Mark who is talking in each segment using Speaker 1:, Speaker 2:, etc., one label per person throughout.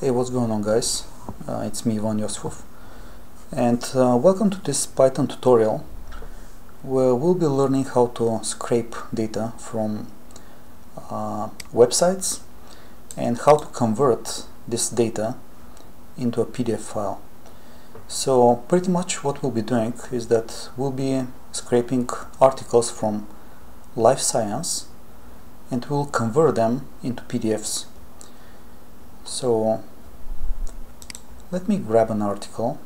Speaker 1: Hey, what's going on guys? Uh, it's me, Ivan Yosifov. And uh, welcome to this Python tutorial where we'll be learning how to scrape data from uh, websites and how to convert this data into a PDF file. So pretty much what we'll be doing is that we'll be scraping articles from Live Science and we'll convert them into PDFs. So let me grab an article.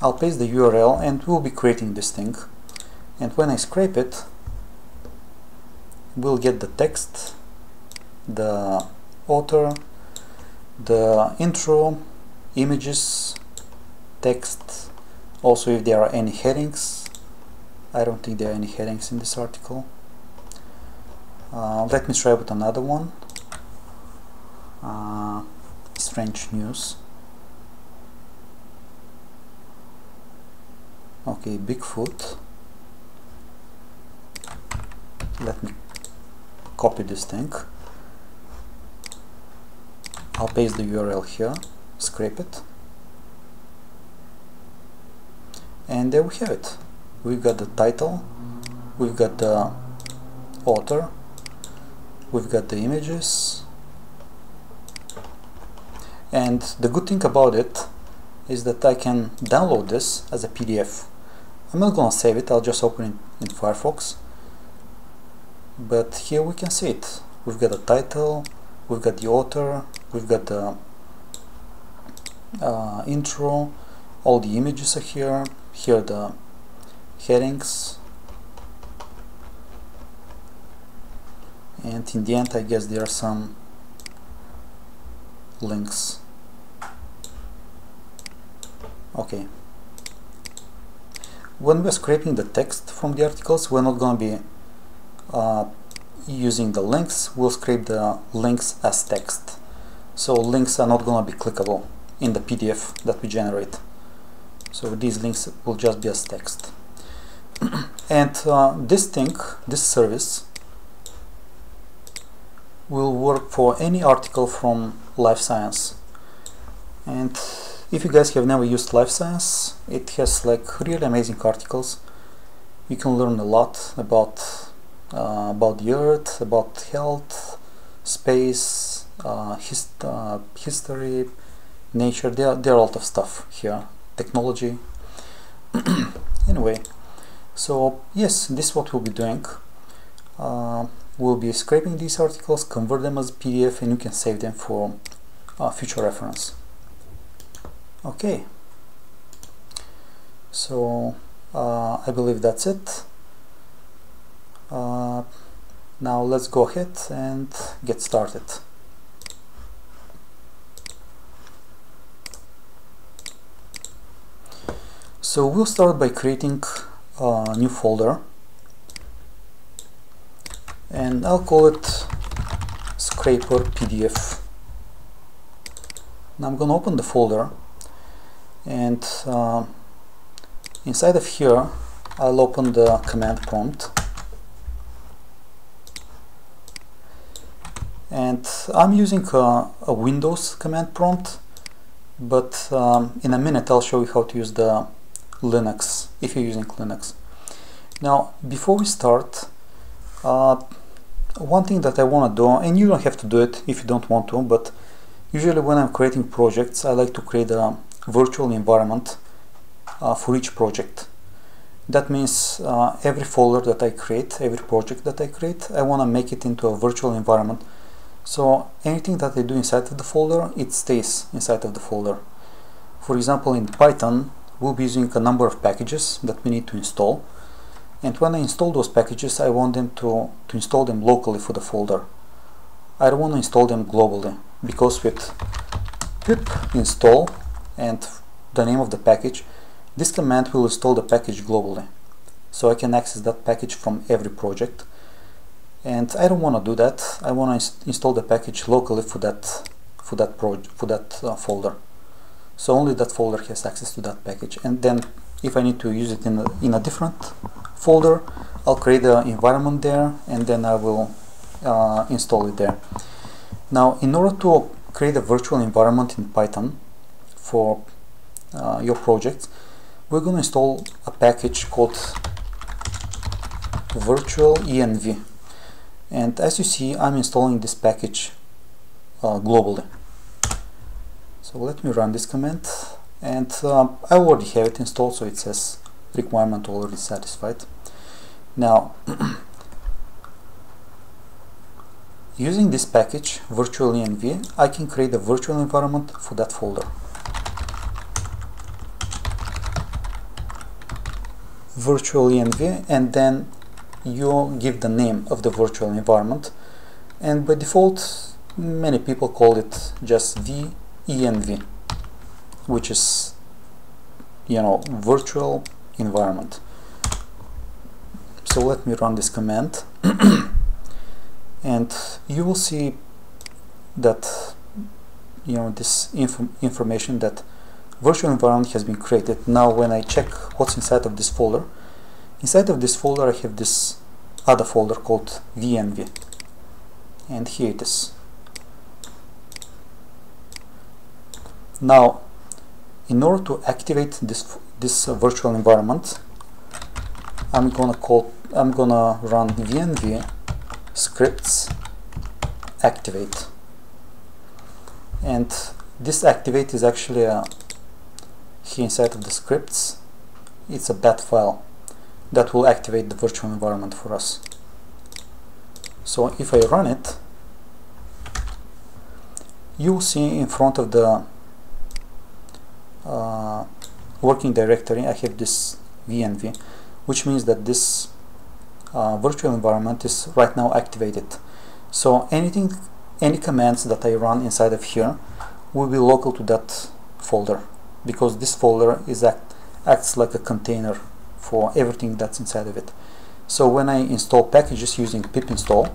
Speaker 1: I'll paste the URL and we'll be creating this thing. And when I scrape it, we'll get the text, the author, the intro, images, text, also if there are any headings. I don't think there are any headings in this article. Uh, let me try with another one. Uh, strange news. Okay, Bigfoot. Let me copy this thing. I'll paste the URL here, scrape it. And there we have it. We've got the title, we've got the author, we've got the images and the good thing about it is that I can download this as a PDF I'm not gonna save it, I'll just open it in Firefox. But here we can see it. We've got the title, we've got the author, we've got the uh, intro all the images are here, here are the headings. And in the end I guess there are some links. Okay. When we're scraping the text from the articles we're not going to be uh, using the links. We'll scrape the links as text. So links are not going to be clickable in the PDF that we generate. So these links will just be as text. And uh, this thing this service will work for any article from Live Science. And if you guys have never used Live Science it has like really amazing articles. You can learn a lot about uh, about the earth about health space uh, hist uh, history nature. There, there are a lot of stuff here. Technology. Anyway so yes this is what we'll be doing. Uh, we'll be scraping these articles, convert them as PDF and you can save them for uh, future reference. Okay, so uh, I believe that's it. Uh, now let's go ahead and get started. So we'll start by creating a new folder and I'll call it scraper PDF. Now I'm going to open the folder and uh, inside of here I'll open the command prompt and I'm using a, a Windows command prompt but um, in a minute I'll show you how to use the Linux if you're using Linux. Now before we start uh, one thing that I want to do, and you don't have to do it if you don't want to, but usually when I'm creating projects, I like to create a virtual environment uh, for each project. That means uh, every folder that I create, every project that I create, I want to make it into a virtual environment. So anything that I do inside of the folder, it stays inside of the folder. For example, in Python, we'll be using a number of packages that we need to install and when I install those packages I want them to, to install them locally for the folder. I don't want to install them globally because with pip install and the name of the package this command will install the package globally. So I can access that package from every project. And I don't want to do that. I want to install the package locally for that for that project for that uh, folder. So only that folder has access to that package. And then if I need to use it in a, in a different folder I'll create the environment there and then I will uh, install it there. Now, in order to create a virtual environment in Python for uh, your project, we're going to install a package called virtualenv and as you see I'm installing this package uh, globally. So let me run this command and uh, I already have it installed so it says requirement already satisfied. Now using this package virtualenv I can create a virtual environment for that folder. Virtualenv and then you give the name of the virtual environment. And by default many people call it just venv which is you know virtual environment. So let me run this command. And you will see that you know this inf information that virtual environment has been created. Now when I check what's inside of this folder inside of this folder I have this other folder called venv and here it is. Now in order to activate this this uh, virtual environment I'm gonna call I'm gonna run venv scripts activate. And this activate is actually a here inside of the scripts. It's a bat file that will activate the virtual environment for us. So if I run it you'll see in front of the uh, working directory I have this venv which means that this uh, virtual environment is right now activated. So anything any commands that I run inside of here will be local to that folder because this folder is act, acts like a container for everything that's inside of it. So when I install packages using pip install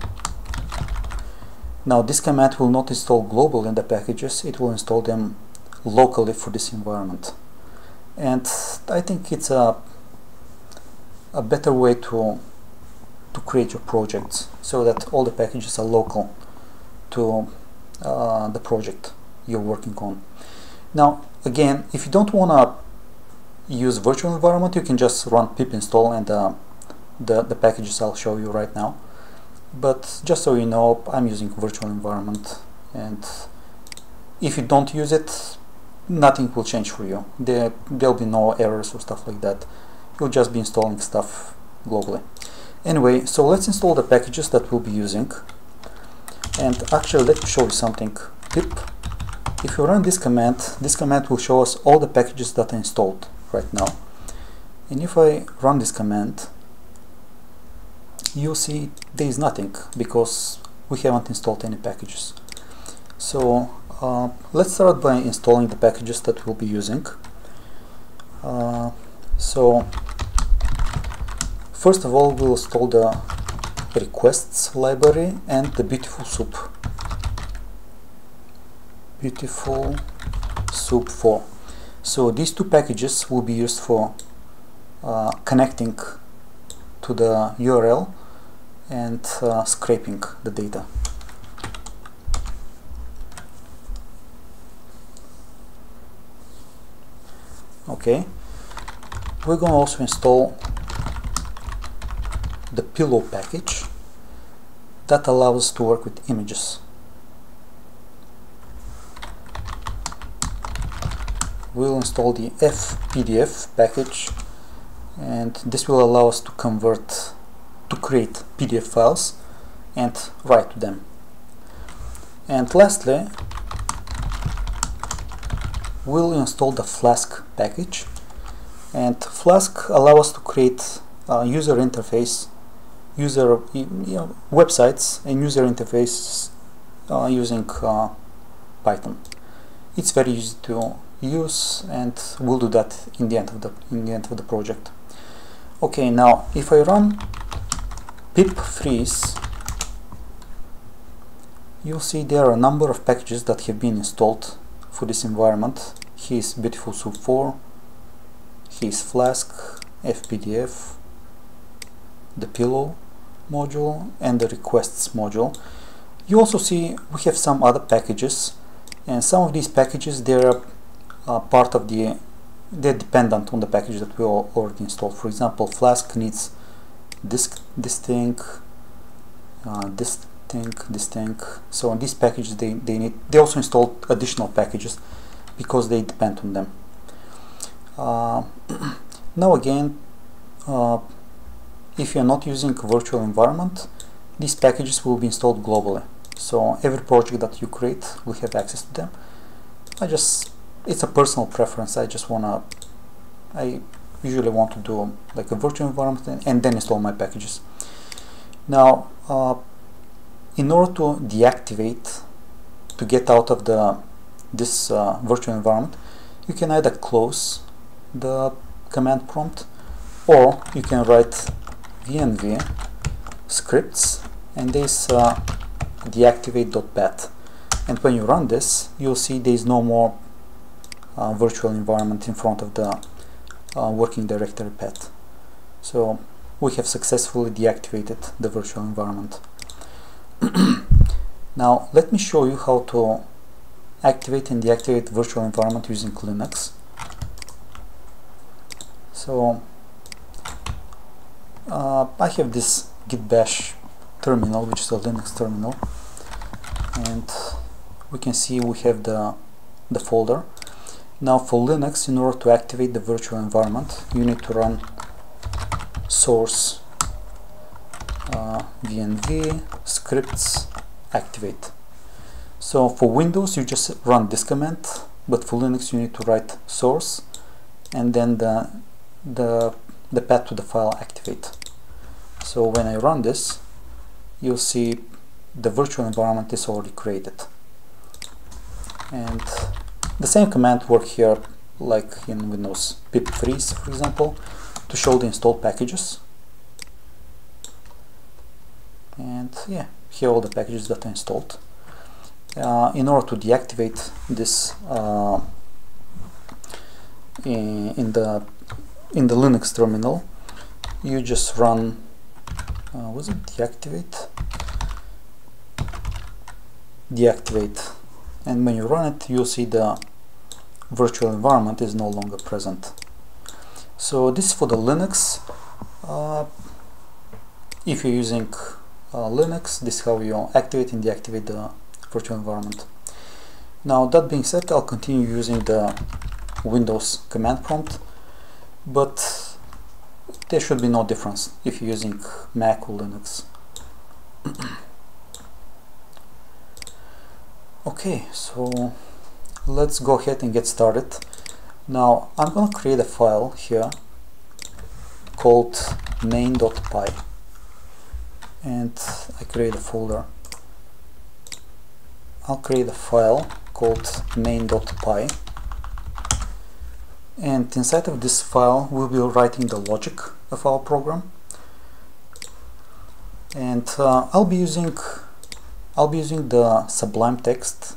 Speaker 1: now this command will not install global in the packages it will install them locally for this environment. And I think it's a a better way to to create your projects so that all the packages are local to uh, the project you're working on. Now again if you don't want to use virtual environment you can just run pip install and uh, the, the packages I'll show you right now. But just so you know I'm using virtual environment and if you don't use it nothing will change for you. There there'll be no errors or stuff like that. You'll just be installing stuff globally. Anyway so let's install the packages that we'll be using. And actually let me show you something pip if you run this command this command will show us all the packages that are installed right now. And if I run this command you'll see there is nothing because we haven't installed any packages. So uh, let's start by installing the packages that we'll be using. Uh, so first of all we'll install the requests library and the beautiful soup. Beautiful soup 4 so these two packages will be used for uh, connecting to the URL and uh, scraping the data. Okay, we're going to also install the pillow package that allows us to work with images. We'll install the fpdf package and this will allow us to convert to create PDF files and write to them. And lastly, we'll install the Flask package and Flask allows us to create a user interface, user you know, websites and user interfaces uh, using uh, Python. It's very easy to use and we'll do that in the end of the in the end of the project. Okay, now if I run pip freeze you'll see there are a number of packages that have been installed for this environment. Here's beautiful soup 4 here's flask fpdf the pillow module and the requests module. You also see we have some other packages and some of these packages they're uh, part of the they're dependent on the package that we already installed. For example flask needs this this thing uh, this this thing so on these packages they, they need they also install additional packages because they depend on them. Uh, now again uh, if you're not using a virtual environment these packages will be installed globally. So every project that you create will have access to them. I just it's a personal preference. I just wanna I usually want to do like a virtual environment and, and then install my packages. Now uh, in order to deactivate to get out of the this uh, virtual environment you can either close the command prompt or you can write venv scripts and this uh, deactivate.bat and when you run this you'll see there is no more uh, virtual environment in front of the uh, working directory path so we have successfully deactivated the virtual environment now let me show you how to activate and deactivate virtual environment using Linux. So uh, I have this git bash terminal which is a Linux terminal and we can see we have the the folder. Now for Linux in order to activate the virtual environment you need to run source uh, venv scripts activate. So for Windows you just run this command but for Linux you need to write source and then the the the path to the file activate. So when I run this you'll see the virtual environment is already created. And the same command work here like in Windows pip freeze for example to show the installed packages and yeah here all the packages that are installed. Uh, in order to deactivate this uh, in, in the in the Linux terminal you just run uh, was it deactivate? Deactivate. And when you run it you'll see the virtual environment is no longer present. So this is for the Linux uh, if you're using Uh, Linux. This is how you activate and deactivate the virtual environment. Now that being said I'll continue using the Windows command prompt but there should be no difference if you're using Mac or Linux. Okay so let's go ahead and get started. Now I'm gonna create a file here called main.py and I create a folder. I'll create a file called main.py and inside of this file we'll be writing the logic of our program. And uh, I'll be using I'll be using the Sublime Text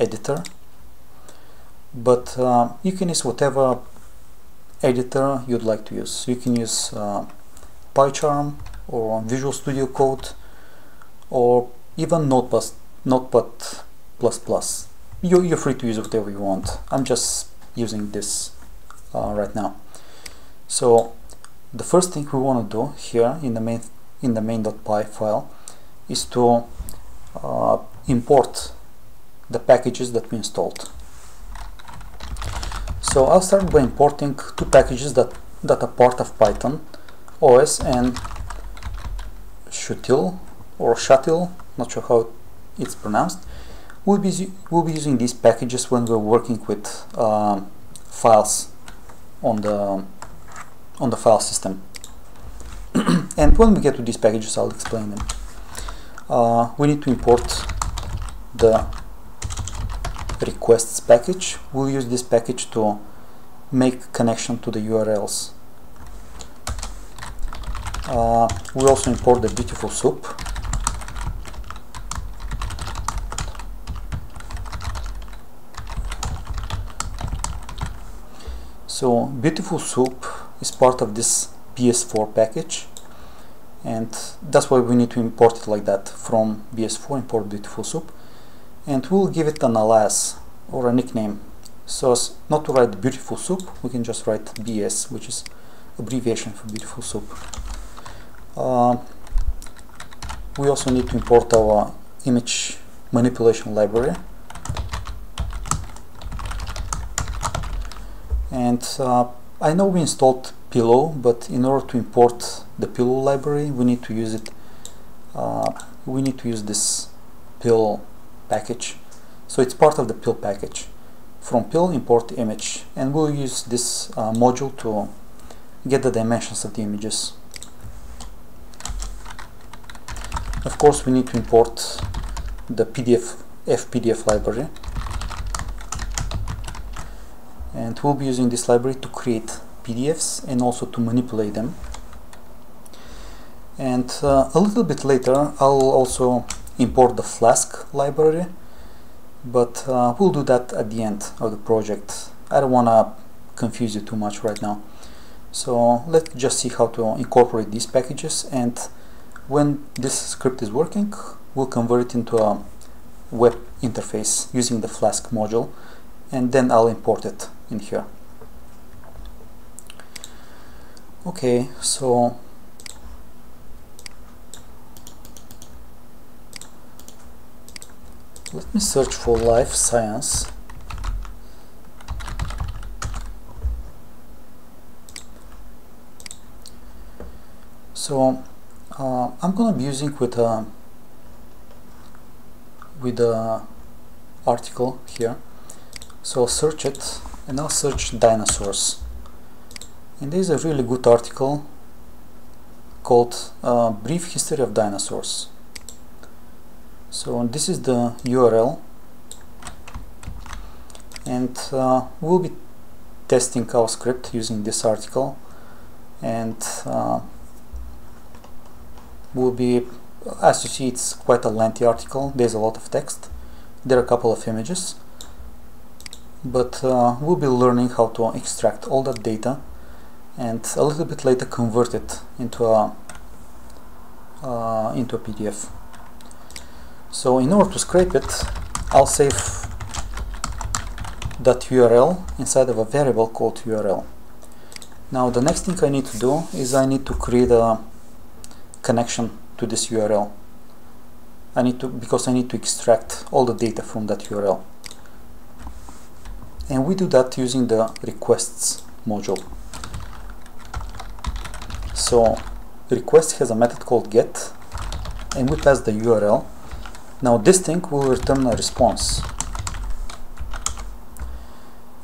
Speaker 1: editor. But uh, you can use whatever editor you'd like to use. You can use uh, PyCharm or Visual Studio Code or even Notepad, Notepad++. You, you're free to use whatever you want. I'm just using this uh, right now. So the first thing we want to do here in the main in the main.py file is to uh, import the packages that we installed. So I'll start by importing two packages that, that are part of Python OS and Shutil or Shutil, not sure how it's pronounced. We'll be, we'll be using these packages when we're working with um, files on the on the file system. and when we get to these packages, I'll explain them. Uh, we need to import the requests package. We'll use this package to make connection to the URLs uh, we also import the beautiful soup. So beautiful soup is part of this bs4 package and that's why we need to import it like that from bs4 import beautiful soup. And we'll give it an alias or a nickname. So as not to write beautiful soup we can just write bs which is abbreviation for beautiful soup uh, we also need to import our image manipulation library. And uh, I know we installed pillow but in order to import the pillow library we need to use it uh, we need to use this PIL package. So it's part of the PIL package. From PIL import image and we'll use this uh, module to get the dimensions of the images of course we need to import the PDF FPDF library. And we'll be using this library to create PDFs and also to manipulate them. And uh, a little bit later I'll also import the Flask library. But uh, we'll do that at the end of the project. I don't want to confuse you too much right now. So let's just see how to incorporate these packages and when this script is working we'll convert it into a web interface using the Flask module and then I'll import it in here. Okay so let me search for Live Science. So uh, I'm gonna be using with a with a article here. So I'll search it and I'll search dinosaurs. And there's a really good article called uh, brief history of dinosaurs. So this is the URL and uh, we'll be testing our script using this article. And uh, we'll be as you see it's quite a lengthy article. There's a lot of text. There are a couple of images. But uh, we'll be learning how to extract all that data and a little bit later convert it into a uh, into a PDF so in order to scrape it I'll save that URL inside of a variable called URL now the next thing I need to do is I need to create a connection to this URL I need to because I need to extract all the data from that URL and we do that using the requests module. So request has a method called get and we pass the URL now this thing will return a response.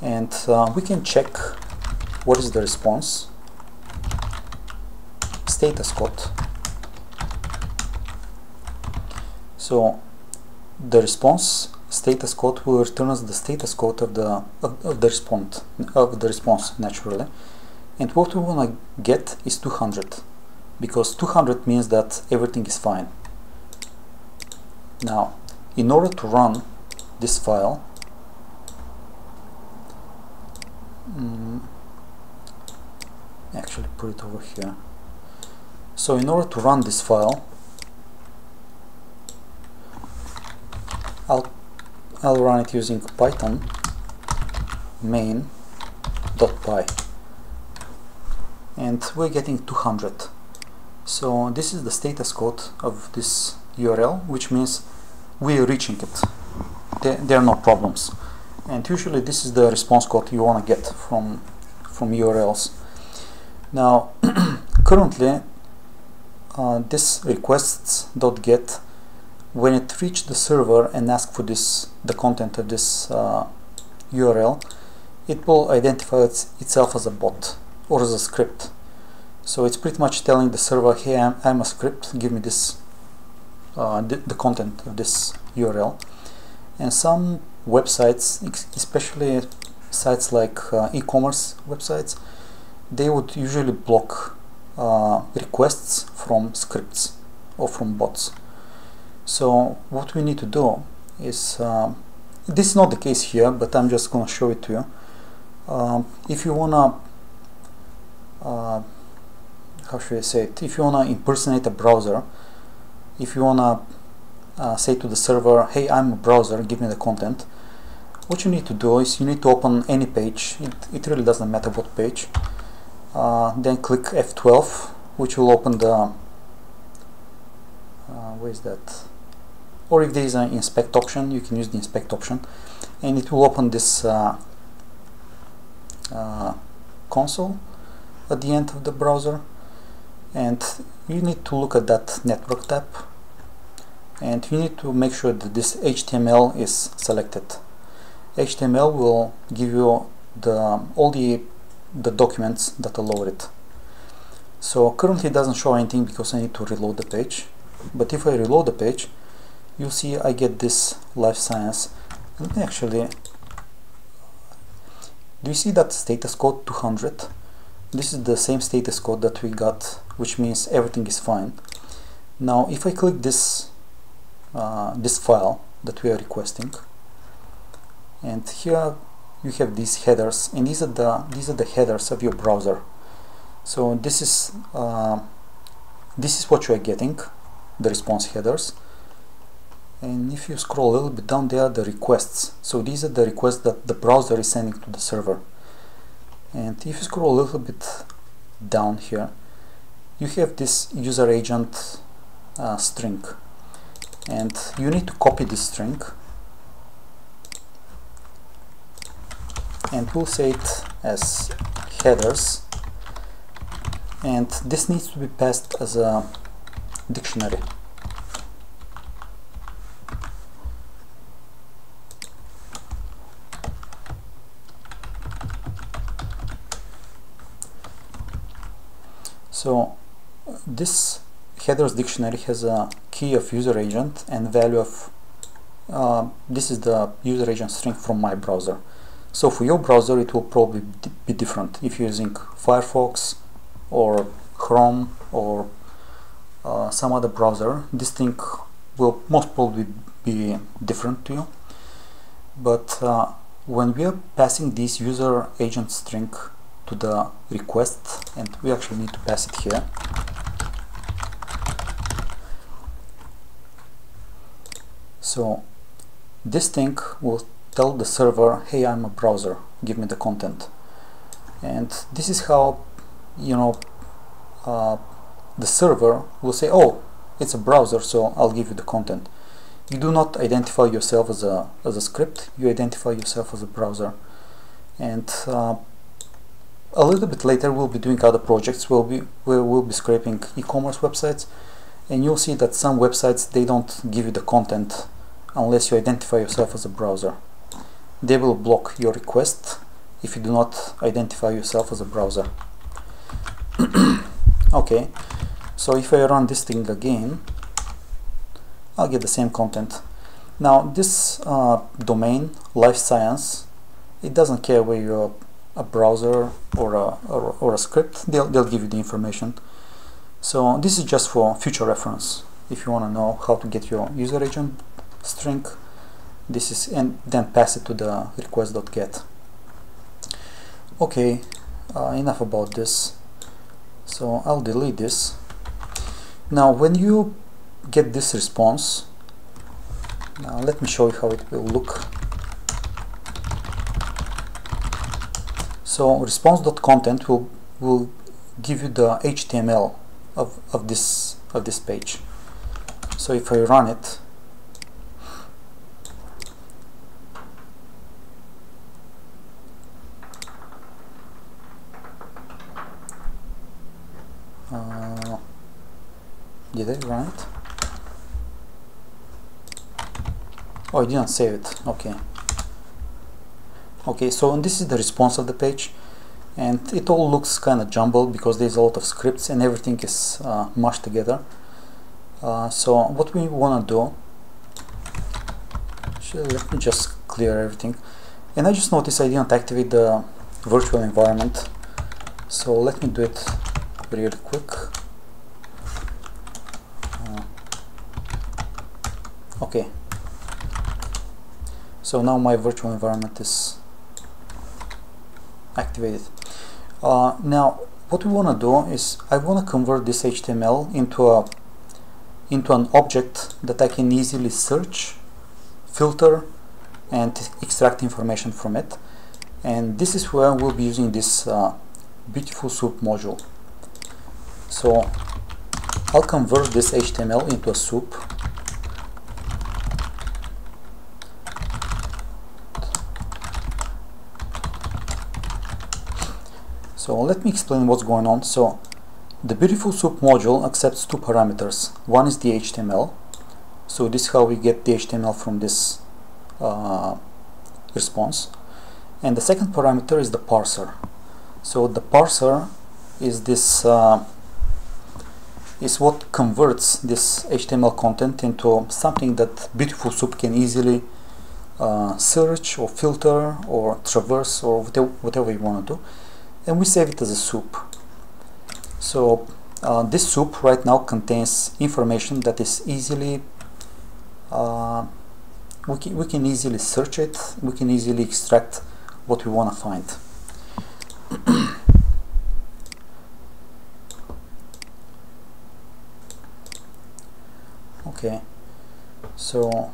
Speaker 1: And uh, we can check what is the response. Status code so the response status code will return us the status code of the of, the response of the response naturally. And what we want to get is 200 because 200 means that everything is fine. Now in order to run this file um, actually put it over here. So in order to run this file I'll I'll run it using python main.py and we're getting 200 so this is the status code of this URL which means we're reaching it. There, there are no problems. And usually this is the response code you want to get from from URLs now currently uh, this requests.get when it reached the server and asked for this the content of this uh, URL it will identify its, itself as a bot or as a script. So it's pretty much telling the server hey I'm, I'm a script. Give me this uh, the, the content of this URL and some websites especially sites like uh, e-commerce websites they would usually block uh, requests from scripts or from bots so what we need to do is um, this is not the case here but I'm just gonna show it to you. Um, if you wanna uh, how should I say it? If you want to impersonate a browser if you want to uh, say to the server hey I'm a browser give me the content what you need to do is you need to open any page. It, it really doesn't matter what page. Uh, then click F12 which will open the uh, where is that or if there is an inspect option you can use the inspect option. And it will open this uh, uh, console at the end of the browser. And you need to look at that network tab. And you need to make sure that this HTML is selected. HTML will give you the all the the documents that are loaded so currently it doesn't show anything because I need to reload the page. But if I reload the page you see I get this Live Science. Let me actually do you see that status code 200 this is the same status code that we got which means everything is fine. Now if I click this uh, this file that we are requesting and here you have these headers and these are the these are the headers of your browser. So this is uh, this is what you are getting the response headers and if you scroll a little bit down there are the requests. So these are the requests that the browser is sending to the server. And if you scroll a little bit down here you have this user agent uh, string. And you need to copy this string. And we'll say it as headers. And this needs to be passed as a dictionary so this headers dictionary has a key of user agent and value of uh, this is the user agent string from my browser. So for your browser it will probably be different. If you're using Firefox or Chrome or uh, some other browser this thing will most probably be different to you. But uh, when we are passing this user agent string to the request and we actually need to pass it here. So this thing will tell the server hey I'm a browser. Give me the content. And this is how you know uh, the server will say oh it's a browser so I'll give you the content. You do not identify yourself as a, as a script. You identify yourself as a browser. And uh, a little bit later we'll be doing other projects. We'll be we'll be scraping e-commerce websites and you'll see that some websites they don't give you the content unless you identify yourself as a browser. They will block your request if you do not identify yourself as a browser. Okay so if I run this thing again I'll get the same content. Now this uh, domain Live Science it doesn't care where you're a browser or a, or, or a script they'll, they'll give you the information. So this is just for future reference. If you want to know how to get your user agent string this is and then pass it to the request.get okay uh, enough about this. So I'll delete this. Now when you get this response now let me show you how it will look so response.content will will give you the HTML of, of this of this page so if I run it Uh, did I run it? Oh, I didn't save it. Okay. Okay, so this is the response of the page and it all looks kind of jumbled because there's a lot of scripts and everything is uh, mashed together. Uh, so what we want to do, let me just clear everything. And I just noticed I didn't activate the virtual environment. So let me do it really quick. Uh, okay. So now my virtual environment is activated. Uh, now what we want to do is I want to convert this HTML into a into an object that I can easily search, filter, and extract information from it. And this is where we'll be using this uh, beautiful soup module. So I'll convert this HTML into a soup So let me explain what's going on. So the Beautiful Soup module accepts two parameters. One is the HTML. So this is how we get the HTML from this uh, response. And the second parameter is the parser. So the parser is this uh, is what converts this HTML content into something that Beautiful Soup can easily uh, search or filter or traverse or whatever, whatever you want to do and we save it as a soup. So uh, this soup right now contains information that is easily uh, we, can, we can easily search it, we can easily extract what we want to find. okay, so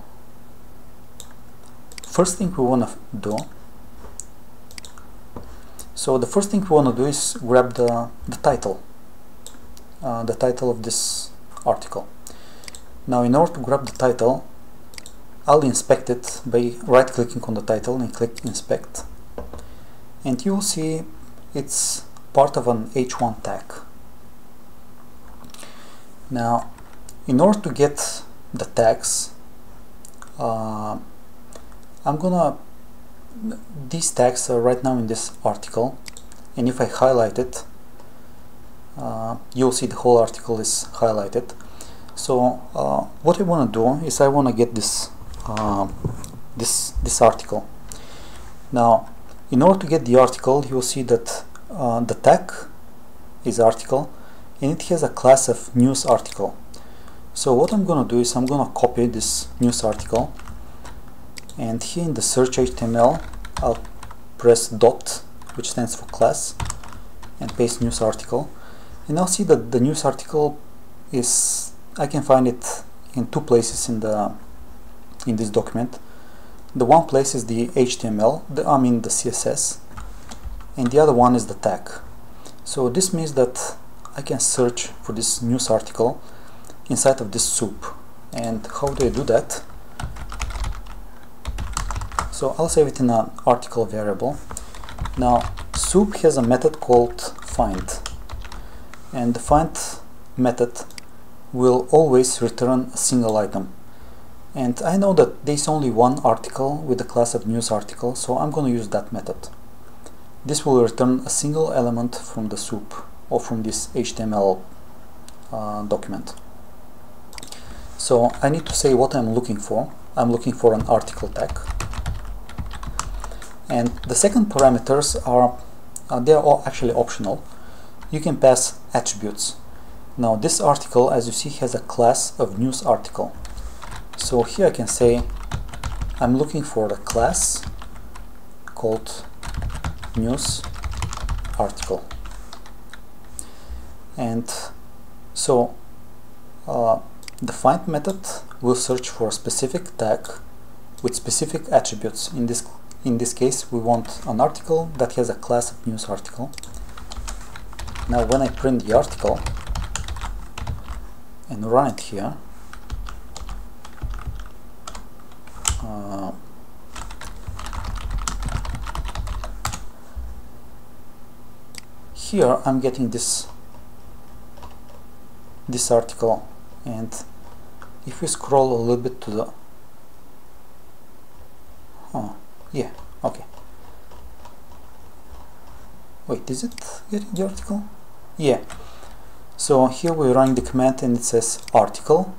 Speaker 1: first thing we want to do so the first thing we want to do is grab the, the title, uh, the title of this article. Now in order to grab the title, I'll inspect it by right clicking on the title and click inspect. And you'll see it's part of an H1 tag. Now in order to get the tags, uh, I'm gonna these tags are right now in this article and if I highlight it uh, you'll see the whole article is highlighted. So uh, what I want to do is I want to get this uh, this this article. Now in order to get the article you'll see that uh, the tag is article and it has a class of news article. So what I'm gonna do is I'm gonna copy this news article and here in the search HTML I'll press dot which stands for class and paste news article. And I'll see that the news article is I can find it in two places in the in this document. The one place is the HTML the, I mean the CSS and the other one is the tag. So this means that I can search for this news article inside of this soup. And how do I do that so I'll save it in an article variable. Now soup has a method called find and the find method will always return a single item. And I know that there's only one article with the class of news article, so I'm going to use that method. This will return a single element from the soup or from this HTML uh, document. So I need to say what I'm looking for. I'm looking for an article tag and the second parameters are uh, they are all actually optional. You can pass attributes. Now this article as you see has a class of news article. So here I can say I'm looking for a class called news article. And so uh, the find method will search for a specific tag with specific attributes. In this in this case we want an article that has a class of news article. Now when I print the article and run it here uh, here I'm getting this this article. And if we scroll a little bit to the oh, yeah okay. Wait is it getting the article? Yeah. So here we're running the command and it says article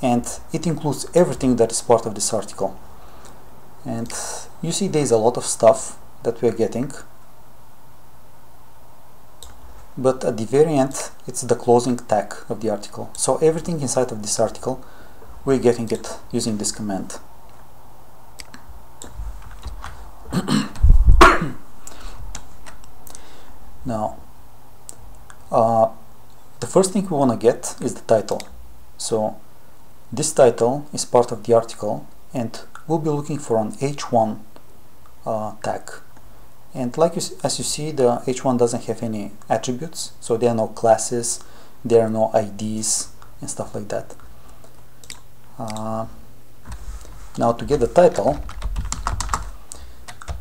Speaker 1: and it includes everything that is part of this article. And you see there's a lot of stuff that we're getting. But at the very end it's the closing tag of the article. So everything inside of this article we're getting it using this command now the first thing we want to get is the title. So this title is part of the article and we'll be looking for an h1 uh, tag. And like you, as you see, the h1 doesn't have any attributes, so there are no classes, there are no IDs and stuff like that. Uh, now to get the title,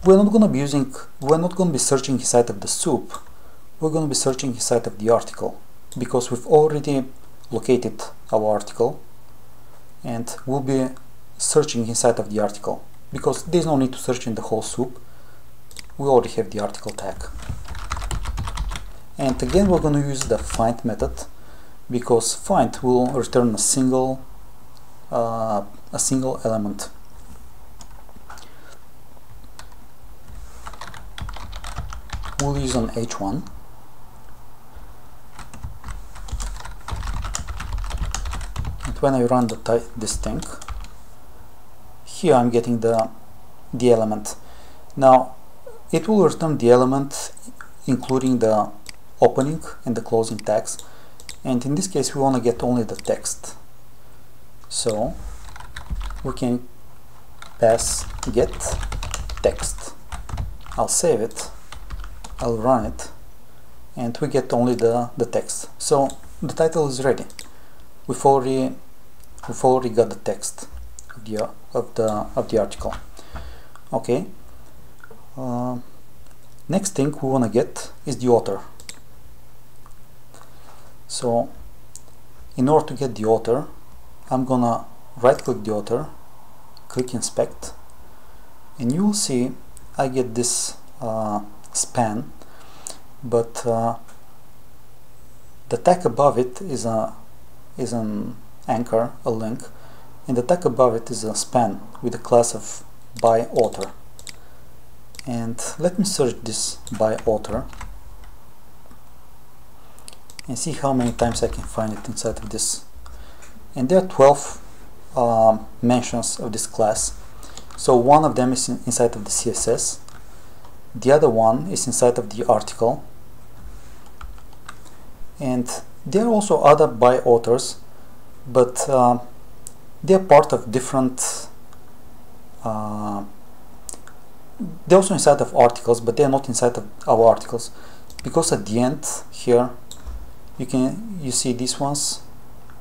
Speaker 1: we're not going to be using, we're not going to be searching inside of the soup, we're going to be searching inside of the article. Because we've already located our article and we'll be searching inside of the article. Because there's no need to search in the whole soup. We already have the article tag. And again we're going to use the find method. Because find will return a single uh, a single element we'll use an h1 and when I run the this thing here I'm getting the the element. Now it will return the element including the opening and the closing tags. And in this case we want to get only the text. So we can pass get text. I'll save it I'll run it and we get only the the text. So the title is ready. We've already we've already got the text of the of the of the article. Okay. Uh, next thing we want to get is the author. So in order to get the author I'm gonna right click the author click inspect and you will see I get this uh, span but uh, the tag above it is a is an anchor, a link, and the tag above it is a span with a class of by author. And let me search this by author and see how many times I can find it inside of this. And there are 12 um, mentions of this class. So one of them is in inside of the CSS, the other one is inside of the article, and there are also other by authors, but uh, they are part of different. Uh, they're also inside of articles, but they are not inside of our articles, because at the end here, you can you see these ones.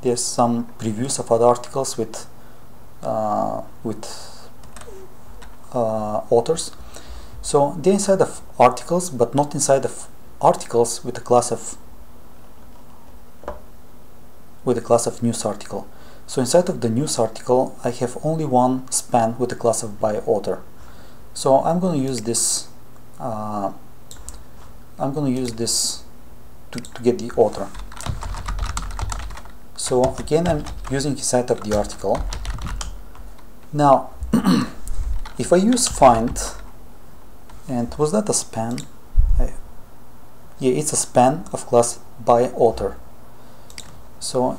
Speaker 1: There's some previews of other articles with uh, with uh, authors. So they're inside of articles, but not inside of articles with a class of with a class of news article. So inside of the news article I have only one span with a class of by author. So I'm going to use this uh, I'm going to use this to, to get the author. So again I'm using inside of the article. Now if I use find and was that a span? I, yeah it's a span of class by author. So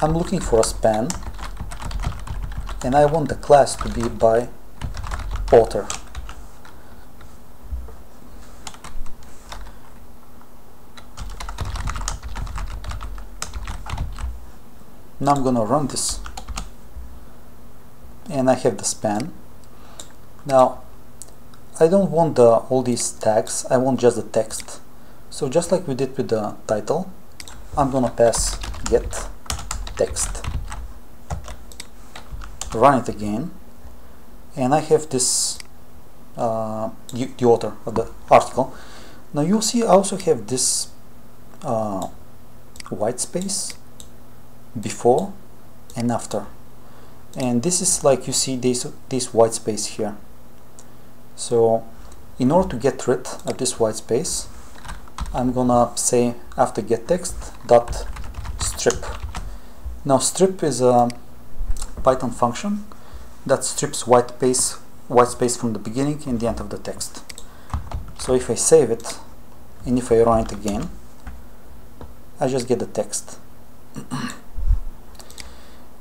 Speaker 1: I'm looking for a span and I want the class to be by author. Now I'm gonna run this and I have the span. Now I don't want the, all these tags. I want just the text. So just like we did with the title I'm gonna pass get text. Run it again. And I have this uh, the author of the article. Now you'll see I also have this uh, white space before and after. And this is like you see this this white space here so in order to get rid of this white space I'm gonna say after get text dot strip. Now strip is a Python function that strips white space white space from the beginning and the end of the text. So if I save it and if I run it again, I just get the text.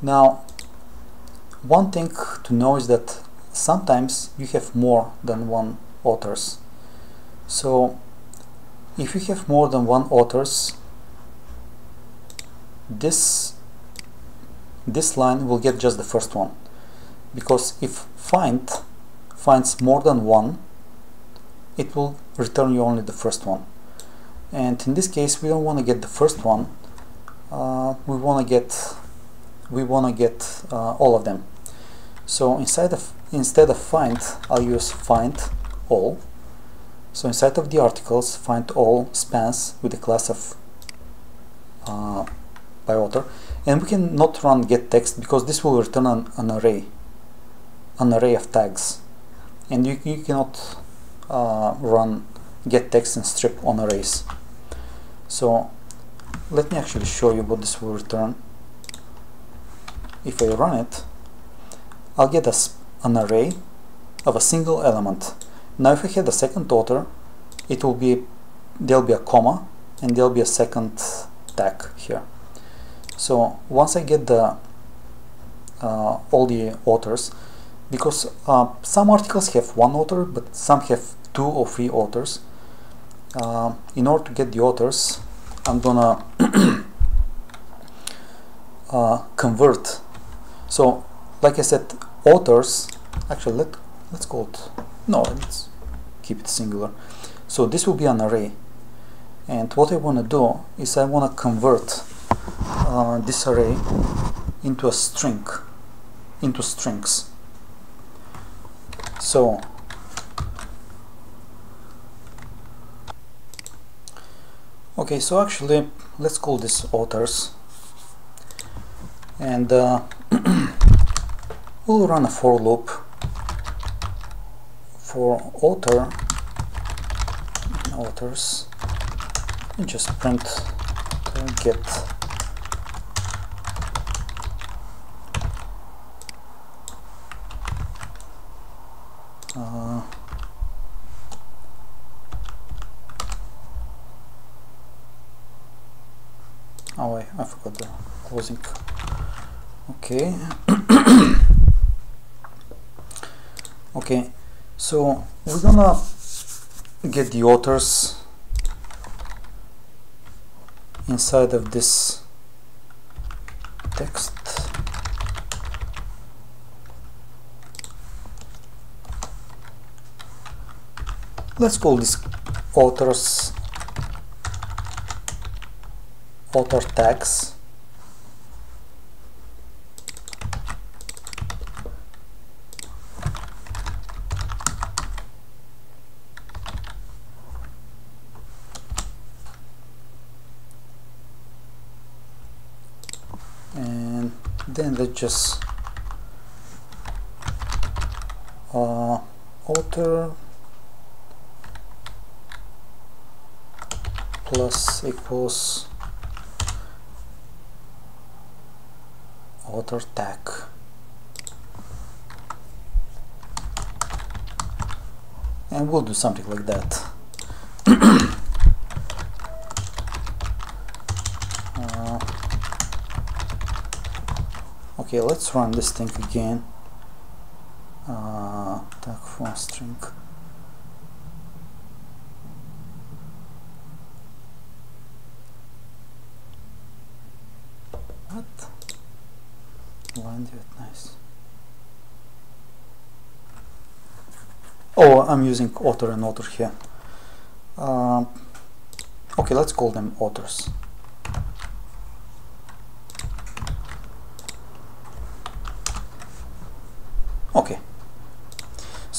Speaker 1: now one thing to know is that sometimes you have more than one authors. So if you have more than one authors this this line will get just the first one. Because if find finds more than one it will return you only the first one. And in this case we don't want to get the first one. Uh, we want to get we want to get uh, all of them so inside of instead of find I'll use find all. So inside of the articles find all spans with the class of uh, by author and we can not run get text because this will return an, an array an array of tags. And you, you cannot uh, run get text and strip on arrays. So let me actually show you what this will return. If I run it I'll get a, an array of a single element. Now if I had a second author it will be there'll be a comma and there'll be a second tag here. So once I get the uh, all the authors because uh, some articles have one author but some have two or three authors uh, in order to get the authors I'm gonna uh, convert. So like I said authors actually let let's call it no let's keep it singular. So this will be an array. And what I want to do is I want to convert uh, this array into a string into strings. So okay so actually let's call this authors. And uh, we'll run a for loop for author authors and just print get uh, oh wait, I forgot the closing. Okay okay so we're gonna get the authors inside of this text. Let's call this authors author tags and just uh, author plus equals author tag. And we'll do something like that okay let's run this thing again uh, tag for string what it, nice. Oh, I'm using author and author here. Uh, okay, let's call them authors. Okay.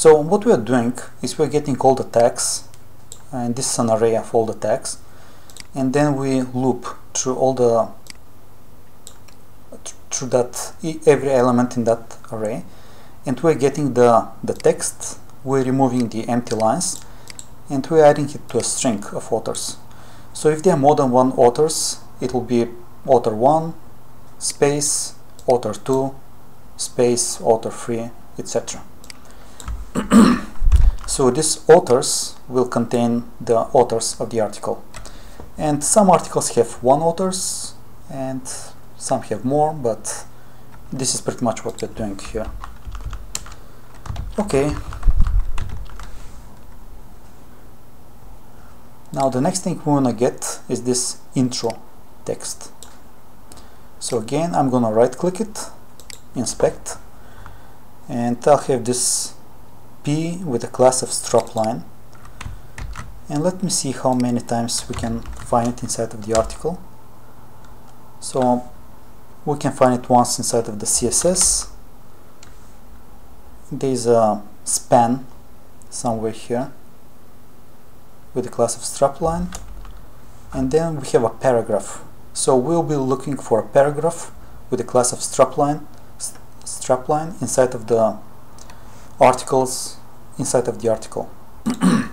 Speaker 1: So what we are doing is we're getting all the tags, and this is an array of all the tags, and then we loop through all the through that every element in that array and we're getting the the text we're removing the empty lines and we're adding it to a string of authors. So if there are more than one authors it will be author 1 space author 2 space author 3 etc so these authors will contain the authors of the article. And some articles have one authors and some have more but this is pretty much what we're doing here. Okay. Now the next thing we want to get is this intro text. So again I'm gonna right click it inspect and I'll have this P with a class of strapline and let me see how many times we can find it inside of the article. So we can find it once inside of the CSS there's a span somewhere here with the class of strapline and then we have a paragraph. So we'll be looking for a paragraph with the class of strapline strapline inside of the articles inside of the article.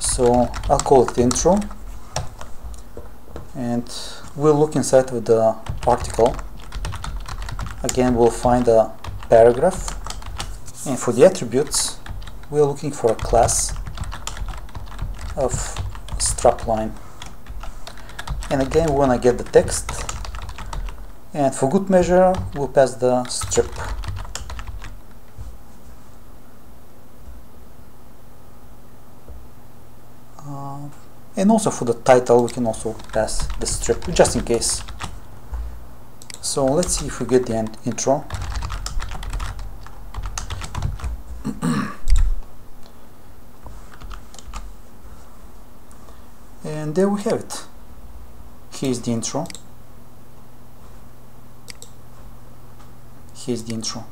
Speaker 1: So I'll call it intro. And we'll look inside of the article. Again we'll find a paragraph. And for the attributes we're looking for a class of strapline and again we want to get the text. And for good measure we'll pass the strip uh, and also for the title we can also pass the strip just in case. So let's see if we get the end intro. And there we have it. Here's the intro. Here's the intro.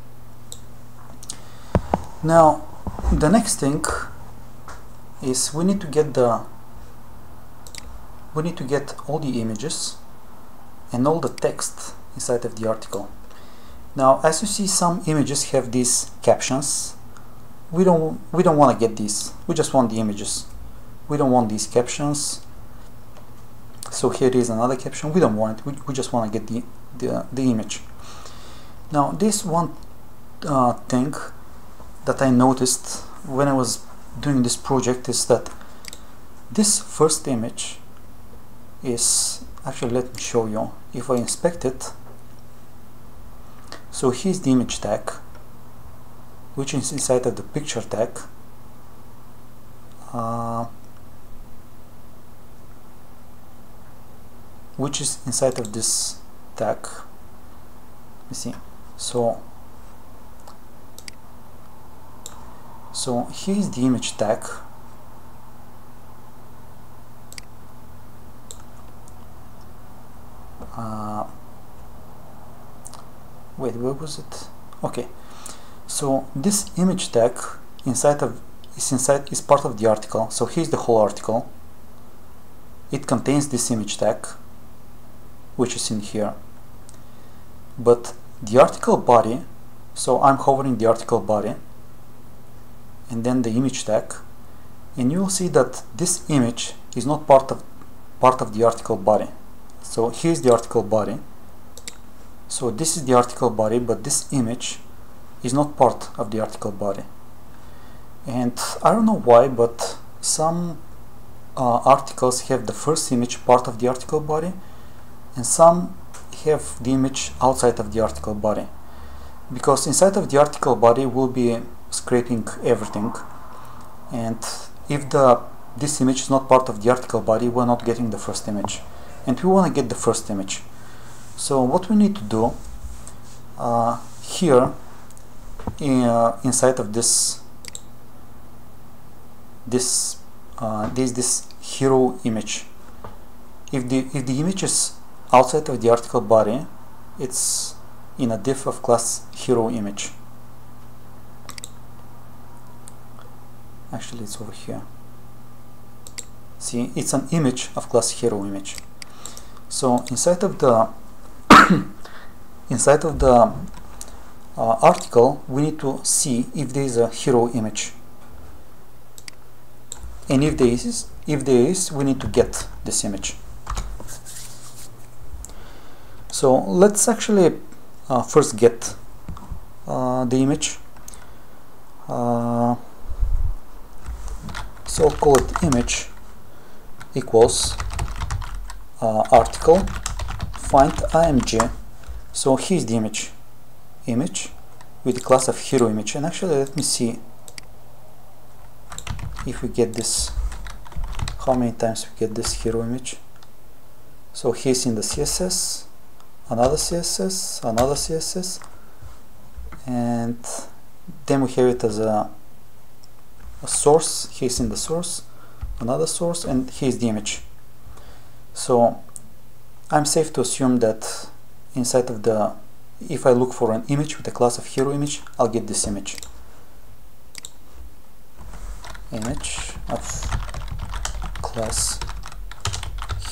Speaker 1: Now the next thing is we need to get the we need to get all the images and all the text inside of the article. Now as you see some images have these captions. We don't we don't want to get these. We just want the images. We don't want these captions. So here is another caption. We don't want it. We, we just want to get the, the the image. Now this one uh, thing that I noticed when I was doing this project is that this first image is actually let me show you. If I inspect it so here's the image tag which is inside of the picture tag. Uh, which is inside of this tag. Me see. So so here is the image tag. Uh, wait where was it? Okay. So this image tag inside of is inside is part of the article. So here's the whole article. It contains this image tag which is in here. But the article body so I'm hovering the article body and then the image tag. And you will see that this image is not part of part of the article body. So here's the article body. So this is the article body but this image is not part of the article body. And I don't know why but some uh, articles have the first image part of the article body and some have the image outside of the article body. Because inside of the article body will be scraping everything. And if the this image is not part of the article body we're not getting the first image. And we want to get the first image. So what we need to do uh, here in, uh, inside of this this uh, this this hero image. If the if the image is outside of the article body it's in a div of class hero image actually it's over here. See it's an image of class hero image. So inside of the inside of the uh, article we need to see if there is a hero image. And if there is if there is we need to get this image. So let's actually uh, first get uh, the image. Uh, so call it image equals uh, article find img. So here's the image. Image with the class of hero image. And actually let me see if we get this. How many times we get this hero image? So here's in the CSS another css another css and then we have it as a, a source here's in the source another source and here's the image. So I'm safe to assume that inside of the if I look for an image with a class of hero image I'll get this image. Image of class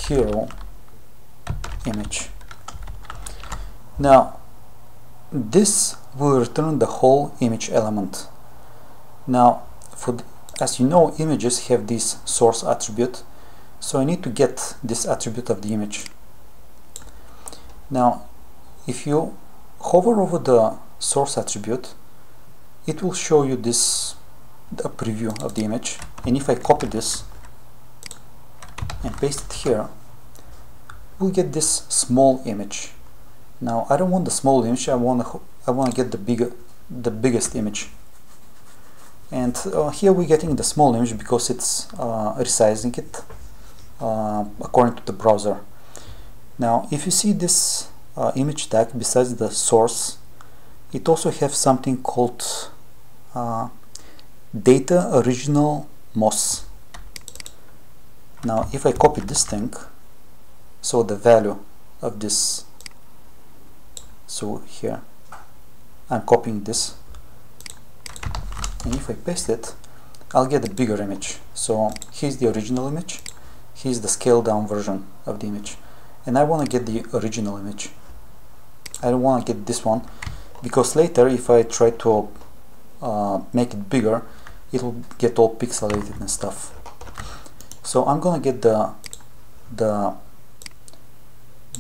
Speaker 1: hero image. Now this will return the whole image element. Now for as you know images have this source attribute so I need to get this attribute of the image. Now if you hover over the source attribute it will show you this a preview of the image. And if I copy this and paste it here we'll get this small image. Now I don't want the small image I want to I want to get the bigger the biggest image and uh, here we're getting the small image because it's uh, resizing it uh, according to the browser. Now if you see this uh, image tag besides the source it also has something called uh, data original MOS now if I copy this thing so the value of this so here I'm copying this and if I paste it I'll get a bigger image. So here's the original image. Here's the scaled down version of the image. And I want to get the original image. I don't want to get this one because later if I try to uh, make it bigger it'll get all pixelated and stuff. So I'm gonna get the the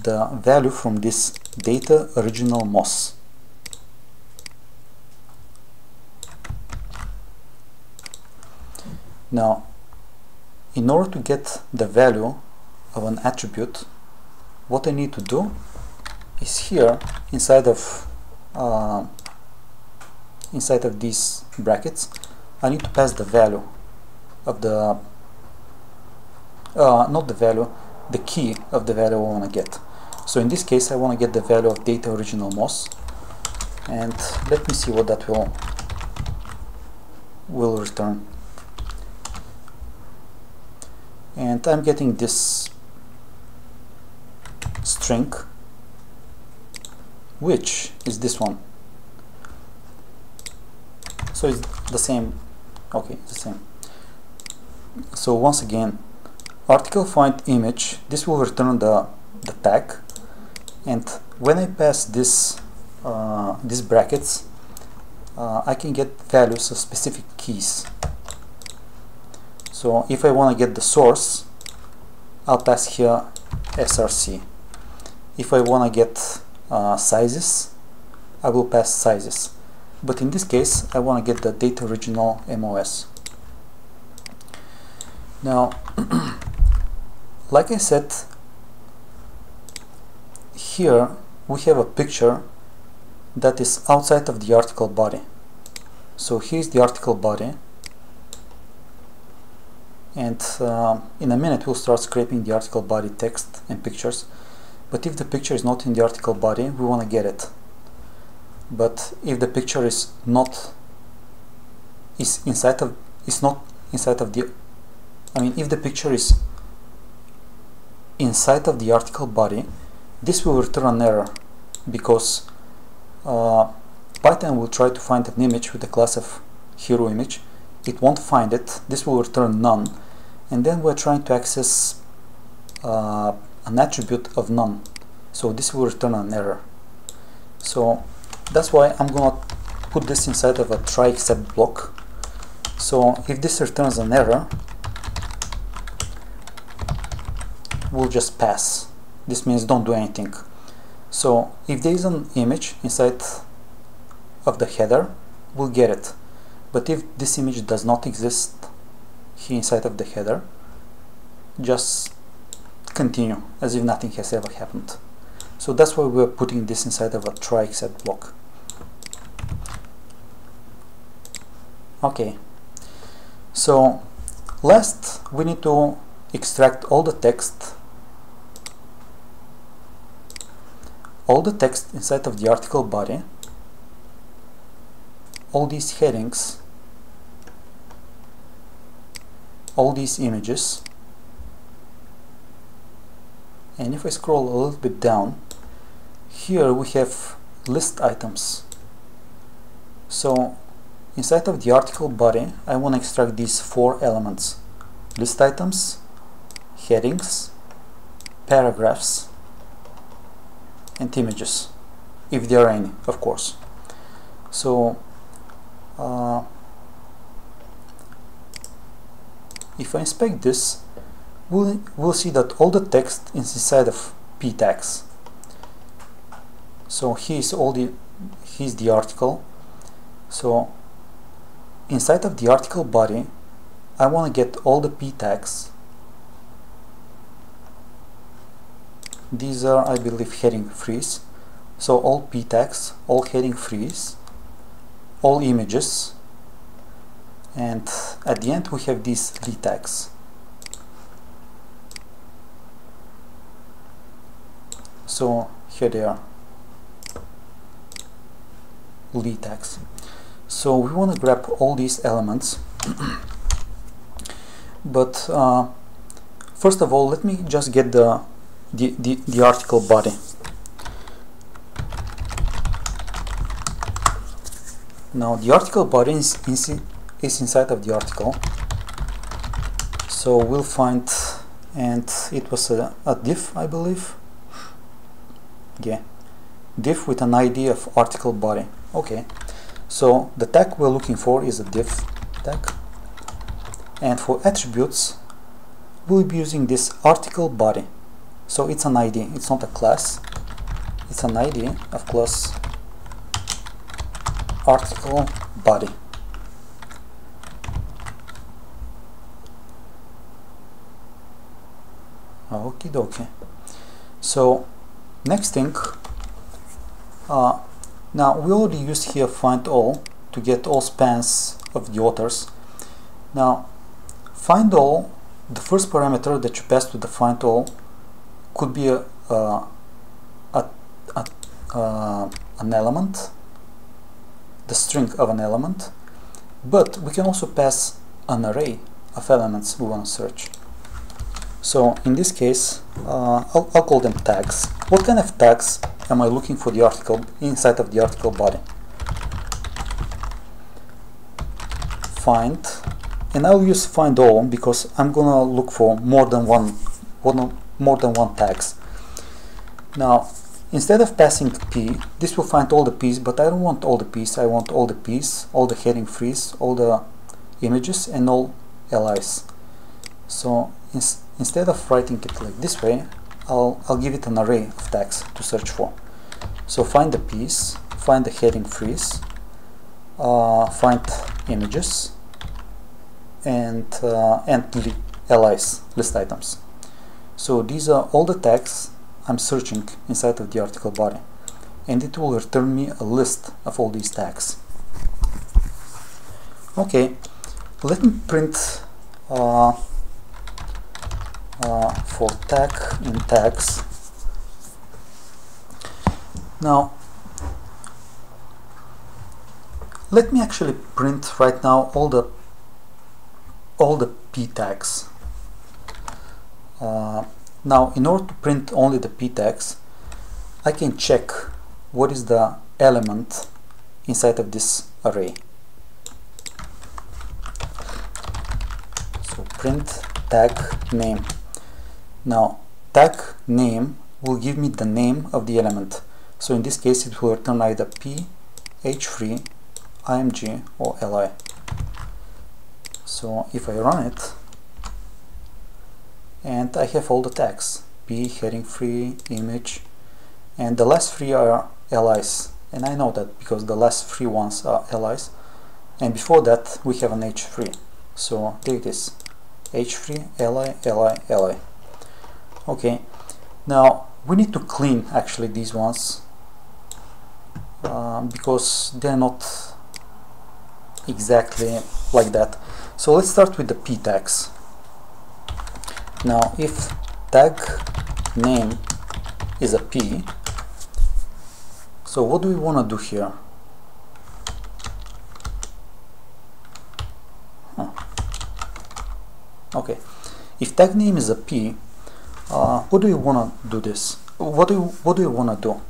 Speaker 1: the value from this data original MOS now in order to get the value of an attribute what I need to do is here inside of uh, inside of these brackets I need to pass the value of the uh, not the value the key of the value I want to get. So in this case I want to get the value of data original MOS and let me see what that will will return and I'm getting this string which is this one. So it's the same. Okay the same. So once again article find image this will return the the tag. And when I pass this uh, these brackets uh, I can get values of specific keys so if I want to get the source I'll pass here src if I want to get uh, sizes I will pass sizes. But in this case I want to get the data original MOS now like I said here we have a picture that is outside of the article body. So here's the article body and uh, in a minute we'll start scraping the article body text and pictures. But if the picture is not in the article body we want to get it. But if the picture is not is inside of is not inside of the I mean if the picture is inside of the article body this will return an error. Because uh, Python will try to find an image with the class of hero image. It won't find it. This will return none and then we're trying to access uh, an attribute of none. So this will return an error. So that's why I'm gonna put this inside of a try except block. So if this returns an error we'll just pass. This means don't do anything. So if there is an image inside of the header we'll get it. But if this image does not exist here inside of the header. Just continue as if nothing has ever happened. So that's why we're putting this inside of a try except block. Okay. So last we need to extract all the text. All the text inside of the article body, all these headings, all these images, and if I scroll a little bit down, here we have list items. So inside of the article body, I want to extract these four elements. List items, headings, paragraphs, and images, if there are any, of course. So uh, if I inspect this, we'll, we'll see that all the text is inside of p tags. So here's all the here's the article. So inside of the article body, I want to get all the p tags. These are, I believe, heading freeze. So all p tags, all heading freeze, all images, and at the end we have these li tags. So here they are, li tags. So we want to grab all these elements, but uh, first of all, let me just get the the, the, the article body. Now the article body is, is, is inside of the article. So we'll find, and it was a, a div, I believe. Yeah, div with an ID of article body. Okay, so the tag we're looking for is a div tag. And for attributes, we'll be using this article body. So it's an ID, it's not a class. It's an ID of class article body. Okie dokie. So next thing, uh, now we already used here find all to get all spans of the authors. Now find all, the first parameter that you pass to the find all could be a, a, a, an element, the string of an element, but we can also pass an array of elements we want to search. So in this case, uh, I'll, I'll call them tags. What kind of tags am I looking for the article inside of the article body? Find, and I'll use find all because I'm gonna look for more than one, one more than one tags. Now, instead of passing p, this will find all the p's, but I don't want all the p's. I want all the p's, all the heading freeze, all the images, and all li's. So instead of writing it like this way, I'll, I'll give it an array of tags to search for. So find the piece find the heading freeze, uh, find images, and uh, and li's, list items. So these are all the tags I'm searching inside of the article body and it will return me a list of all these tags. Okay, let me print uh, uh, for tag in tags. Now, let me actually print right now all the all the p tags uh, now in order to print only the p tags I can check what is the element inside of this array. So print tag name now tag name will give me the name of the element. So in this case it will return either p h3 img or li so if I run it and I have all the tags p heading free image and the last three are li's and I know that because the last three ones are li's and before that we have an h3 so take it is. H3 li li li okay now we need to clean actually these ones uh, because they're not exactly like that so let's start with the p tags now if tag name is a p So what do we want to do here? Huh. Okay, if tag name is a p, uh, what do you want to do this? What do you, what do you want to do?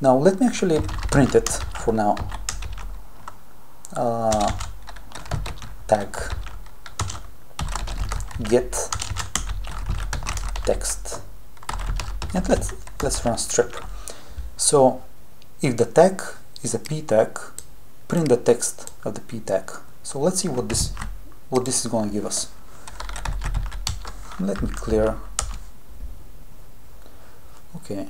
Speaker 1: Now let me actually print it for now. Uh, tag get text and let's let's run strip so if the tag is a p tag print the text of the p tag so let's see what this what this is going to give us let me clear okay.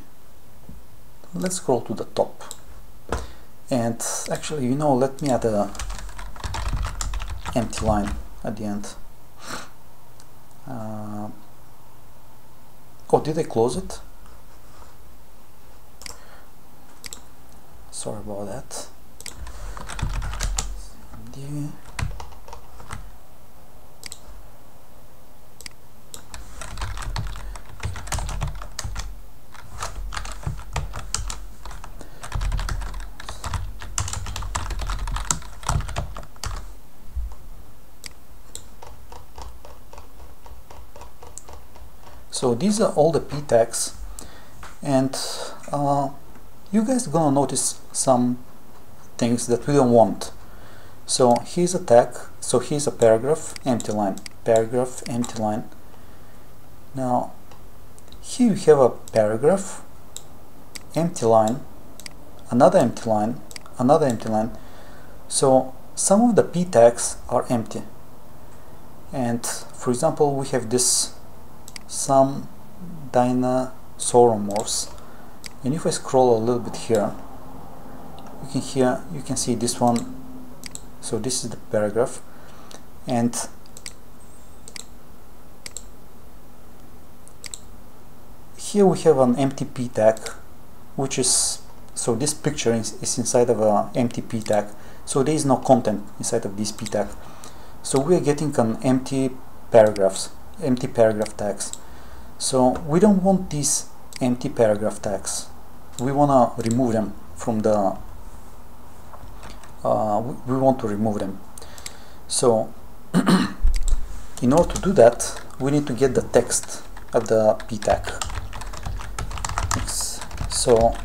Speaker 1: Let's scroll to the top. And actually you know let me add a empty line at the end. Uh, oh did I close it? Sorry about that so these are all the p tags and uh, you guys gonna notice some things that we don't want. So here's a tag. So here's a paragraph empty line. Paragraph empty line. Now here you have a paragraph empty line another empty line another empty line. So some of the p tags are empty. And for example we have this some dinosauromorphs. And if I scroll a little bit here you can hear you can see this one. So this is the paragraph. And here we have an empty p tag which is so this picture is, is inside of an empty p tag. So there is no content inside of this p tag. So we are getting an empty paragraphs empty paragraph tags. So we don't want these empty paragraph tags. We want to remove them from the uh, we want to remove them. So in order to do that we need to get the text of the p tag. So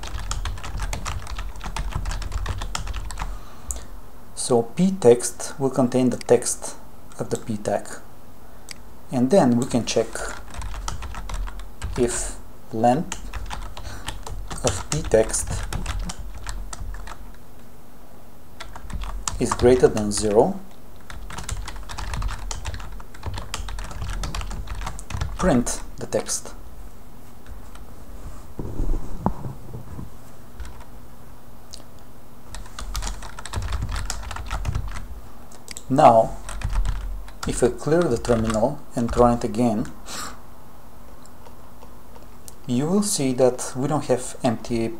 Speaker 1: so p text will contain the text of the p tag and then we can check if length of p text is greater than 0 print the text. Now if I clear the terminal and run it again you will see that we don't have empty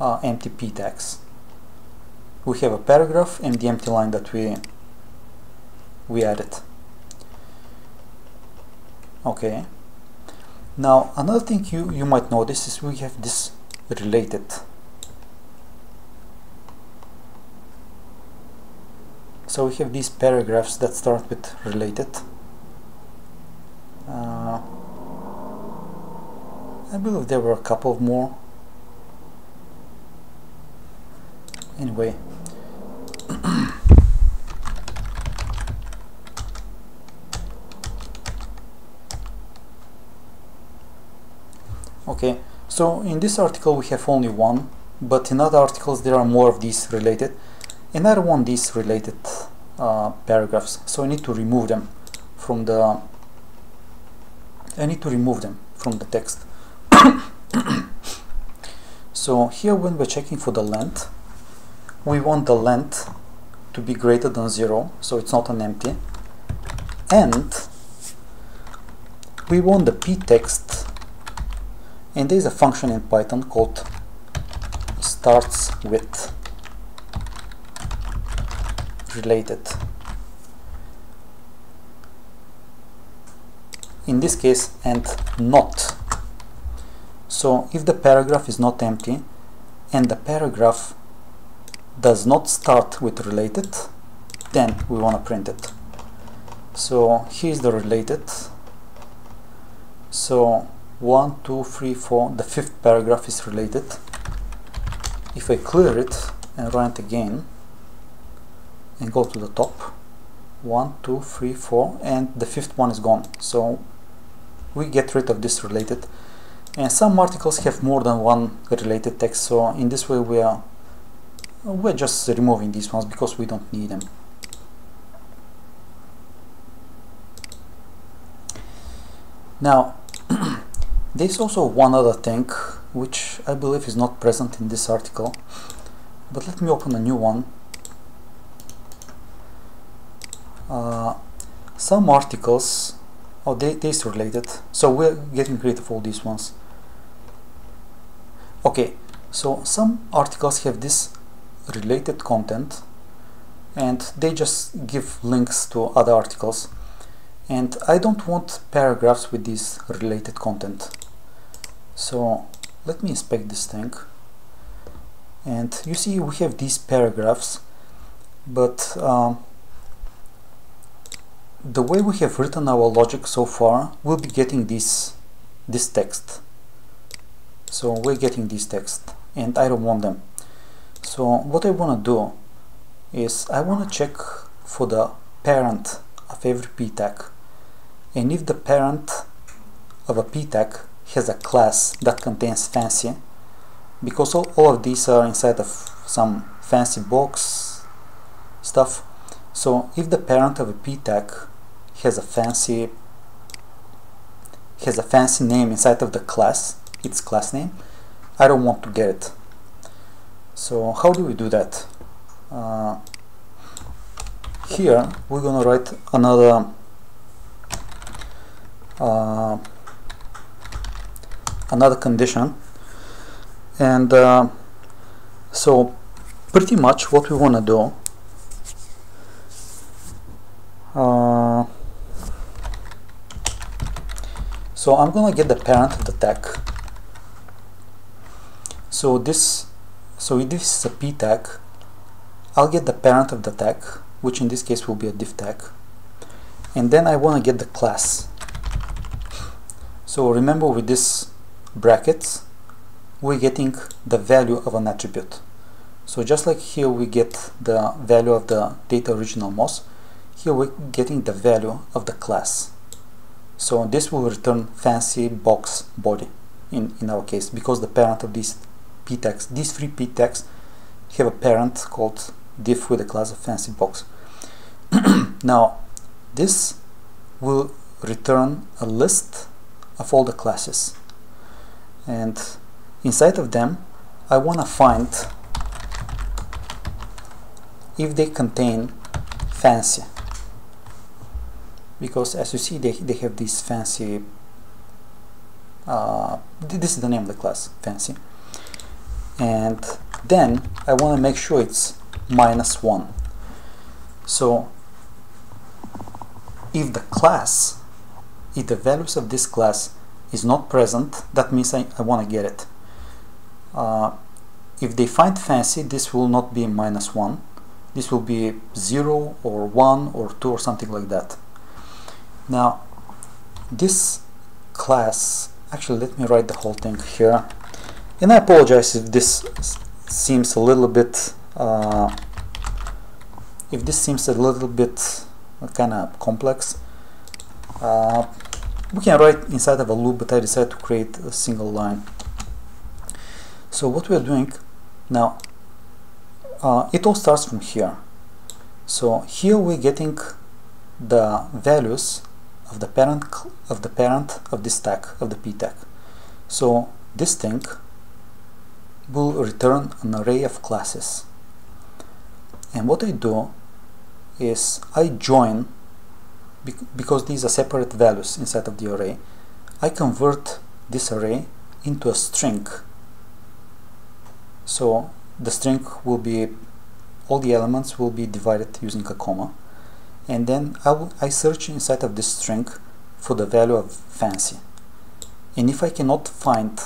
Speaker 1: uh, empty p tags. We have a paragraph and the empty line that we we added. Okay. Now another thing you you might notice is we have this related so we have these paragraphs that start with related. Uh, I believe there were a couple more. Anyway. Okay so in this article we have only one but in other articles there are more of these related and I don't want these related uh, paragraphs. So I need to remove them from the I need to remove them from the text. So here when we're checking for the length we want the length to be greater than zero so it's not an empty. And we want the p text and there is a function in Python called starts with related. In this case and not. So if the paragraph is not empty and the paragraph does not start with related then we want to print it. So here's the related. So one two three four the fifth paragraph is related. If I clear it and run it again and go to the top. One two three four and the fifth one is gone. So we get rid of this related. And some articles have more than one related text so in this way we are we're just removing these ones because we don't need them. Now there's also one other thing which I believe is not present in this article but let me open a new one uh, some articles oh they, these related. So we're getting rid of all these ones. Okay so some articles have this related content and they just give links to other articles. And I don't want paragraphs with this related content. So let me inspect this thing. And you see we have these paragraphs but um, the way we have written our logic so far we'll be getting this this text. So we're getting this text and I don't want them. So what I want to do is I want to check for the parent of every p tag and if the parent of a p tag has a class that contains fancy because all, all of these are inside of some fancy box stuff so if the parent of a p tag has a fancy has a fancy name inside of the class its class name. I don't want to get it. So how do we do that? Uh, here we're gonna write another uh, another condition. And uh, so pretty much what we want to do uh, so I'm gonna get the parent of the tag so this so if this is a p tag I'll get the parent of the tag which in this case will be a div tag. And then I want to get the class. So remember with this brackets we're getting the value of an attribute. So just like here we get the value of the data original MOS, here we're getting the value of the class so this will return fancy box body in, in our case because the parent of these p tags these three p tags have a parent called div with a class of fancy box. Now this will return a list of all the classes. And inside of them I want to find if they contain fancy because as you see they, they have this fancy uh, this is the name of the class fancy. And then I want to make sure it's minus 1 so if the class if the values of this class is not present that means I, I want to get it. Uh, if they find fancy this will not be minus 1 this will be 0 or 1 or 2 or something like that now this class actually let me write the whole thing here. And I apologize if this seems a little bit uh, if this seems a little bit kind of complex. Uh, we can write inside of a loop but I decided to create a single line. So what we're doing now uh, it all starts from here. So here we're getting the values of the parent of the parent of this tag of the p tag so this thing will return an array of classes. And what I do is I join because these are separate values inside of the array I convert this array into a string. So the string will be all the elements will be divided using a comma and then I, I search inside of this string for the value of fancy and if I cannot find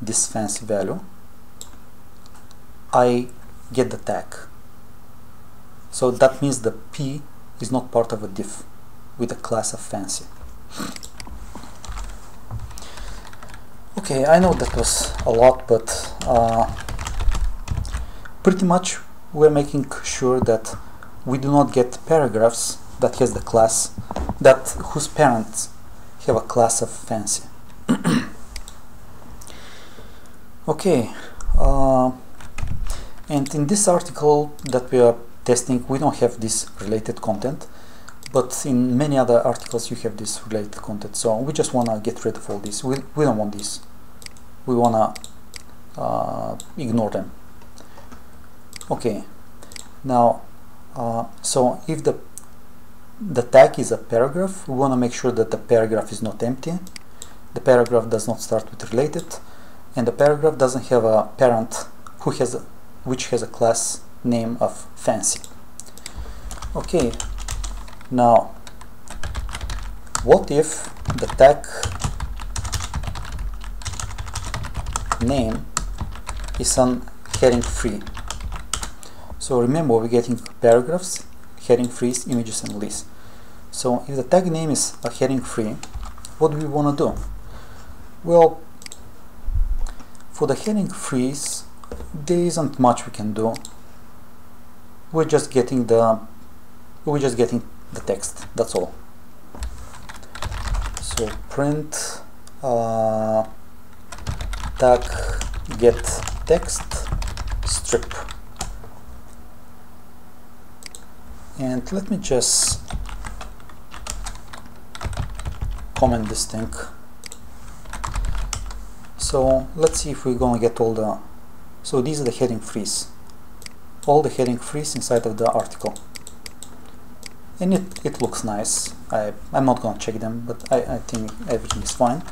Speaker 1: this fancy value I get the tag. So that means the P is not part of a div with a class of fancy. Okay, I know that was a lot, but uh, pretty much we're making sure that we do not get paragraphs that has the class that whose parents have a class of fancy. okay, uh, and in this article that we are testing, we don't have this related content, but in many other articles you have this related content. So we just want to get rid of all this. We, we don't want this. We want to uh, ignore them. Okay, now, uh, so if the the tag is a paragraph, we want to make sure that the paragraph is not empty. The paragraph does not start with related, and the paragraph doesn't have a parent who has a, which has a class name of fancy. Okay, now what if the tag name is on heading three? So remember we're getting paragraphs, heading three, images and lists. So if the tag name is a heading three, what do we want to do? Well, for the heading threes, there isn't much we can do. We're just getting the we're just getting the text. That's all. So print uh, tag get text strip and let me just comment this thing. So let's see if we're gonna get all the so these are the heading threes. All the heading threes inside of the article. And it, it looks nice. I, I'm not gonna check them but I, I think everything is fine.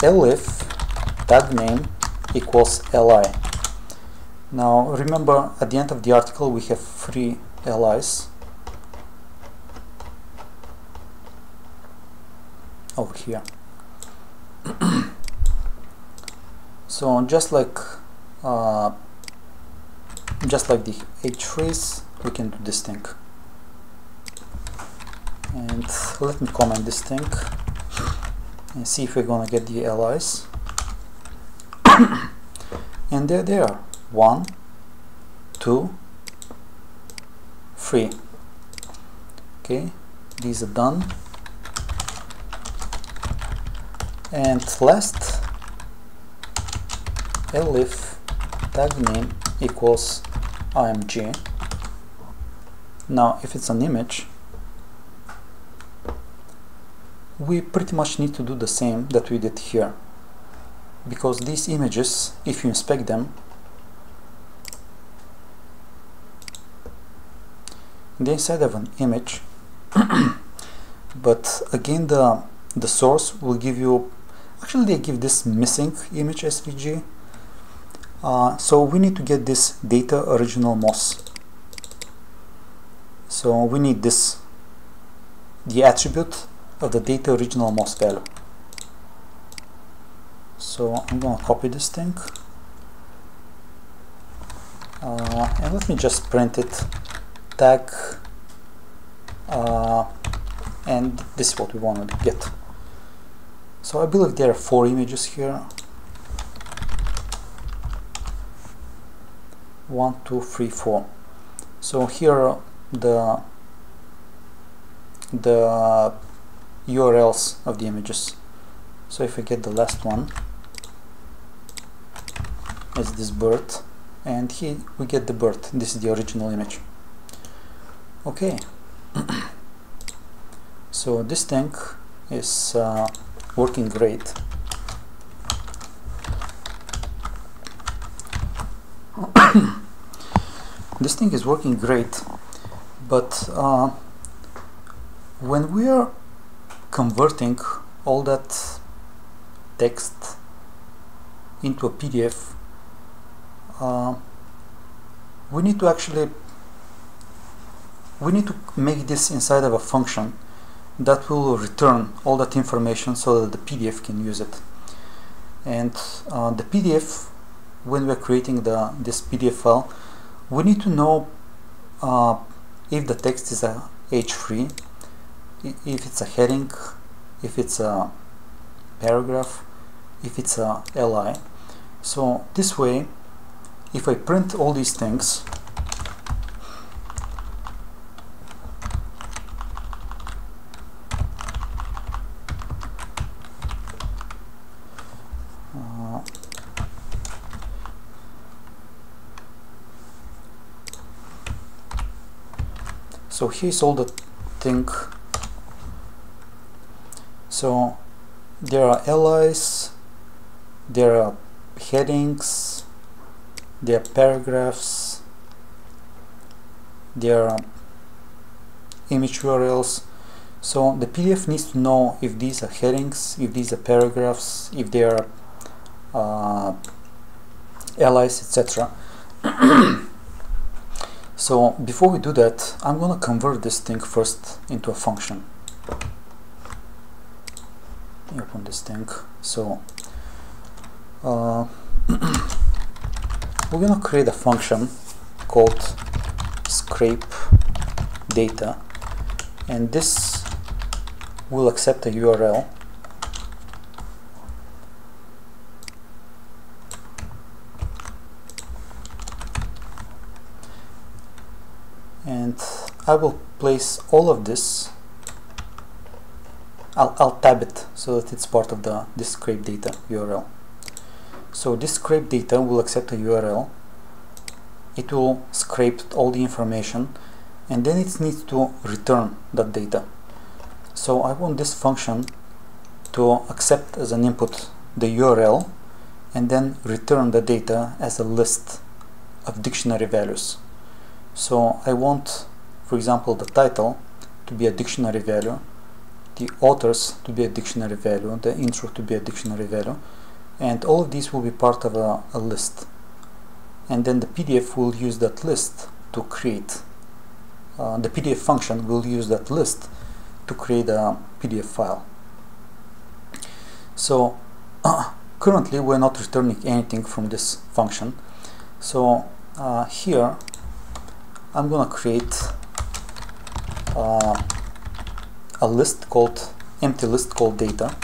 Speaker 1: Elif tag name equals li now remember at the end of the article we have three li's over here. So just like uh, just like the h threes we can do this thing. And let me comment this thing and see if we're gonna get the li's and there they are. One two three okay these are done. And last elif tag name equals img. Now if it's an image we pretty much need to do the same that we did here. Because these images if you inspect them the inside of an image but again the the source will give you actually they give this missing image SVG uh, so we need to get this data original MOS so we need this the attribute of the data original MOS value. So I'm gonna copy this thing. Uh, and let me just print it tag uh, and this is what we want to get. So I believe there are four images here. One two three four. So here are the the URLs of the images. So if I get the last one is this bird and here we get the bird. This is the original image okay. So this thing is uh, working great. This thing is working great but uh, when we are converting all that text into a PDF uh, we need to actually we need to make this inside of a function that will return all that information so that the PDF can use it and uh, the PDF when we're creating the this PDF file, we need to know uh, if the text is a H3, if it's a heading, if it's a paragraph, if it's a LI. So this way, if I print all these things, so here's all the thing. So there are LIs there are headings there are paragraphs there are image URLs so the PDF needs to know if these are headings if these are paragraphs if they are uh, LIs etc so before we do that I'm gonna convert this thing first into a function. Open this thing. So uh, we're gonna create a function called scrape data. And this will accept a URL and I will place all of this I'll, I'll tab it so that it's part of the this scrape data URL so this scrape data will accept a URL it will scrape all the information and then it needs to return that data. So I want this function to accept as an input the URL and then return the data as a list of dictionary values so I want for example the title to be a dictionary value the authors to be a dictionary value the intro to be a dictionary value and all of these will be part of a, a list. And then the PDF will use that list to create uh, the PDF function will use that list to create a PDF file. So uh, currently we're not returning anything from this function. So uh, here I'm gonna create uh, a list called empty list called data.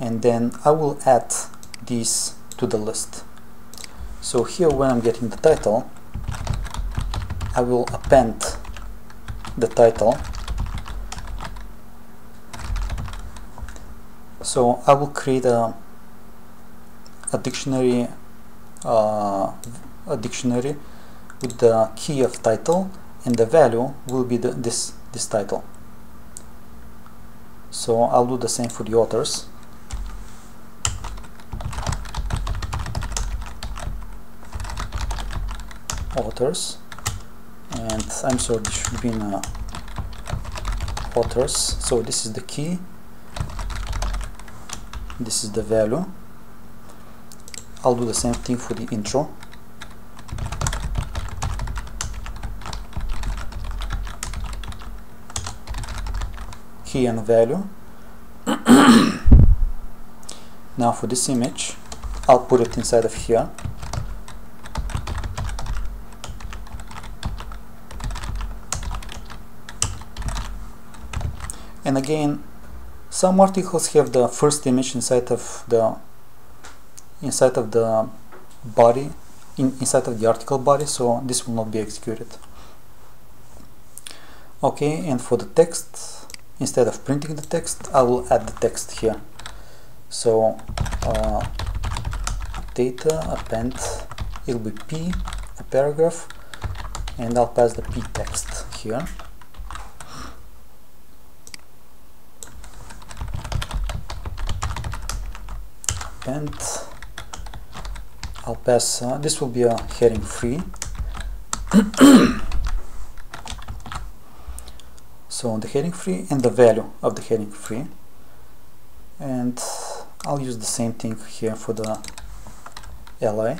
Speaker 1: And then I will add these to the list. So here when I'm getting the title I will append the title. So I will create a a dictionary uh, a dictionary with the key of title and the value will be the, this this title. So I'll do the same for the authors. Authors. And I'm sorry this should be in uh, authors. So this is the key. This is the value. I'll do the same thing for the intro key and value. Now for this image I'll put it inside of here. And again some articles have the first image inside of the inside of the body in, inside of the article body so this will not be executed. Okay and for the text instead of printing the text I will add the text here. So uh, data append it will be p a paragraph and I'll pass the p text here. And I'll pass uh, this will be a heading three so on the heading 3 and the value of the heading 3 and I'll use the same thing here for the la LI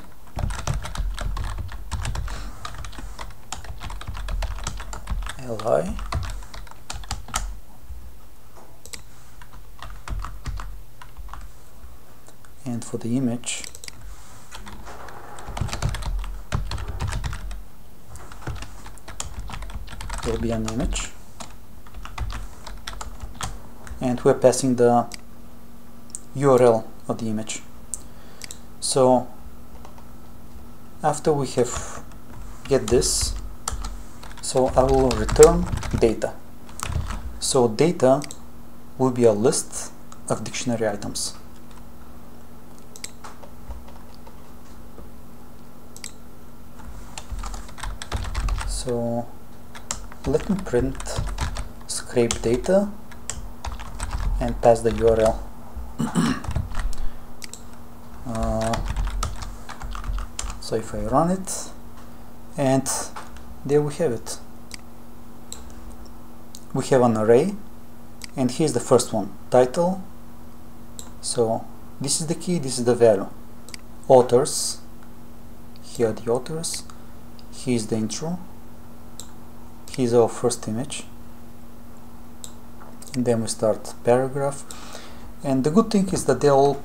Speaker 1: and for the image. Will be an image and we're passing the URL of the image. So after we have get this so I will return data. So data will be a list of dictionary items. So let me print scrape data and pass the URL uh, so if I run it and there we have it. We have an array and here's the first one title. So this is the key this is the value. Authors here are the authors. Here's the intro. Here's our first image then we start paragraph. And the good thing is that they're all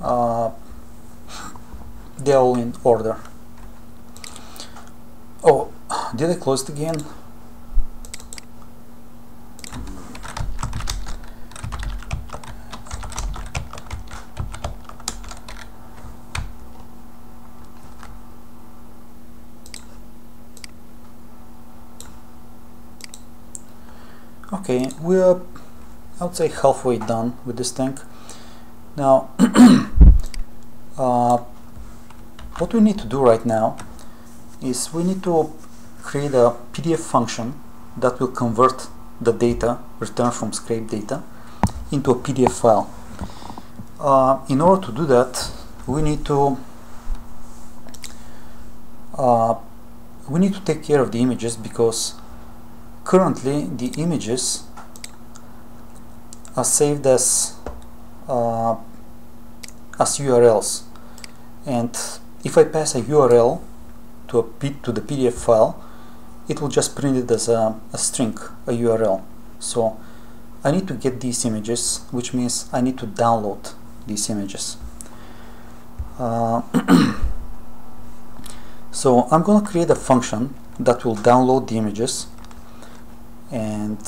Speaker 1: uh, they're all in order. Oh did I close it again? Okay we're I would say halfway done with this thing now uh, what we need to do right now is we need to create a PDF function that will convert the data returned from scrape data into a PDF file. Uh, in order to do that we need to uh, we need to take care of the images because currently the images are saved as uh, as URLs and if I pass a URL to a to the PDF file it will just print it as a, a string a URL so I need to get these images which means I need to download these images. Uh, so I'm gonna create a function that will download the images and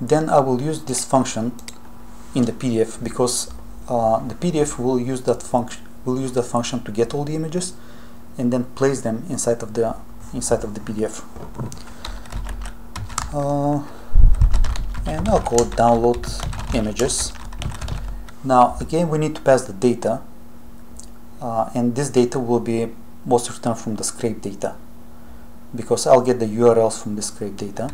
Speaker 1: then I will use this function in the PDF because uh, the PDF will use that function will use that function to get all the images and then place them inside of the inside of the PDF uh, and I'll call download images. Now again we need to pass the data uh, and this data will be was returned from the scrape data because I'll get the URLs from the scrape data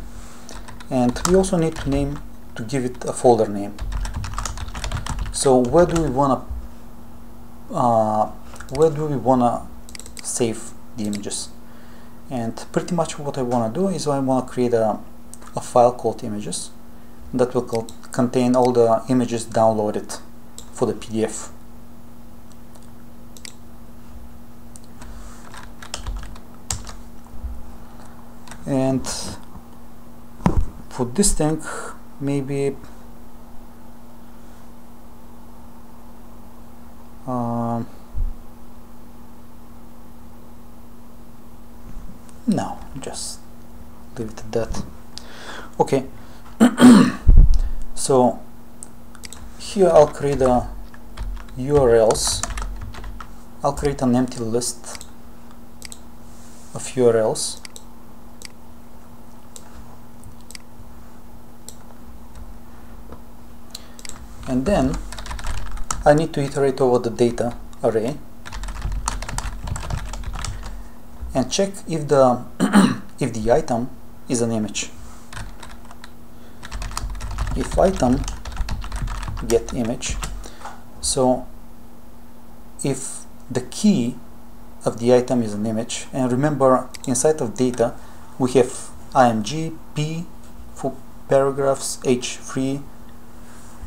Speaker 1: and we also need to name to give it a folder name. So where do we want to uh, where do we want to save the images? And pretty much what I want to do is I want to create a, a file called images that will contain all the images downloaded for the PDF and for this thing maybe um, no just leave it at that. Okay. So here I'll create a URLs I'll create an empty list of URLs and then I need to iterate over the data array and check if the if the item is an image. If item get image so if the key of the item is an image and remember inside of data we have img p for paragraphs h3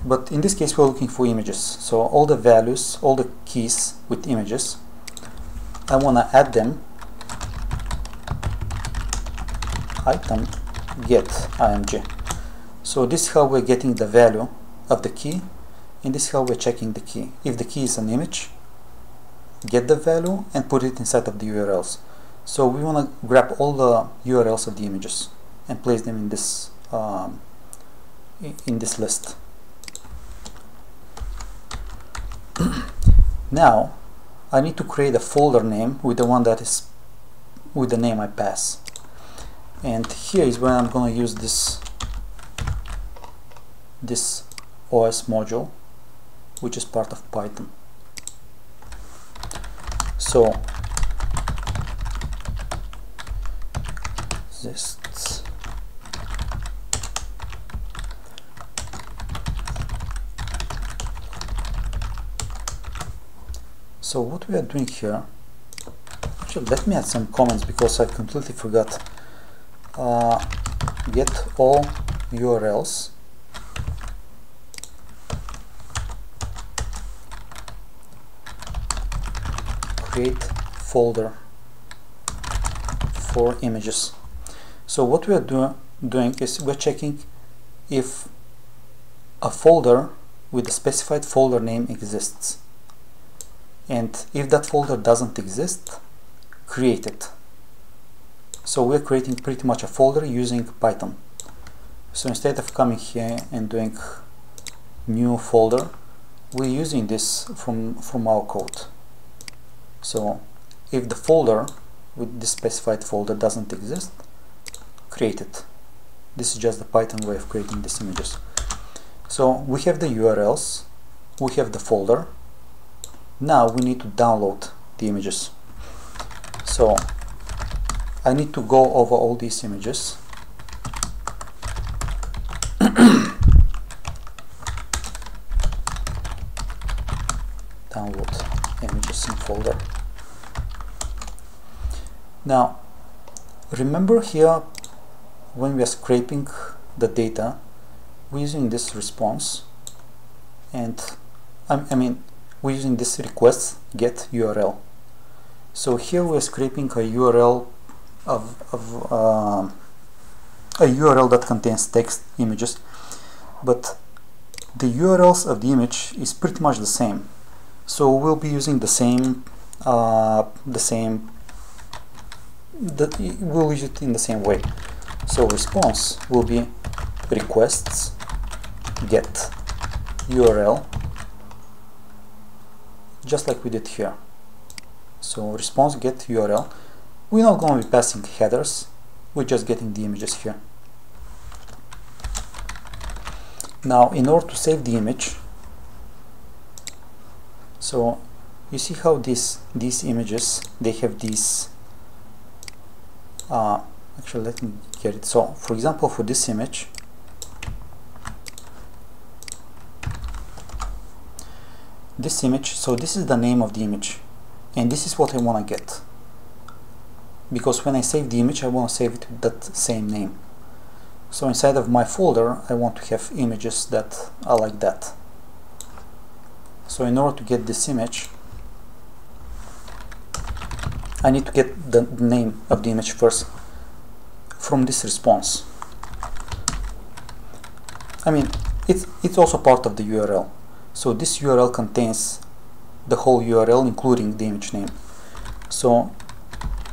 Speaker 1: but in this case we're looking for images. So all the values all the keys with images I want to add them. Item get img so this is how we're getting the value of the key and this is how we're checking the key. If the key is an image get the value and put it inside of the URLs So we want to grab all the URLs of the images and place them in this um, in this list. Now I need to create a folder name with the one that is with the name I pass. And here is where I'm going to use this this OS module which is part of Python. So this so what we are doing here actually let me add some comments because I completely forgot. Uh, get all URLs create folder for images. So what we are do doing is we're checking if a folder with a specified folder name exists and if that folder doesn't exist create it. So we're creating pretty much a folder using Python. So instead of coming here and doing new folder we're using this from from our code. So if the folder with this specified folder doesn't exist create it. This is just the Python way of creating these images. So we have the URLs we have the folder now we need to download the images. So I need to go over all these images. Download images in folder. Now remember here when we are scraping the data we're using this response and I, I mean we're using this request get URL so here we're scraping a URL of, of uh, a URL that contains text images but the URLs of the image is pretty much the same. So we'll be using the same uh, the same that we'll use it in the same way. So response will be requests get URL just like we did here. So response get URL. We're not going to be passing headers, we're just getting the images here. Now in order to save the image, so you see how these these images they have these uh, actually let me get it so for example for this image this image so this is the name of the image and this is what I want to get. Because when I save the image I want to save it with that same name. So inside of my folder I want to have images that are like that. So in order to get this image I need to get the name of the image first from this response. I mean it's, it's also part of the URL so this URL contains the whole URL including the image name. So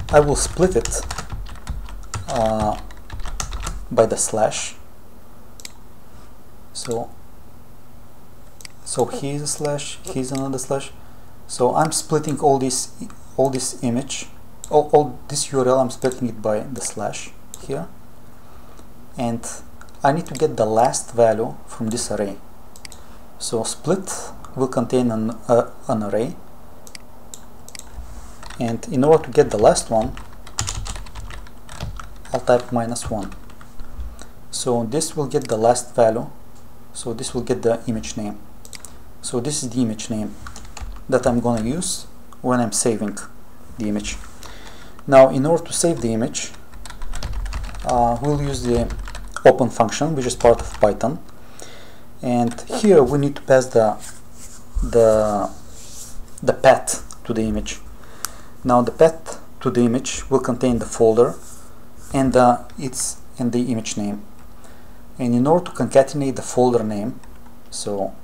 Speaker 1: I will split it uh, by the slash. So so here's a slash here's another slash. So I'm splitting all this all this image all, all this URL I'm splitting it by the slash here. And I need to get the last value from this array so split will contain an, uh, an array. And in order to get the last one I'll type minus 1 so this will get the last value. So this will get the image name. So this is the image name that I'm gonna use when I'm saving the image. Now in order to save the image uh, we'll use the open function which is part of Python and here we need to pass the the the path to the image. Now the path to the image will contain the folder and the its and the image name. And in order to concatenate the folder name so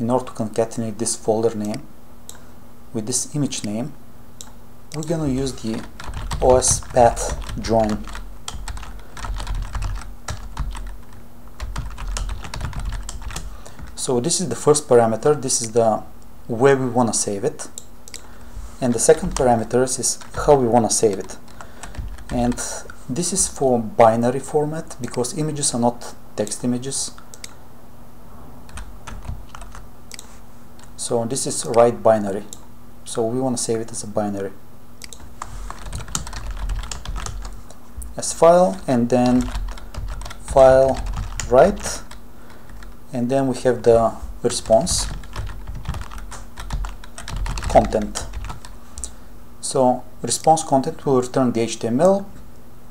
Speaker 1: in order to concatenate this folder name with this image name we're gonna use the os path join so this is the first parameter. This is the where we want to save it. And the second parameter is how we want to save it. And this is for binary format because images are not text images. So this is write binary. So we want to save it as a binary. As file and then file write and then we have the response. Content. So response content will return the HTML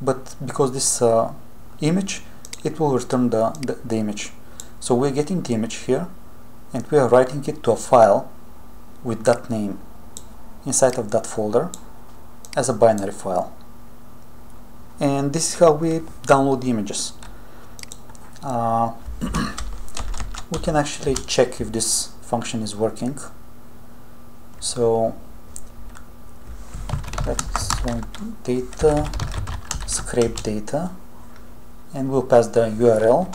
Speaker 1: but because this uh, image it will return the, the, the image. So we're getting the image here and we are writing it to a file with that name inside of that folder as a binary file. And this is how we download the images. Uh, we can actually check if this function is working. So let's data scrape data and we'll pass the URL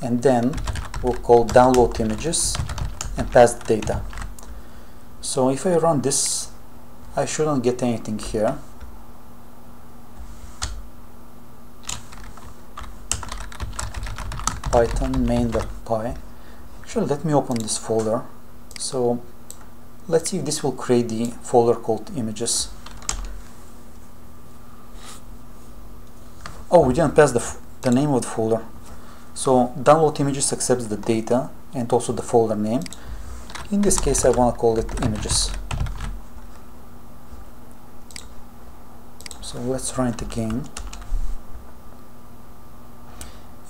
Speaker 1: and then we'll call download images and pass data. So if I run this I shouldn't get anything here python main.py actually let me open this folder. So let's see if this will create the folder called images. Oh we didn't pass the, the name of the folder. So download images accepts the data and also the folder name. In this case I want to call it images. So let's run it again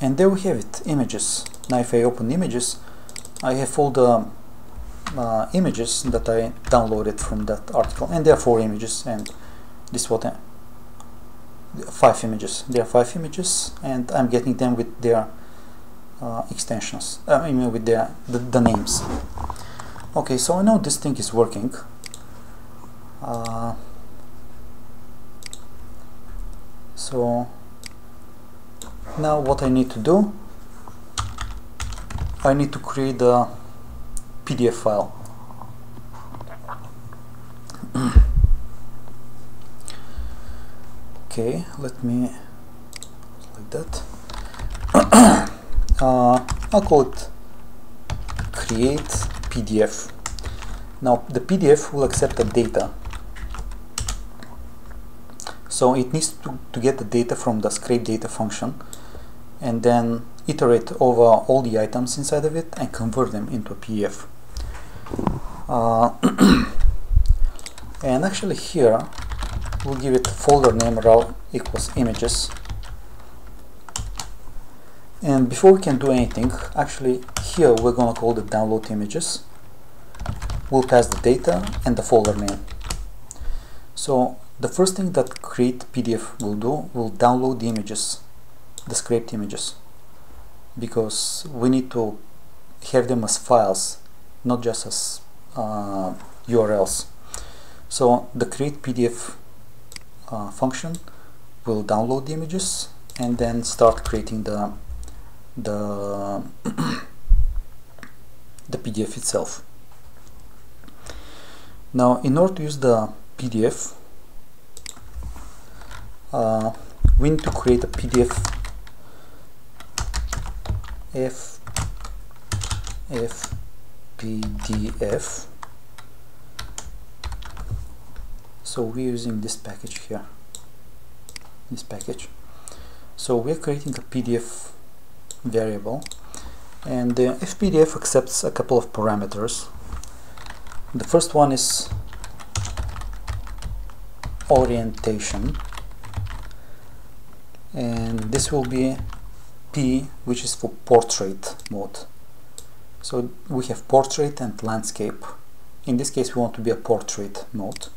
Speaker 1: and there we have it images. Now if I open images I have all the uh, images that I downloaded from that article. And there are four images and this is what I, five images. There are five images and I'm getting them with their uh, extensions. I mean with their the, the, names. Okay so I know this thing is working. Uh, so now what I need to do I need to create a PDF file. Okay let me like that. Uh, I'll call it create PDF now the PDF will accept the data. So it needs to, to get the data from the scrape data function and then iterate over all the items inside of it and convert them into a PDF. Uh, and actually here we'll give it folder name raw equals images. And before we can do anything actually here we're going to call the download images. We'll pass the data and the folder name. So the first thing that create PDF will do will download the images the scraped images. Because we need to have them as files not just as uh, URLs so the create PDF uh, function will download the images and then start creating the the the PDF itself. Now in order to use the PDF uh, we need to create a PDF f f pdf so we're using this package here. This package. So we're creating a PDF variable. And the fpdf accepts a couple of parameters. The first one is orientation. And this will be P which is for portrait mode. So we have portrait and landscape. In this case we want to be a portrait mode.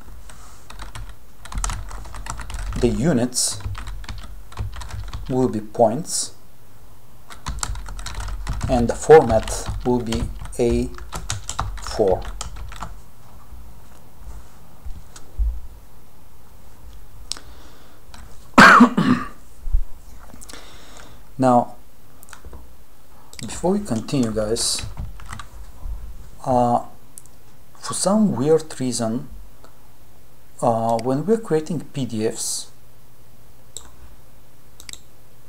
Speaker 1: The units will be points and the format will be A4 now before we continue guys uh, for some weird reason uh, when we're creating PDFs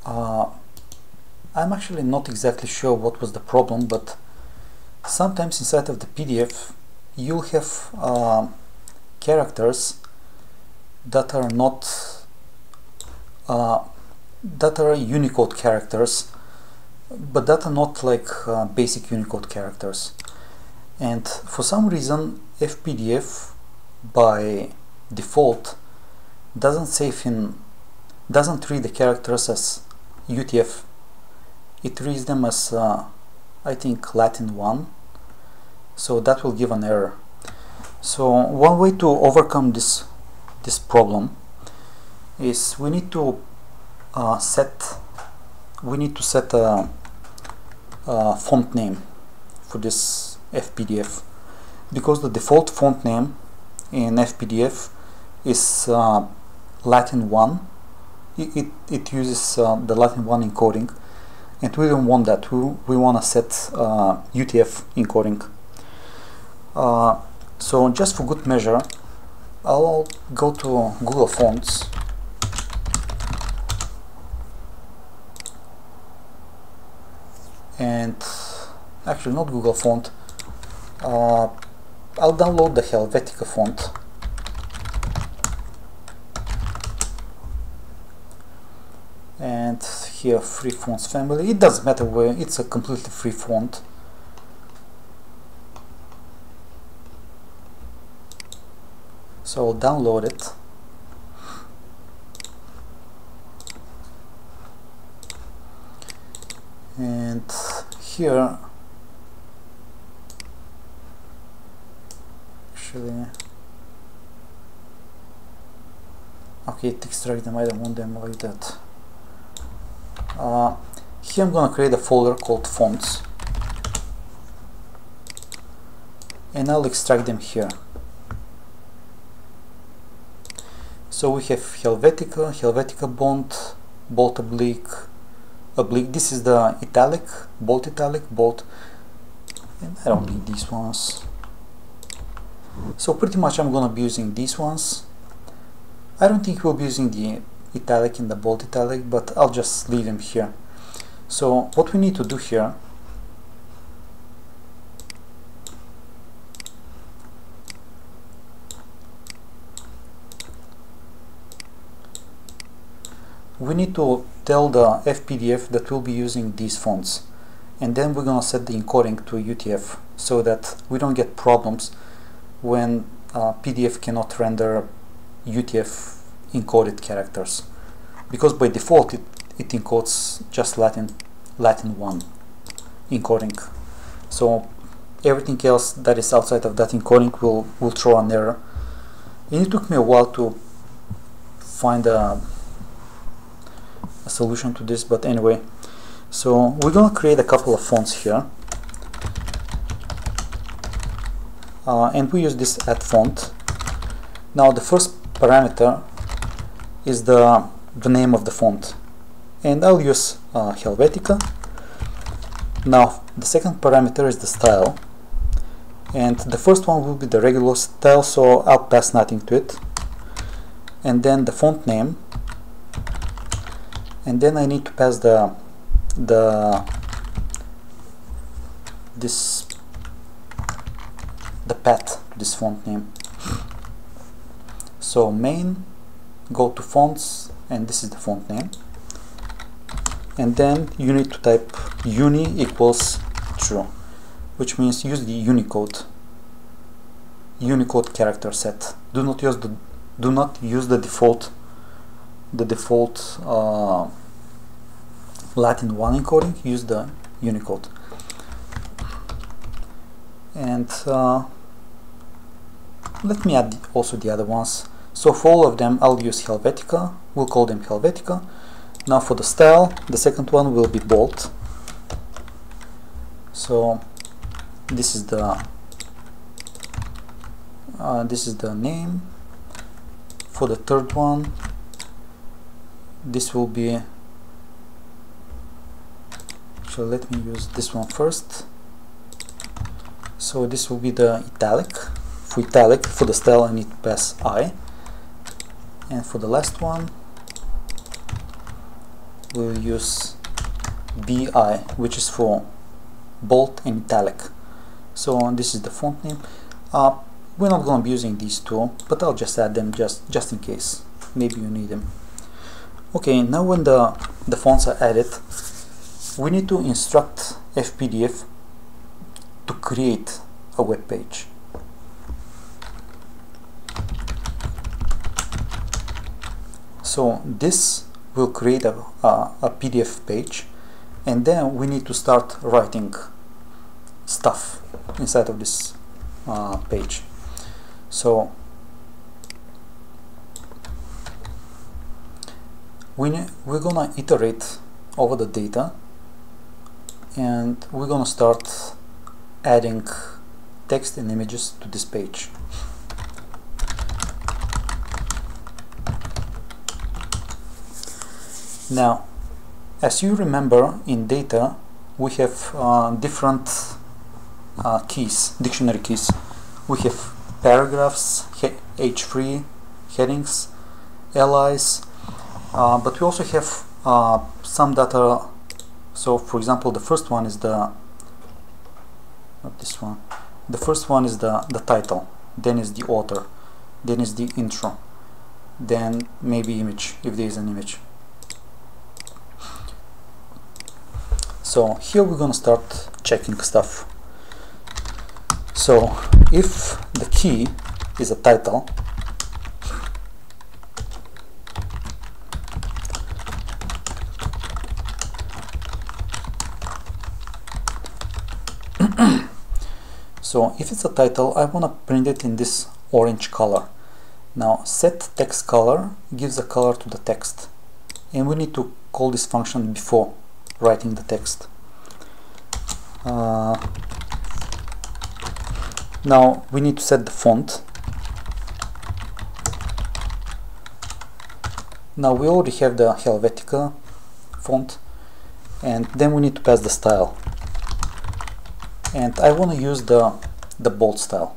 Speaker 1: uh, I'm actually not exactly sure what was the problem but sometimes inside of the PDF you'll have uh, characters that are not uh, that are Unicode characters but that are not like uh, basic Unicode characters. And for some reason FPDF by default doesn't save in doesn't read the characters as UTF it reads them as uh, I think Latin 1 so that will give an error. So one way to overcome this this problem is we need to uh, set we need to set a, a, font name for this FPDF because the default font name in FPDF is uh, Latin 1 it, it, it uses uh, the Latin 1 encoding. And we don't want that. We, we want to set UTF uh, encoding. Uh, so just for good measure I'll go to Google Fonts and actually not Google font. Uh, I'll download the Helvetica font. And here free fonts family. It doesn't matter where it's a completely free font. So I'll download it and here actually okay extract them I don't want them like that. Uh, here I'm gonna create a folder called fonts. And I'll extract them here. So we have Helvetica, Helvetica Bond, Bold Oblique, Oblique, this is the italic, bold italic, bold, and I don't need these ones. So pretty much I'm gonna be using these ones. I don't think we'll be using the italic and the bold italic, but I'll just leave them here. So what we need to do here we need to tell the FPDF that we'll be using these fonts. And then we're gonna set the encoding to UTF so that we don't get problems when uh, PDF cannot render UTF encoded characters. Because by default it, it encodes just Latin Latin 1 encoding. So everything else that is outside of that encoding will, will throw an error. And it took me a while to find a solution to this but anyway. So we're gonna create a couple of fonts here. Uh, and we use this add font. Now the first parameter is the the name of the font. And I'll use uh, Helvetica. Now the second parameter is the style. And the first one will be the regular style so I'll pass nothing to it. And then the font name and then I need to pass the the this the path this font name. So main go to fonts and this is the font name. And then you need to type uni equals true which means use the unicode unicode character set. Do not use the do not use the default the default uh, Latin 1 encoding, use the Unicode. And uh, let me add also the other ones. So for all of them I'll use Helvetica, we'll call them Helvetica. Now for the style, the second one will be bold. So this is the uh, this is the name. For the third one, this will be actually let me use this one first. So this will be the italic. For italic for the style I need pass I. And for the last one we'll use BI which is for bold and italic. So this is the font name. Uh, we're not going to be using these two but I'll just add them just just in case. Maybe you need them. Okay now when the the fonts are added we need to instruct FPDF to create a web page. So this will create a, a, a PDF page and then we need to start writing stuff inside of this uh, page. So we we're gonna iterate over the data and we're gonna start adding text and images to this page. Now as you remember in data we have uh, different uh, keys dictionary keys. We have paragraphs h3 headings LIs uh, but we also have uh, some data so for example the first one is the not this one. The first one is the the title. Then is the author. Then is the intro. Then maybe image if there is an image. So here we're gonna start checking stuff. So if the key is a title so if it's a title I want to print it in this orange color. Now set text color gives a color to the text and we need to call this function before writing the text. Uh, now we need to set the font. Now we already have the Helvetica font and then we need to pass the style and I want to use the the bold style.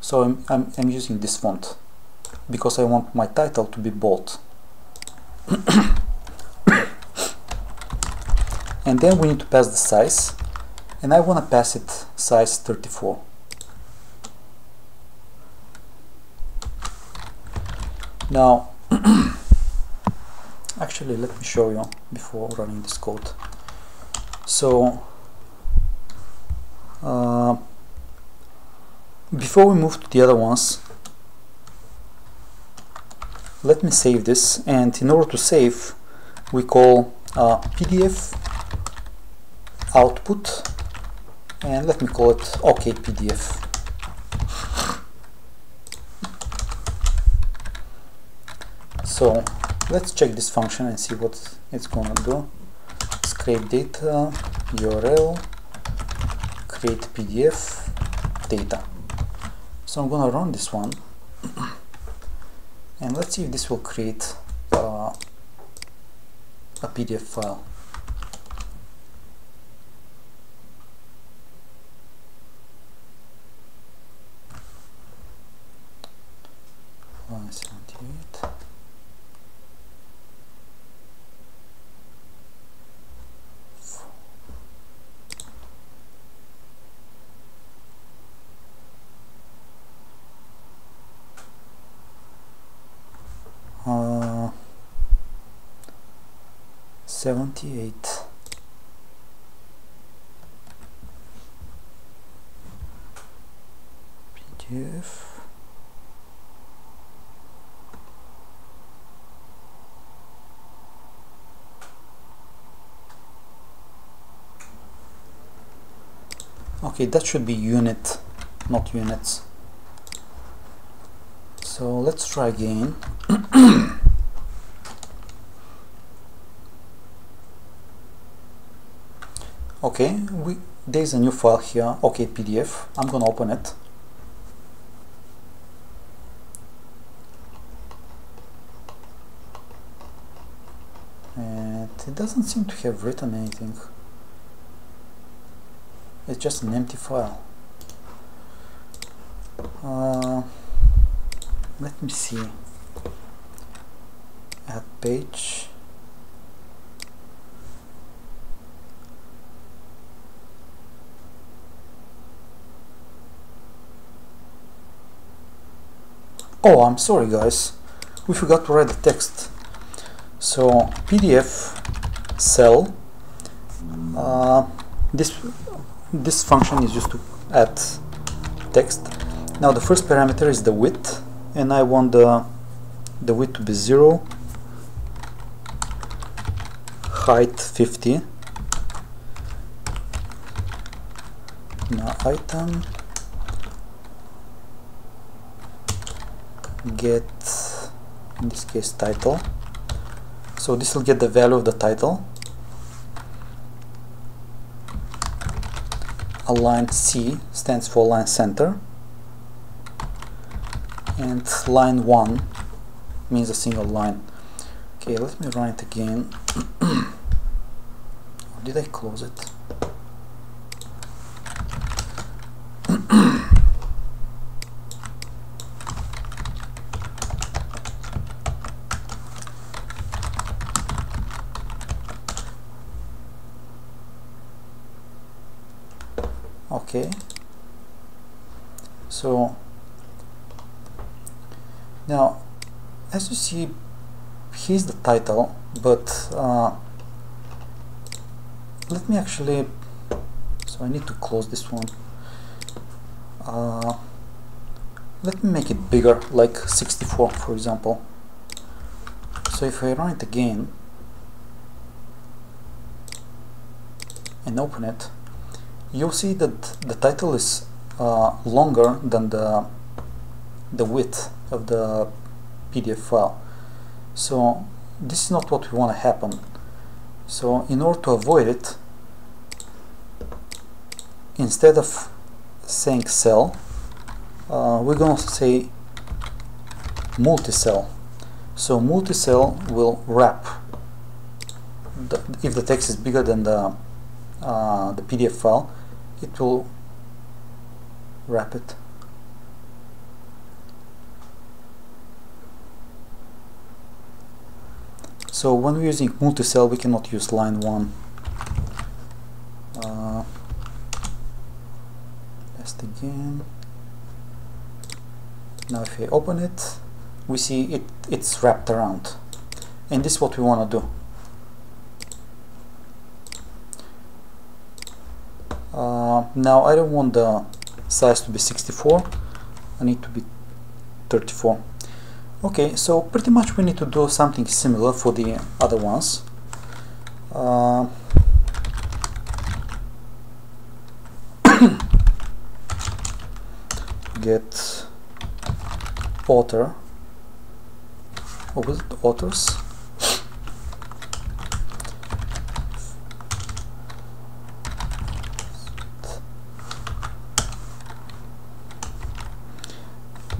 Speaker 1: So I'm, I'm, I'm using this font because I want my title to be bold. And then we need to pass the size and I want to pass it size 34 now actually let me show you before running this code. So uh, before we move to the other ones let me save this and in order to save we call uh, PDF output and let me call it OK PDF so let's check this function and see what it's gonna do. Scrape data URL create PDF data. So I'm gonna run this one. And let's see if this will create uh, a PDF file one seventy eight uh, 78 PDF okay that should be unit not units. So let's try again. Okay we there's a new file here. Okay PDF I'm gonna open it. And it doesn't seem to have written anything it's just an empty file. Uh, let me see. Add page. Oh I'm sorry guys. We forgot to write the text. So PDF cell uh, this this function is used to add text. Now the first parameter is the width and I want the the width to be 0 height 50 now item get in this case title. So this will get the value of the title align C stands for line center. And line 1 means a single line. Okay let me run it again did I close it okay so now as you see here's the title but uh, let me actually so I need to close this one. Uh, let me make it bigger like 64 for example. So if I run it again and open it you'll see that the title is uh, longer than the the width of the PDF file. So this is not what we want to happen so in order to avoid it instead of saying cell uh, we're going to say multi-cell so multi-cell will wrap the, if the text is bigger than the uh, the PDF file it will wrap it. So when we're using multi-cell we cannot use line 1. Uh, test again. Now if I open it we see it it's wrapped around and this is what we want to do. Uh, now I don't want the size to be 64 I need to be 34 okay so pretty much we need to do something similar for the other ones. Uh, get author. What was it? Authors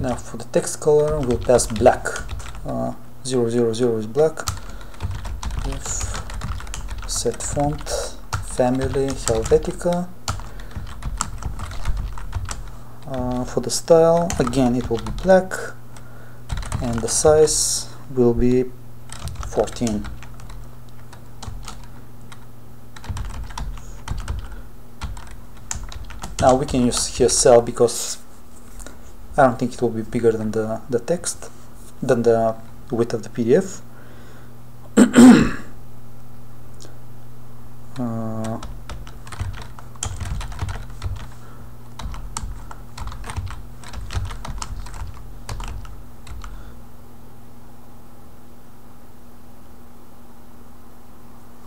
Speaker 1: now for the text color we'll pass black. Uh, 000 is black. If set font family Helvetica. Uh, for the style again it will be black. And the size will be 14 now we can use here cell because I don't think it will be bigger than the, the text, than the width of the PDF. uh,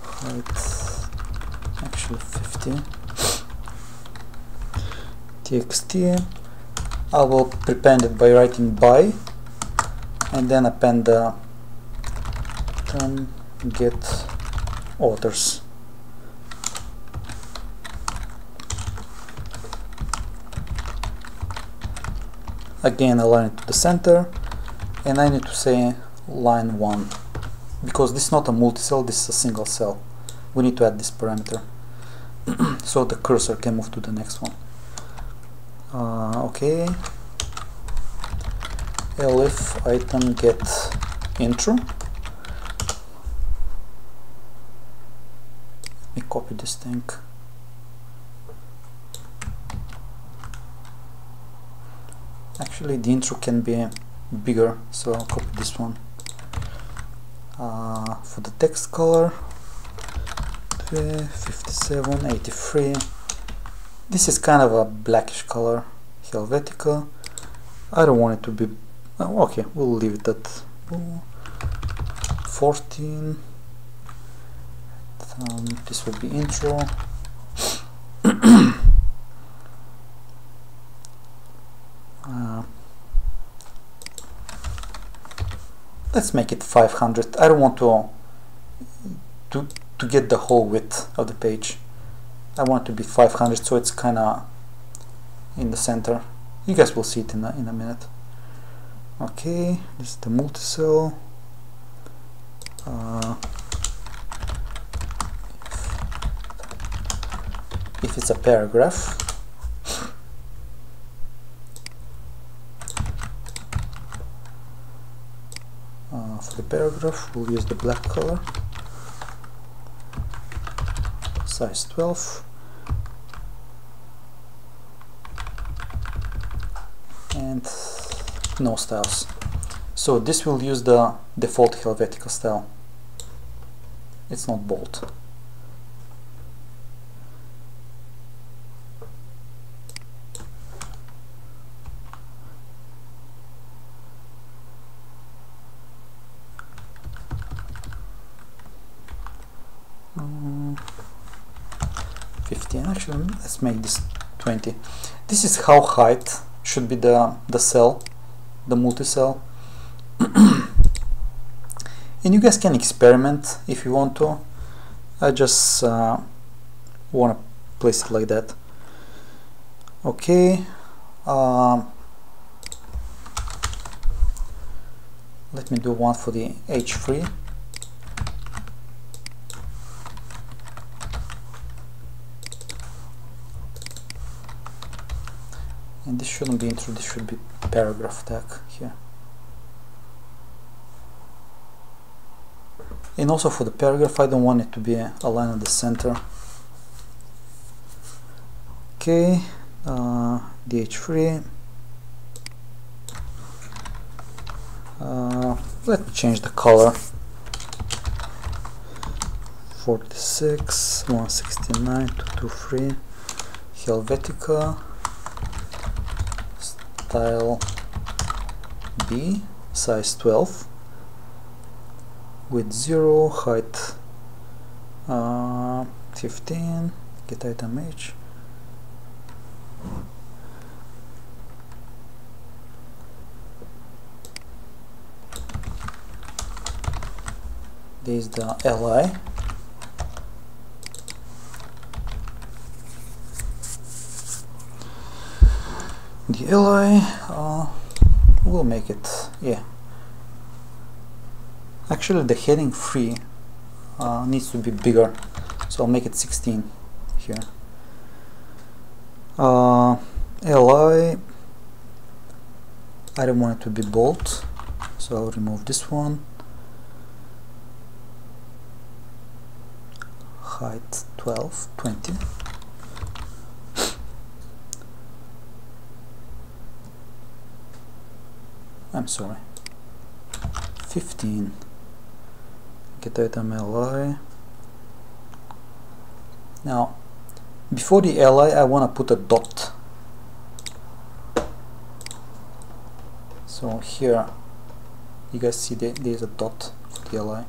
Speaker 1: height actually 50 txt I will prepend it by writing by and then append the term get authors. Again align it to the center and I need to say line 1 because this is not a multi-cell this is a single cell. We need to add this parameter. So the cursor can move to the next one. Uh, okay elif item get intro. Let me copy this thing. Actually the intro can be bigger so I'll copy this one. Uh, for the text color 57 83 this is kind of a blackish color Helvetica I don't want it to be oh, okay. We'll leave it at 14 um, this will be intro. Uh, let's make it 500 I don't want to to to get the whole width of the page. I want to be 500 so it's kinda in the center. You guys will see it in a, in a minute okay this is the multi-cell uh, if it's a paragraph. Uh, for the paragraph we'll use the black color. Size 12 and no styles. So this will use the default Helvetica style. It's not bold. Mm, 15 actually let's make this 20 this is how height should be the the cell the multi-cell. And you guys can experiment if you want to. I just uh, want to place it like that. Okay um, let me do one for the H3 and this shouldn't be intro, this should be paragraph tag here. And also for the paragraph, I don't want it to be aligned at the center. Okay, uh, DH3. Uh, let me change the color. 46, 169, 223, Helvetica style B size 12 with 0 height uh, 15 get item H. This is the li the li uh, will make it yeah. Actually the heading 3 uh, needs to be bigger so I'll make it 16 here. Uh, li I don't want it to be bold so I'll remove this one. Height 12 20 I'm sorry. 15 get item li now before the li I want to put a dot. So here you guys see that there's a dot for the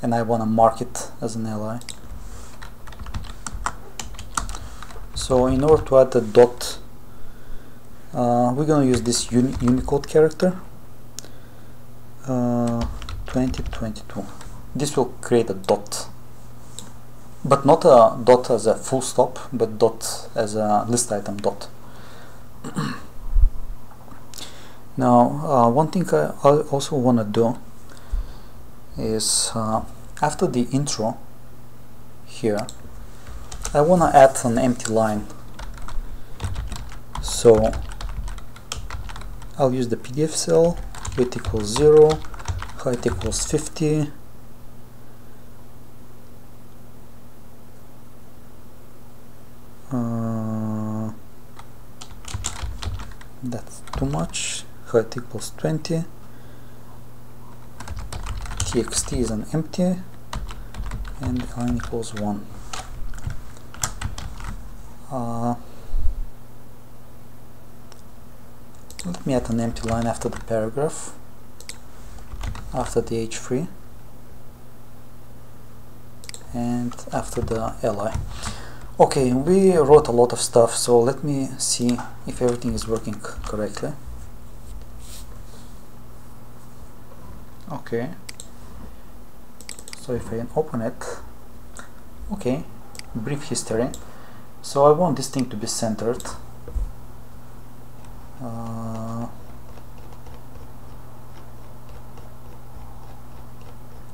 Speaker 1: and I want to mark it as an li so in order to add a dot uh, we're going to use this uni Unicode character. Uh, 2022 this will create a dot. But not a dot as a full stop but dot as a list item dot. Now uh, one thing I also want to do is uh, after the intro here I want to add an empty line. So I'll use the PDF cell. Width equals 0 height equals 50 uh, that's too much. Height equals 20 txt is an empty. And line equals 1 uh, let me add an empty line after the paragraph. After the h3 and after the li okay we wrote a lot of stuff so let me see if everything is working correctly. Okay. So if I open it. Okay brief history. So I want this thing to be centered uh,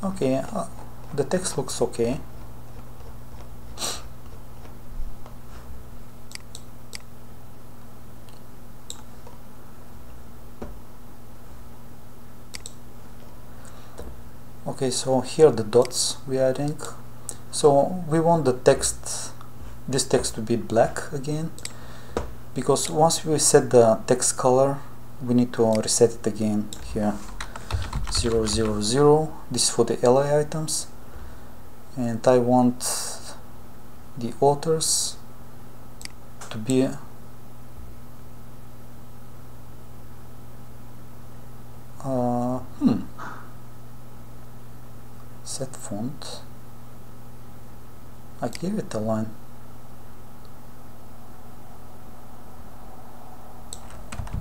Speaker 1: okay uh, the text looks okay. Okay so here the dots we are adding. So we want the text this text to be black again because once we set the text color we need to reset it again here. 000 this is for the li items. And I want the authors to be uh, hmm set font. I gave it a line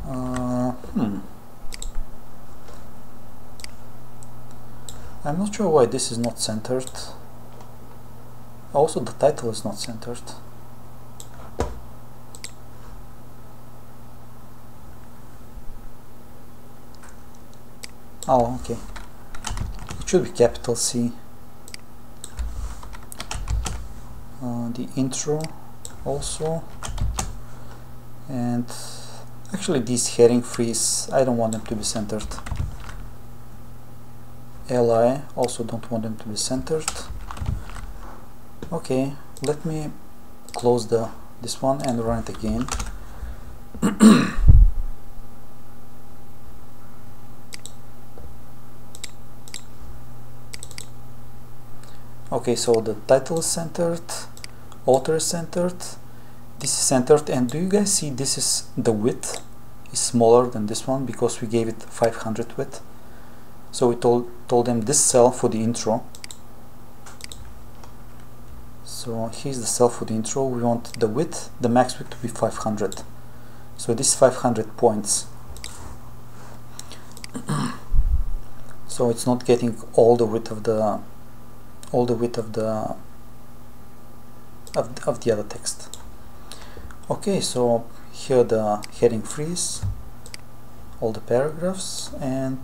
Speaker 1: uh, hmm. I'm not sure why this is not centered. Also the title is not centered. Oh okay. It should be capital C. Uh, the intro also. And actually these heading threes I don't want them to be centered. Li also don't want them to be centered. Okay let me close the this one and run it again. Okay so the title is centered author is centered this is centered and do you guys see this is the width is smaller than this one because we gave it 500 width? So we told told them this cell for the intro. So here's the cell for the intro. We want the width the max width to be 500 so this is 500 points. So it's not getting all the width of the all the width of the of, of the other text okay so here the heading threes all the paragraphs and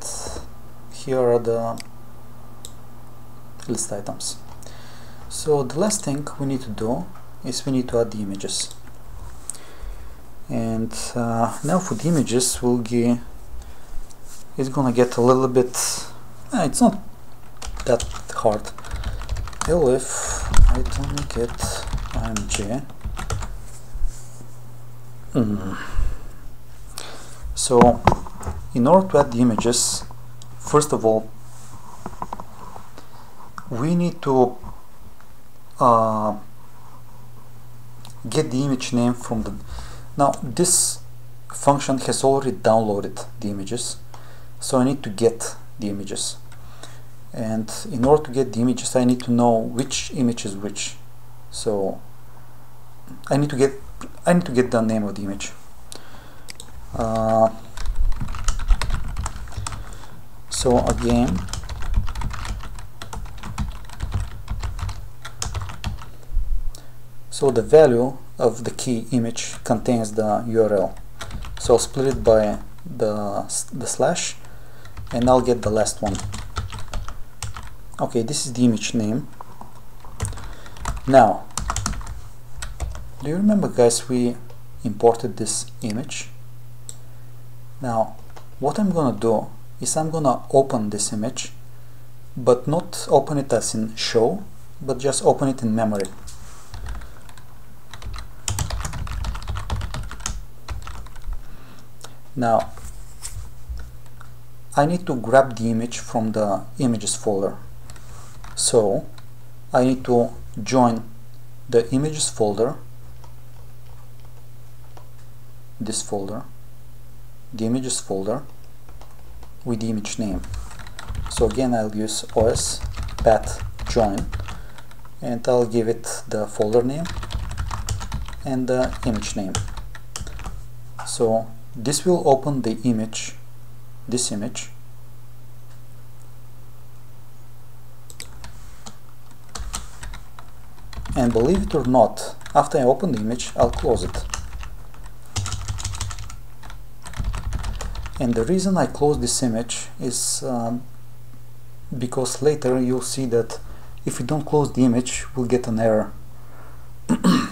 Speaker 1: here are the list items. So the last thing we need to do is we need to add the images. And uh, now for the images we'll get it's gonna get a little bit uh, it's not that hard. If I don't get img mm. so in order to add the images first of all we need to uh, get the image name from the now this function has already downloaded the images so I need to get the images and in order to get the images I need to know which image is which so I need to get I need to get the name of the image. Uh, so again so the value of the key image contains the URL so I'll split it by the, the slash and I'll get the last one. Okay this is the image name. Now do you remember guys we imported this image? Now what I'm gonna do is I'm gonna open this image but not open it as in show but just open it in memory. Now I need to grab the image from the images folder. So I need to join the images folder this folder the images folder with the image name. So again I'll use os path join and I'll give it the folder name and the image name. So this will open the image this image. And believe it or not after I open the image I'll close it and the reason I close this image is um, because later you'll see that if you don't close the image we'll get an error.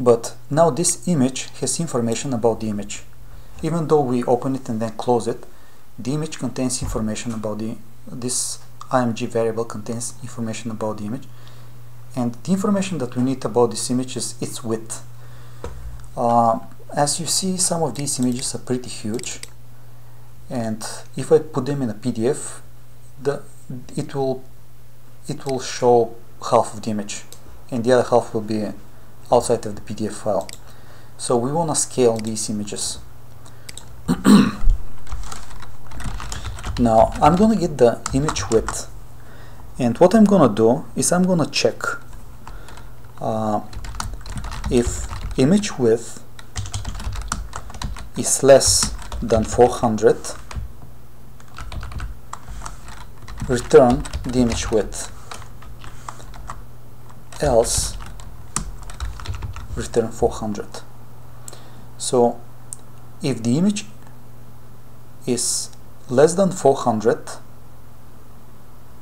Speaker 1: But now this image has information about the image. Even though we open it and then close it the image contains information about the this img variable contains information about the image. And the information that we need about this image is its width. Uh, as you see some of these images are pretty huge. And if I put them in a PDF the it will it will show half of the image and the other half will be outside of the PDF file. So we want to scale these images. Now I'm gonna get the image width and what I'm gonna do is I'm gonna check uh, if image width is less than 400 return the image width. Else return 400 so if the image is less than 400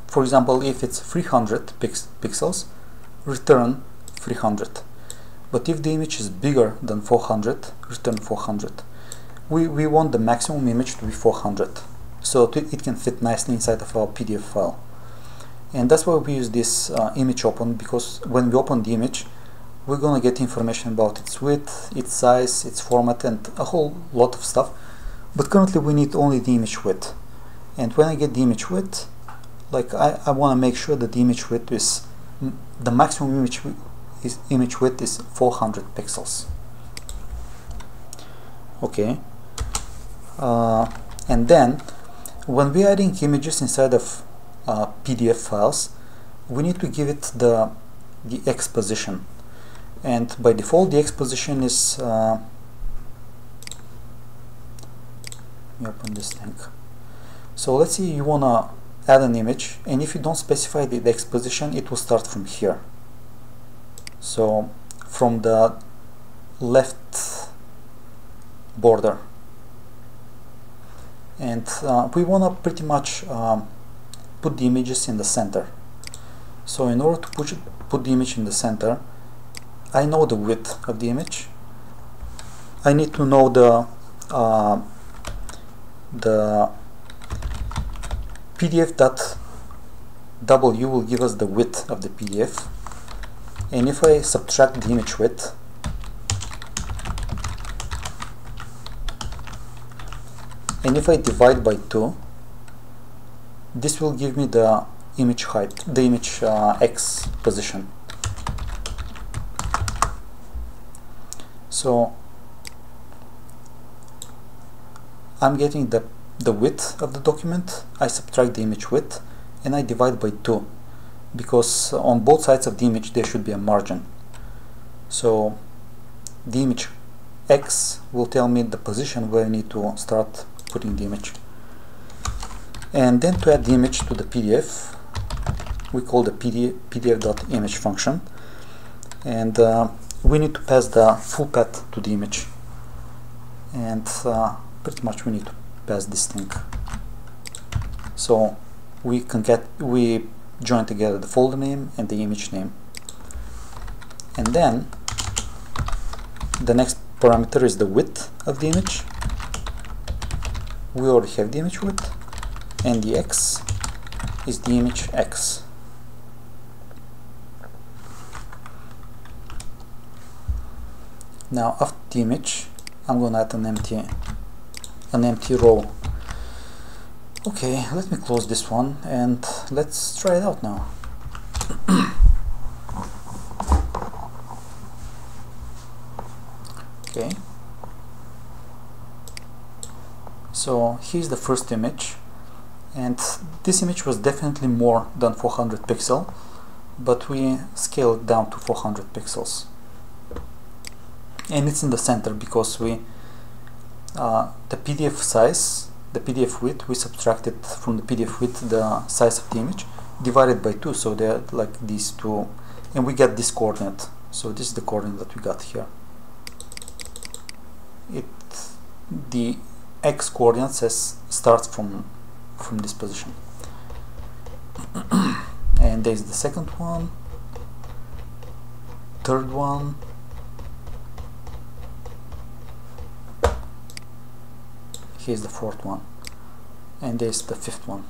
Speaker 1: for example if it's 300 pix pixels return 300 but if the image is bigger than 400 return 400 we, we want the maximum image to be 400 so it can fit nicely inside of our PDF file. And that's why we use this uh, image open because when we open the image we're gonna get information about its width, its size, its format and a whole lot of stuff. But currently we need only the image width. And when I get the image width like I, I want to make sure that the image width is the maximum image is image width is 400 pixels. Okay uh, and then when we are adding images inside of uh, PDF files we need to give it the the X position and by default the X position is uh, let me open this link. So let's say you wanna add an image and if you don't specify the X position it will start from here. So from the left border and uh, we want to pretty much um, put the images in the center. So in order to put, put the image in the center I know the width of the image. I need to know the uh, the W will give us the width of the PDF and if I subtract the image width and if I divide by 2 this will give me the image height the image uh, X position. So I'm getting the the width of the document. I subtract the image width and I divide by 2 because on both sides of the image there should be a margin. So the image X will tell me the position where I need to start putting the image. And then to add the image to the PDF we call the PDF, PDF.image function. And uh, we need to pass the full path to the image. And uh, pretty much we need to pass this thing. So we can get we join together the folder name and the image name. And then the next parameter is the width of the image we already have the image width and the x is the image x. Now after the image I'm gonna add an empty an empty row. Okay let me close this one and let's try it out now. Okay so here's the first image. And this image was definitely more than 400 pixel but we scaled down to 400 pixels. And it's in the center because we uh, the PDF size the PDF width we subtracted from the PDF width the size of the image divided by 2 so they're like these two. And we get this coordinate. So this is the coordinate that we got here. It the x coordinate says starts from from this position. And there's the second one third one. Here's the fourth one and there's the fifth one.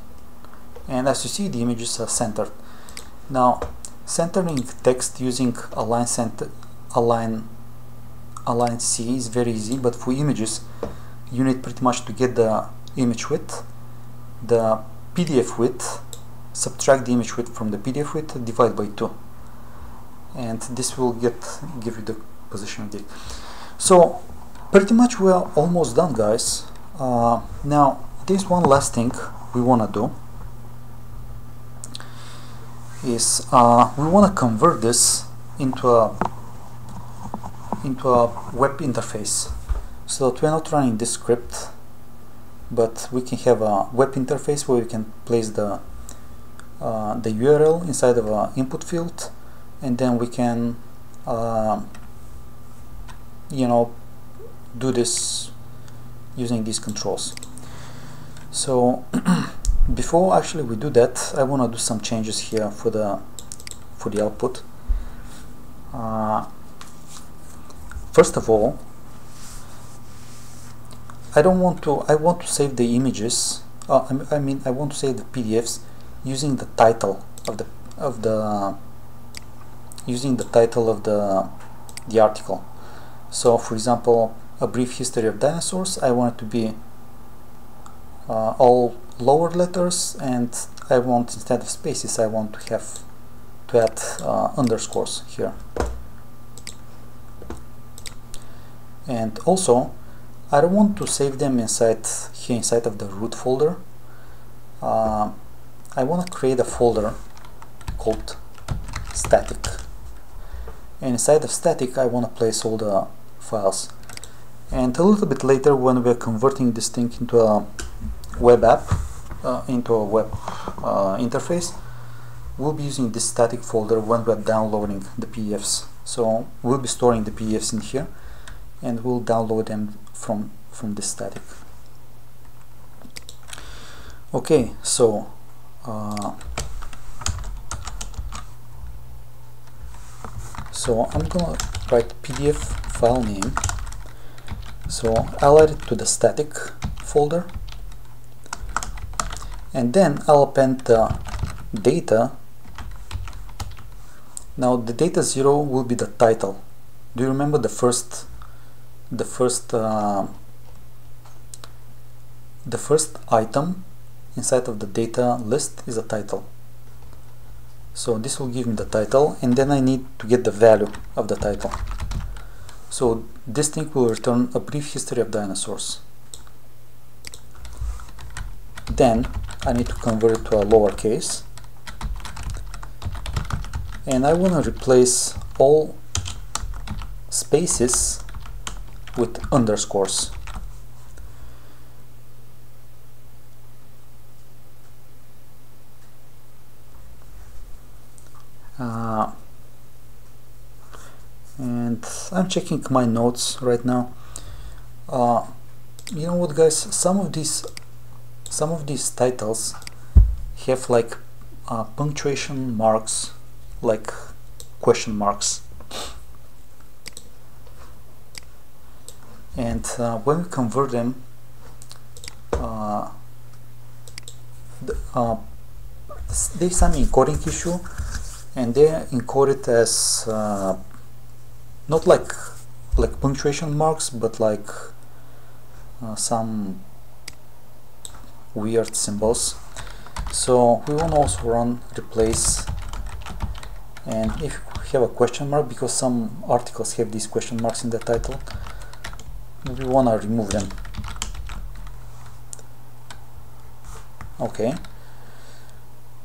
Speaker 1: And as you see the images are centered. Now centering text using align center align align C is very easy but for images you need pretty much to get the image width. The PDF width subtract the image width from the PDF width divide by 2 and this will get give you the position of the so pretty much we are almost done guys. Uh, now there's one last thing we want to do. Is uh, we want to convert this into a into a web interface so that we're not running this script but we can have a web interface where we can place the uh, the URL inside of an input field and then we can uh, you know do this using these controls. So before actually we do that I want to do some changes here for the for the output. Uh, first of all I don't want to I want to save the images uh, I mean I want to save the PDFs using the title of the of the using the title of the the article. So for example a brief history of dinosaurs I want it to be uh, all lower letters and I want instead of spaces I want to have to add uh, underscores here. And also I don't want to save them inside here inside of the root folder. Uh, I want to create a folder called static. And inside of static I want to place all the files. And a little bit later when we're converting this thing into a web app uh, into a web uh, interface we'll be using this static folder when we're downloading the PDFs so we'll be storing the PDFs in here and we'll download them from from this static. Okay so uh, so I'm gonna write PDF file name. So I'll add it to the static folder. And then I'll append the data. Now the data 0 will be the title. Do you remember the first the first uh, the first item inside of the data list is a title. So this will give me the title and then I need to get the value of the title. So this thing will return a brief history of dinosaurs. Then I need to convert it to a lowercase. And I want to replace all spaces with underscores. Uh, and I'm checking my notes right now. Uh, you know what guys, some of these some of these titles have like uh, punctuation marks like question marks and uh, when we convert them uh, uh, there's some encoding issue and they're encoded as uh, not like like punctuation marks but like uh, some weird symbols. So we want to also run replace. And if you have a question mark because some articles have these question marks in the title we want to remove them okay.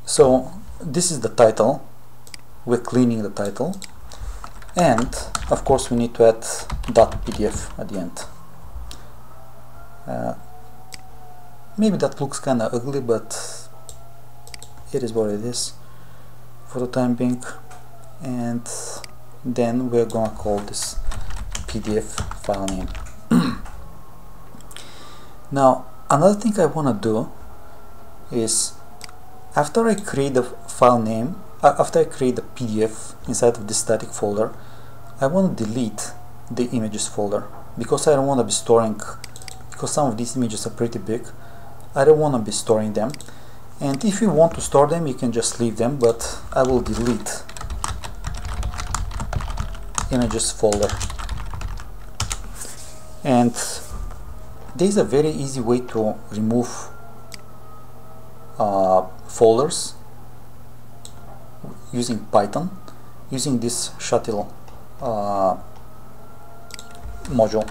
Speaker 1: So this is the title. We're cleaning the title. And of course we need to add .pdf at the end. Uh, maybe that looks kinda ugly but it is what it is for the time being. And then we're gonna call this PDF file name now another thing I want to do is after I create the file name uh, after I create the PDF inside of this static folder I want to delete the images folder because I don't want to be storing because some of these images are pretty big. I don't want to be storing them. And if you want to store them you can just leave them but I will delete images folder and there's a very easy way to remove uh, folders using Python using this shutil uh, module.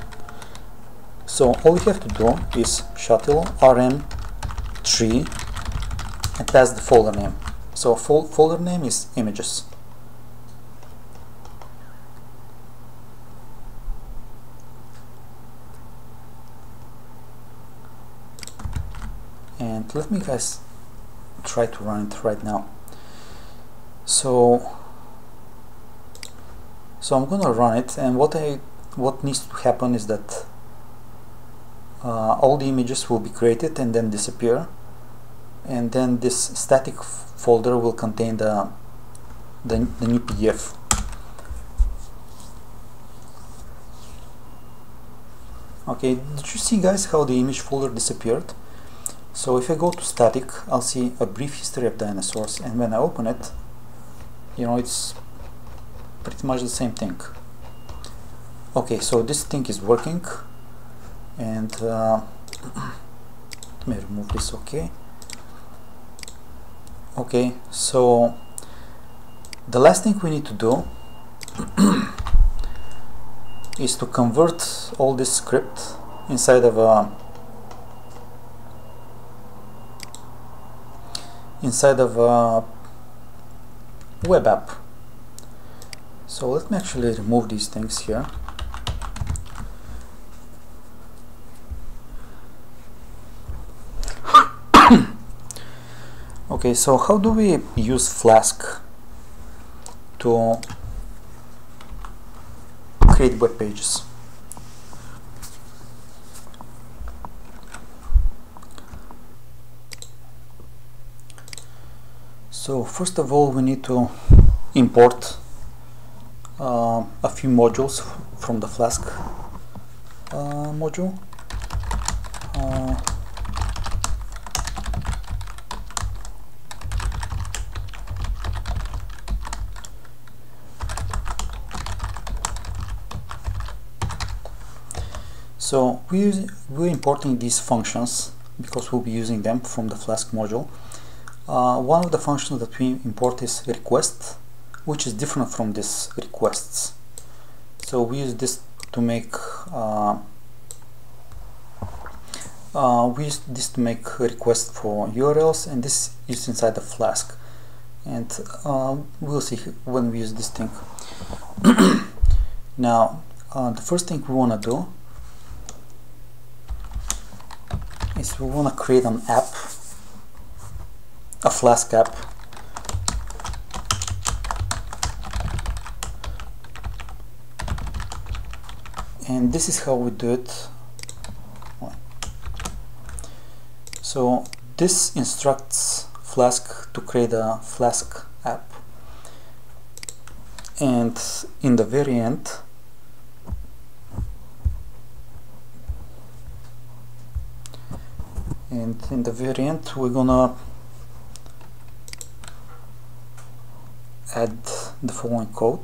Speaker 1: So all you have to do is shutil rmtree and pass the folder name. So fol folder name is images and let me guys try to run it right now. So so I'm gonna run it and what I what needs to happen is that uh, all the images will be created and then disappear. And then this static folder will contain the, the, the new PDF okay did you see guys how the image folder disappeared so if I go to static I'll see a brief history of dinosaurs and when I open it you know it's pretty much the same thing. Okay so this thing is working and uh, let me remove this okay. Okay so the last thing we need to do is to convert all this script inside of a inside of a web app. So let me actually remove these things here. Okay so how do we use Flask to create web pages so first of all we need to import uh, a few modules from the Flask uh, module. Uh, so we we're importing these functions because we'll be using them from the Flask module. Uh, one of the functions that we import is request which is different from this requests. So we use this to make uh, uh, we use this to make requests for URLs and this is inside the flask. And uh, we'll see when we use this thing. Now uh, the first thing we want to do is we want to create an app a flask app. And this is how we do it. So this instructs Flask to create a Flask app. And in the very end and in the very end we're gonna add the following code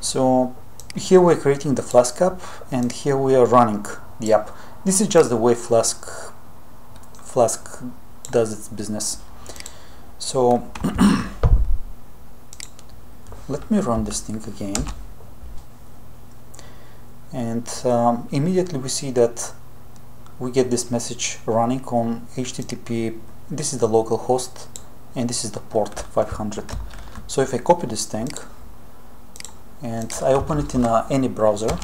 Speaker 1: So here we're creating the Flask app and here we are running the app. This is just the way Flask Flask does its business. So let me run this thing again. And um, immediately we see that we get this message running on HTTP this is the local host and this is the port 500 so if I copy this thing and I open it in uh, any browser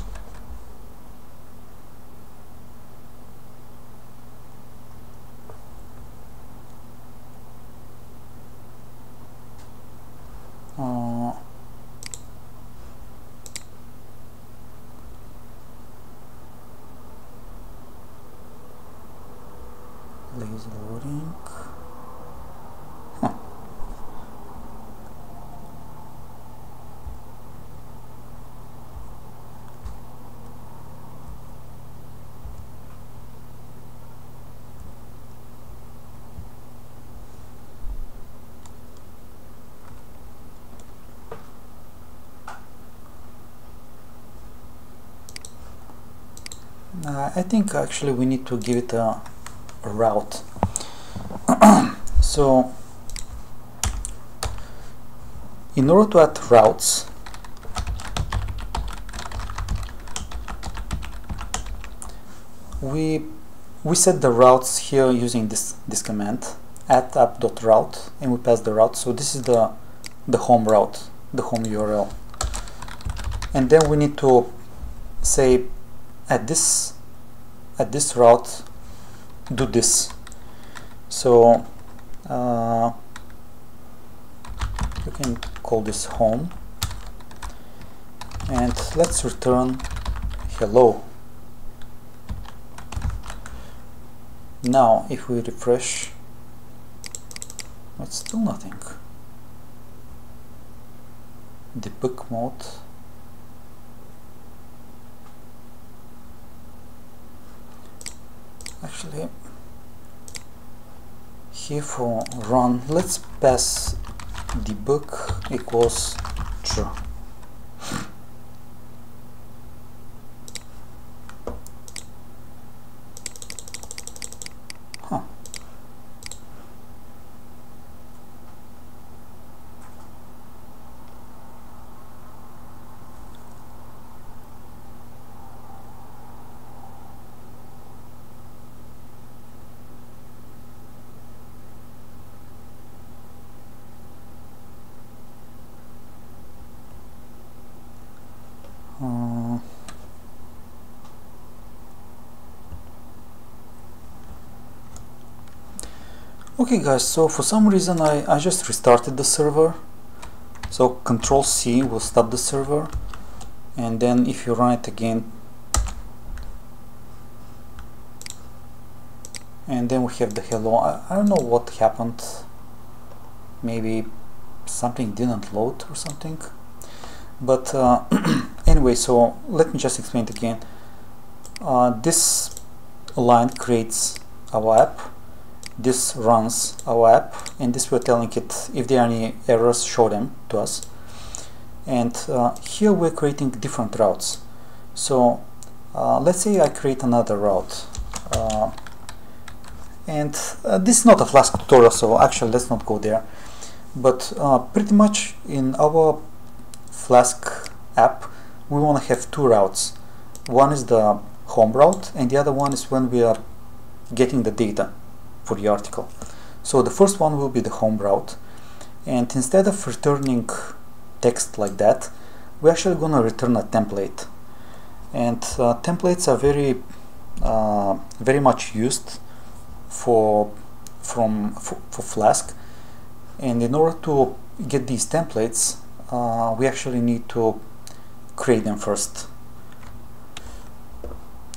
Speaker 1: uh, lazy loading huh. Uh, I think actually we need to give it a, a route. so, in order to add routes, we we set the routes here using this this command add app.route and we pass the route. So this is the the home route, the home URL, and then we need to say at this at this route do this. So uh, you can call this home. And let's return hello. Now if we refresh it's still nothing. Debug mode actually. Here for run let's pass debug equals true okay guys so for some reason I, I just restarted the server. So control C will stop the server. And then if you run it again and then we have the hello. I, I don't know what happened. Maybe something didn't load or something. But uh, anyway so let me just explain it again. Uh, this line creates our app this runs our app and this we're telling it if there are any errors show them to us. And uh, here we're creating different routes. So uh, let's say I create another route uh, and uh, this is not a Flask tutorial so actually let's not go there. But uh, pretty much in our Flask app we want to have two routes. One is the home route and the other one is when we are getting the data for the article. So the first one will be the home route. And instead of returning text like that we're actually going to return a template. And uh, templates are very uh, very much used for from for, for Flask. And in order to get these templates uh, we actually need to create them first.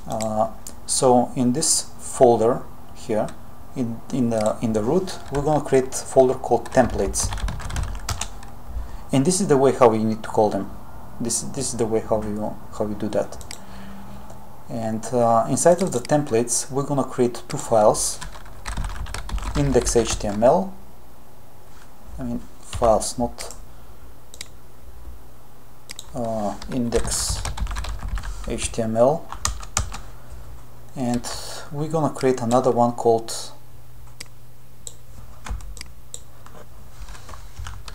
Speaker 1: Uh, so in this folder here in, in the in the root we're going to create a folder called templates. And this is the way how you need to call them. This this is the way how you how you do that. And uh, inside of the templates we're gonna create two files. Index.html I mean files not uh, index HTML and we're gonna create another one called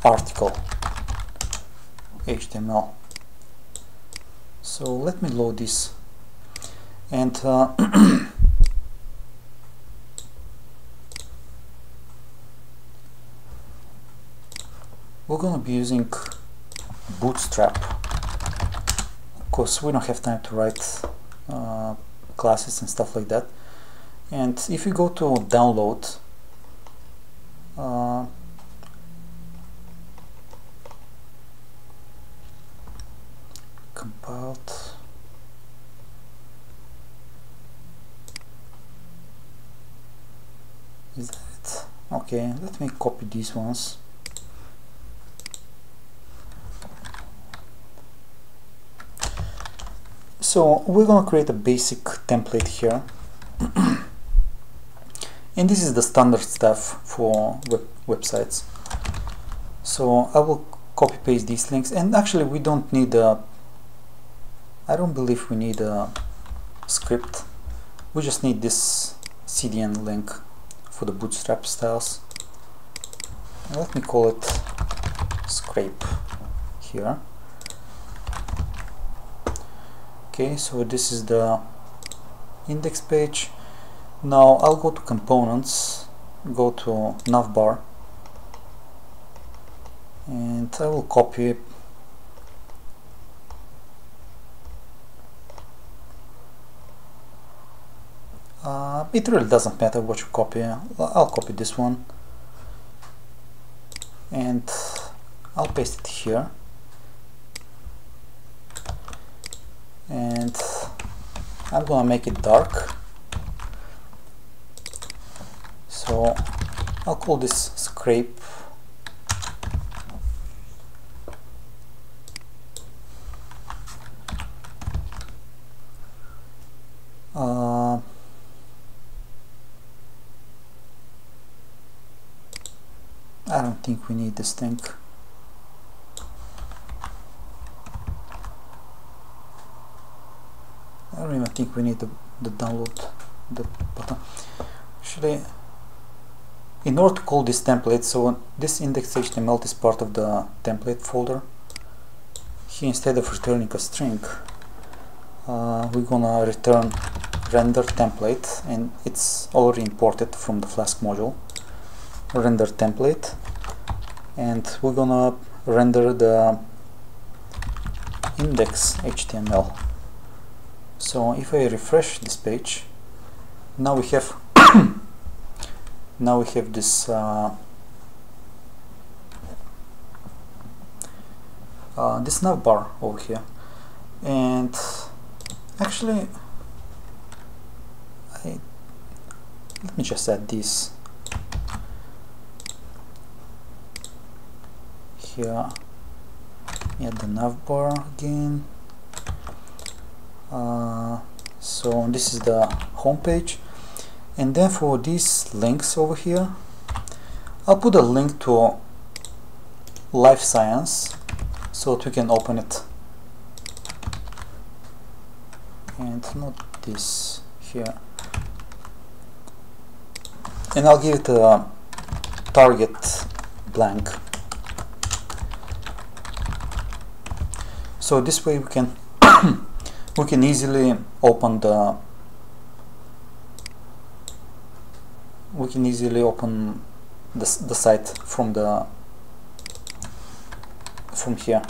Speaker 1: article HTML so let me load this. And uh, we're gonna be using bootstrap. Because we don't have time to write uh, classes and stuff like that. And if you go to download uh, compiled is that. It okay let me copy these ones. So we're gonna create a basic template here. And this is the standard stuff for web websites. So I will copy paste these links. And actually we don't need a I don't believe we need a script. We just need this CDN link for the bootstrap styles. Let me call it scrape here. Okay so this is the index page. Now I'll go to components go to navbar and I will copy uh, it really doesn't matter what you copy. I'll copy this one. And I'll paste it here. And I'm gonna make it dark. So I'll call this scrape. Uh, I don't think we need this thing I don't even think we need the, the download the button. Actually in order to call this template so this index.html is part of the template folder. Here instead of returning a string uh, we're gonna return render template and it's already imported from the flask module render template. And we're gonna render the index HTML so if I refresh this page now we have now we have this uh, uh, this navbar over here. And actually I, let me just add this here. At the navbar again. Uh, so this is the home page and then for these links over here I'll put a link to Live Science so that we can open it. And not this here. And I'll give it a target blank so this way we can we can easily open the we can easily open the, the site from the from here.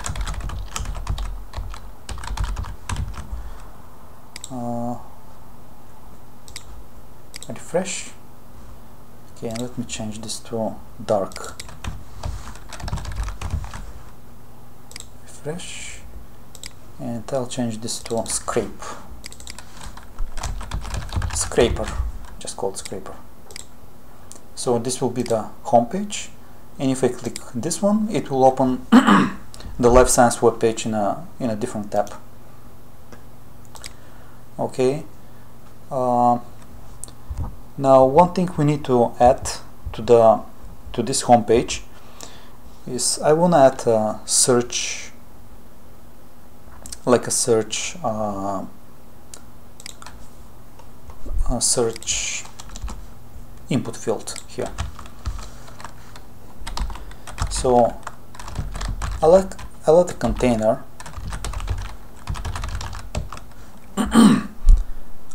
Speaker 1: Uh, refresh. Okay let me change this to dark. Refresh and I'll change this to scrape. Scraper. Just called scraper. So this will be the home page. And if I click this one it will open the Live Science web page in a in a different tab. Okay. Uh, now one thing we need to add to the to this home page is I want to add a search like a search uh, a search input field here. So I like I like the container.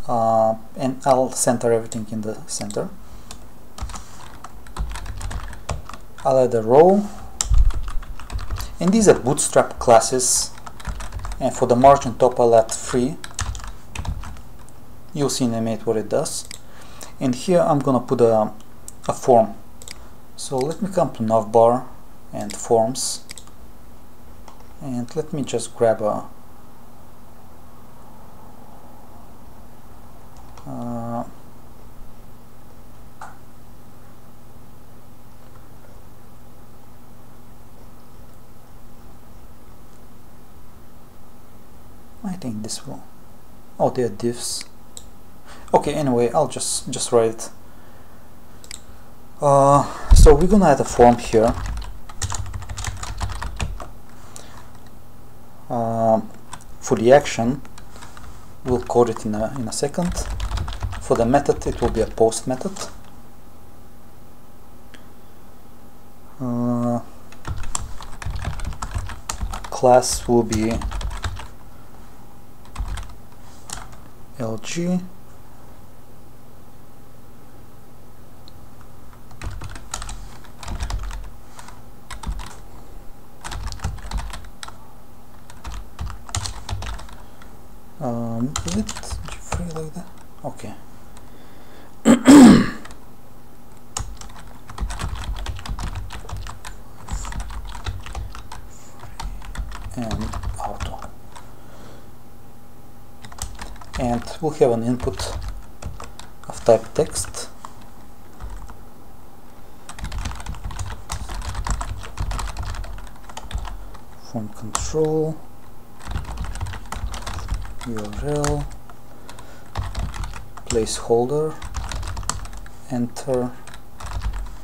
Speaker 1: Uh, and I'll center everything in the center. I'll add a row. And these are bootstrap classes and for the margin top I'll add 3 you'll see in a minute what it does. And here I'm gonna put a, a form. So let me come to navbar and forms. And let me just grab a uh, I think this will oh they are divs okay anyway I'll just just write it. Uh, so we're gonna add a form here. Uh, for the action we'll code it in a, in a second. For the method it will be a post method. Uh, class will be LG um, is it G3 like that? Okay. and auto. And we'll have an input of type text. Form control URL placeholder enter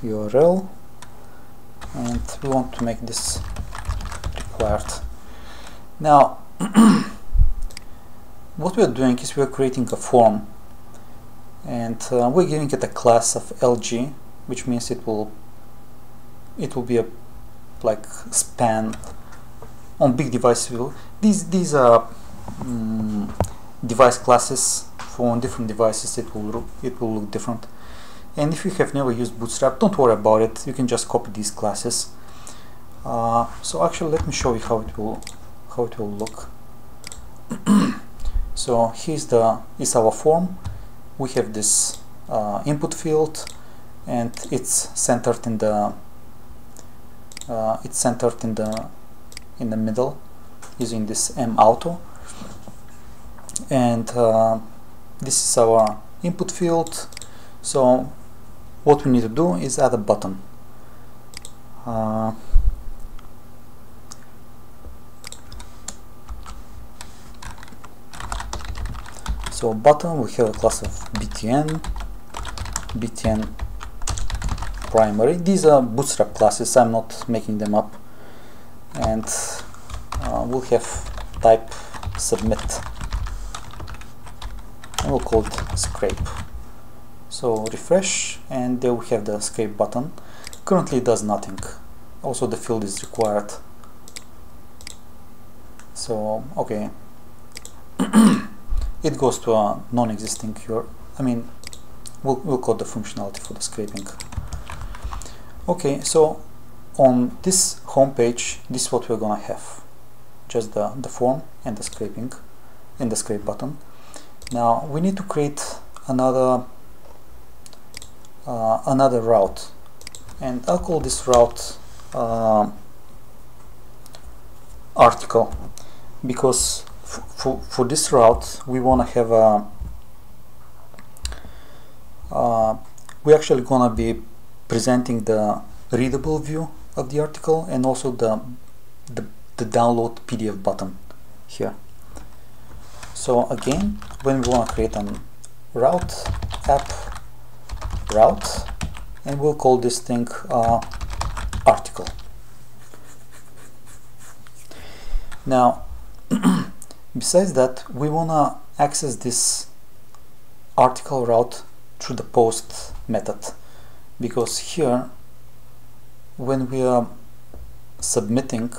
Speaker 1: URL and we want to make this required now what we're doing is we're creating a form. And uh, we're giving it a class of LG which means it will it will be a like span on big devices. These these are um, device classes. For on different devices it will it will look different. And if you have never used bootstrap don't worry about it. You can just copy these classes. Uh, so actually let me show you how it will how it will look so here's the is our form. We have this uh, input field and it's centered in the uh, it's centered in the in the middle using this M auto. And uh, this is our input field. So what we need to do is add a button. Uh, so button we have a class of btn btn primary. These are bootstrap classes i'm not making them up. And uh, we'll have type submit. And we'll call it scrape. So refresh and there we have the scrape button. Currently does nothing. Also the field is required. So okay it goes to a non-existing cure. I mean we'll, we'll code the functionality for the scraping. Okay so on this home page this is what we're gonna have. Just the, the form and the scraping and the scrape button. Now we need to create another uh, another route. And I'll call this route uh, article because for, for this route we want to have a uh, we're actually gonna be presenting the readable view of the article and also the, the, the download PDF button here. So again, when we want to create a route app route, and we'll call this thing uh, article. Now, besides that, we want to access this article route through the post method. Because here when we are submitting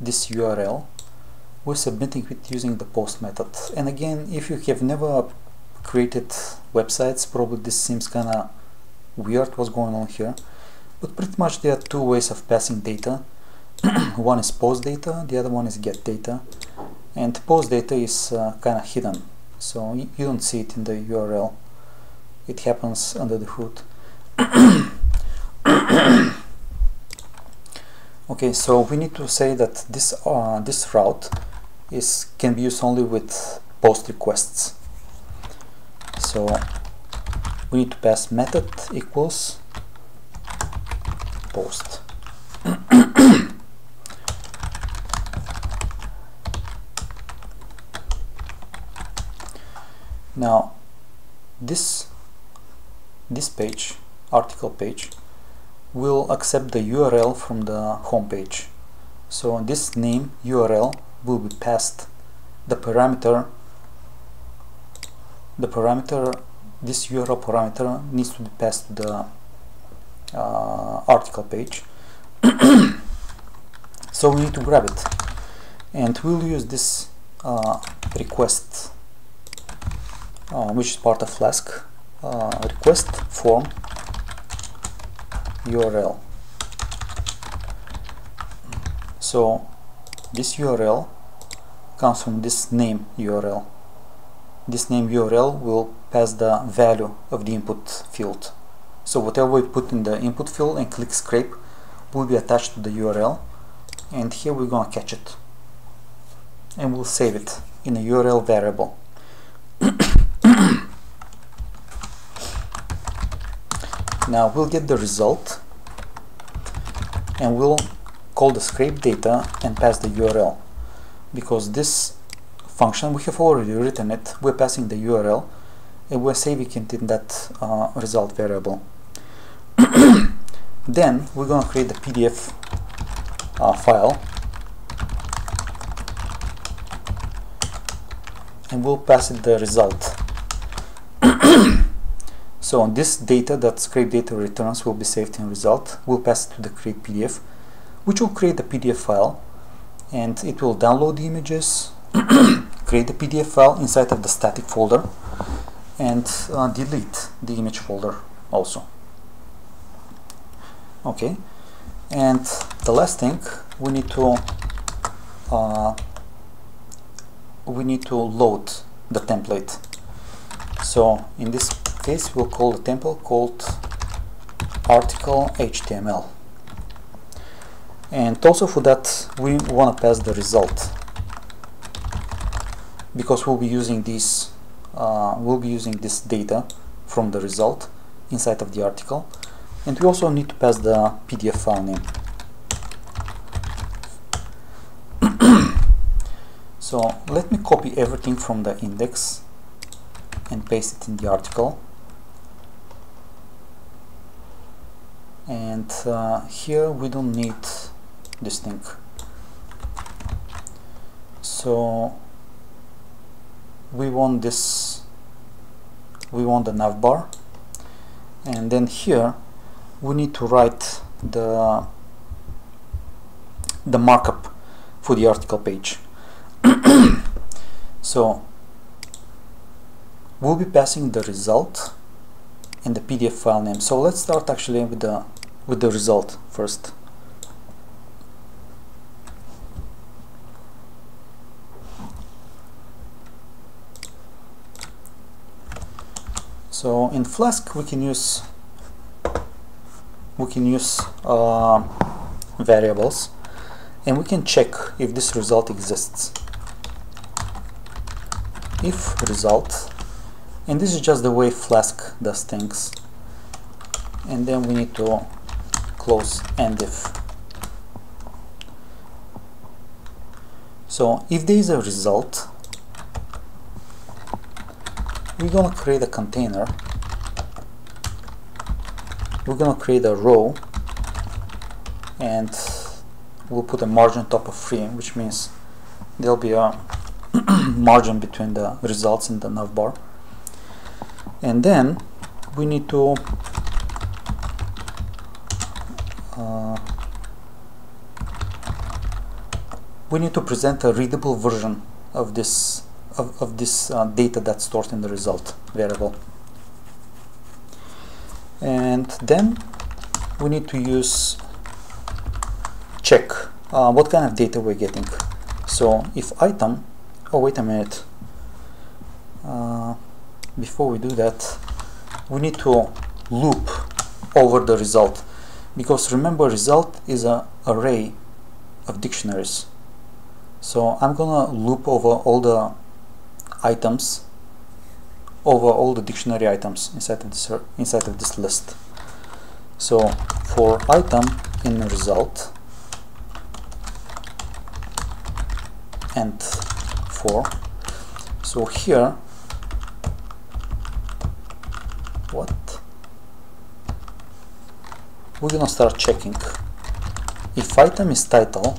Speaker 1: this URL we're submitting it using the post method. And again if you have never created websites probably this seems kinda weird what's going on here. But pretty much there are two ways of passing data one is post data the other one is get data. And post data is uh, kinda hidden. So you don't see it in the URL it happens under the hood. Okay so we need to say that this uh, this route is can be used only with post requests. So we need to pass method equals post now this this page article page will accept the URL from the home page. So this name URL will be passed. The parameter the parameter this URL parameter needs to be passed to the uh, article page. So we need to grab it. And we'll use this uh, request uh, which is part of Flask uh, request form URL so this URL comes from this name URL this name URL will pass the value of the input field. So whatever we put in the input field and click scrape will be attached to the URL and here we're gonna catch it. And we'll save it in a URL variable now we'll get the result and we'll call the scrape data and pass the URL because this function we have already written it we're passing the URL and we're saving it in that uh, result variable. Then we're going to create the PDF uh, file and we'll pass it the result so on this data that scrape data returns will be saved in result. We'll pass it to the create PDF, which will create a PDF file and it will download the images, create the PDF file inside of the static folder and uh, delete the image folder also. Okay, and the last thing we need to uh, we need to load the template. So in this case we'll call the template called article HTML and also for that we want to pass the result. Because we'll be using this uh, we'll be using this data from the result inside of the article. And we also need to pass the PDF file name. So let me copy everything from the index and paste it in the article and uh, here we don't need this thing. So we want this we want the navbar and then here we need to write the the markup for the article page. So we'll be passing the result and the PDF file name. So let's start actually with the with the result first. So in Flask we can use we can use uh, variables and we can check if this result exists. If result and this is just the way Flask does things and then we need to close end if. So if there is a result we're gonna create a container. We're gonna create a row and we'll put a margin top of 3 which means there'll be a margin between the results and the navbar. And then we need to we need to present a readable version of this of, of this uh, data that's stored in the result variable. And then we need to use check uh, what kind of data we're getting. So if item oh wait a minute. Uh, before we do that we need to loop over the result. Because remember result is an array of dictionaries so I'm gonna loop over all the items over all the dictionary items inside of this inside of this list. So for item in result and for so here what? We're gonna start checking. If item is title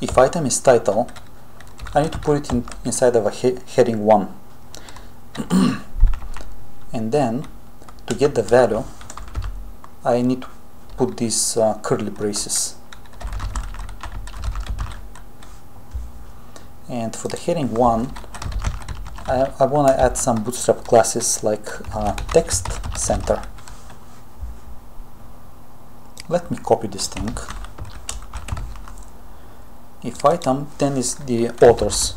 Speaker 1: if item is title I need to put it in, inside of a he heading 1 and then to get the value I need to put these uh, curly braces. And for the heading 1 I, I want to add some bootstrap classes like uh, text center. Let me copy this thing if item then is the authors.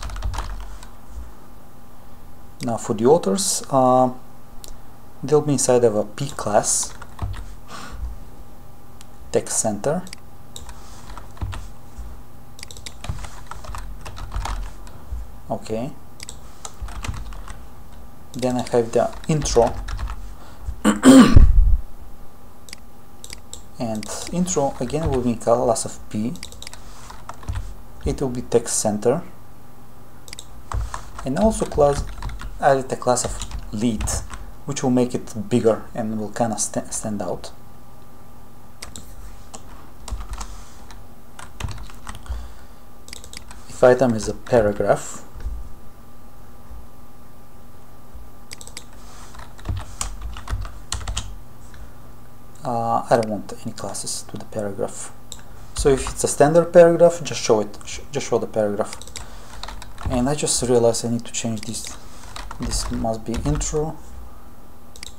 Speaker 1: Now for the authors uh, they'll be inside of a p class text center. Okay. Then I have the intro. And intro again will be class of p it will be text center. And also class added a class of lead which will make it bigger and will kind of st stand out. If item is a paragraph uh, I don't want any classes to the paragraph so if it's a standard paragraph just show it just show the paragraph. And I just realized I need to change this. This must be intro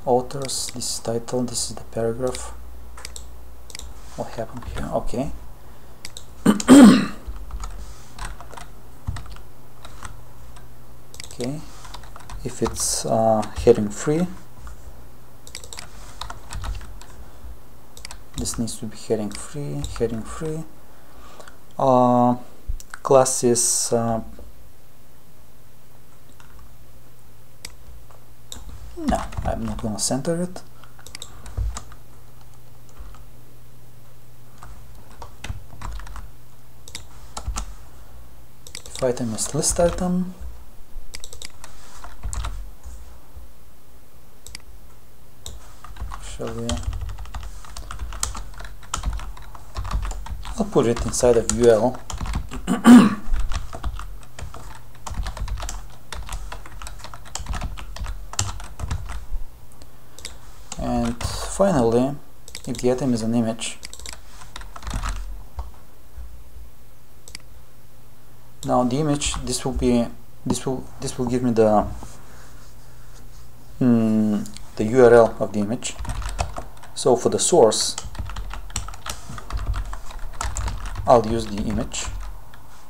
Speaker 1: authors this is title this is the paragraph. What happened here? Okay. Okay. If it's uh, heading 3 this needs to be heading 3 heading 3 uh, class is uh, no I'm not gonna center it. If item is list item. Shall we I'll put it inside of UL and finally if the item is an image now the image this will be this will this will give me the mm, the URL of the image. So for the source I'll use the image.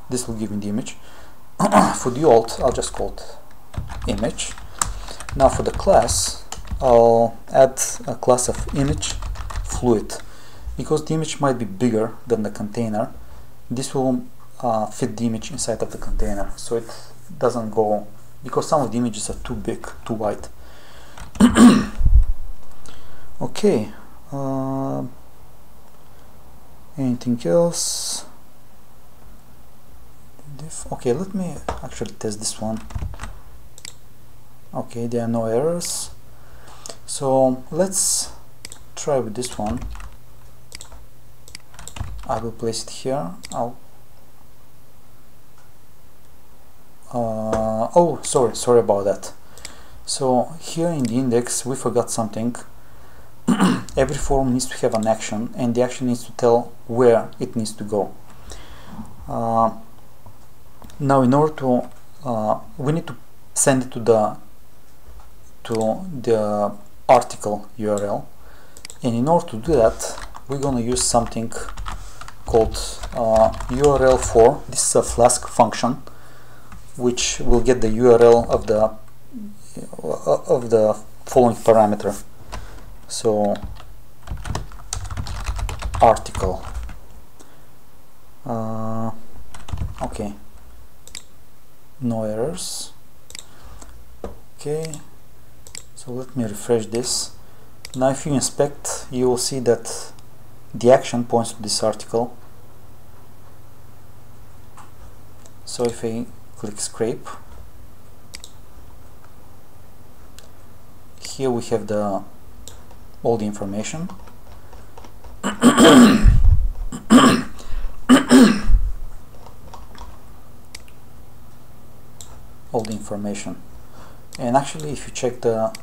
Speaker 1: This will give me the image. For the alt I'll just call it image. Now for the class I'll add a class of image fluid. Because the image might be bigger than the container this will uh, fit the image inside of the container. So it doesn't go because some of the images are too big too wide. Okay uh, anything else? Okay let me actually test this one. Okay there are no errors. So let's try with this one. I will place it here. I'll uh, oh sorry sorry about that. So here in the index we forgot something every form needs to have an action and the action needs to tell where it needs to go. Uh, now in order to uh, we need to send it to the to the article URL and in order to do that we're going to use something called uh, URL for this is a flask function which will get the URL of the uh, of the following parameter so article. Uh, okay. No errors. Okay. So let me refresh this. Now if you inspect you will see that the action points to this article. So if I click scrape here we have the all the information. All the information. And actually if you check the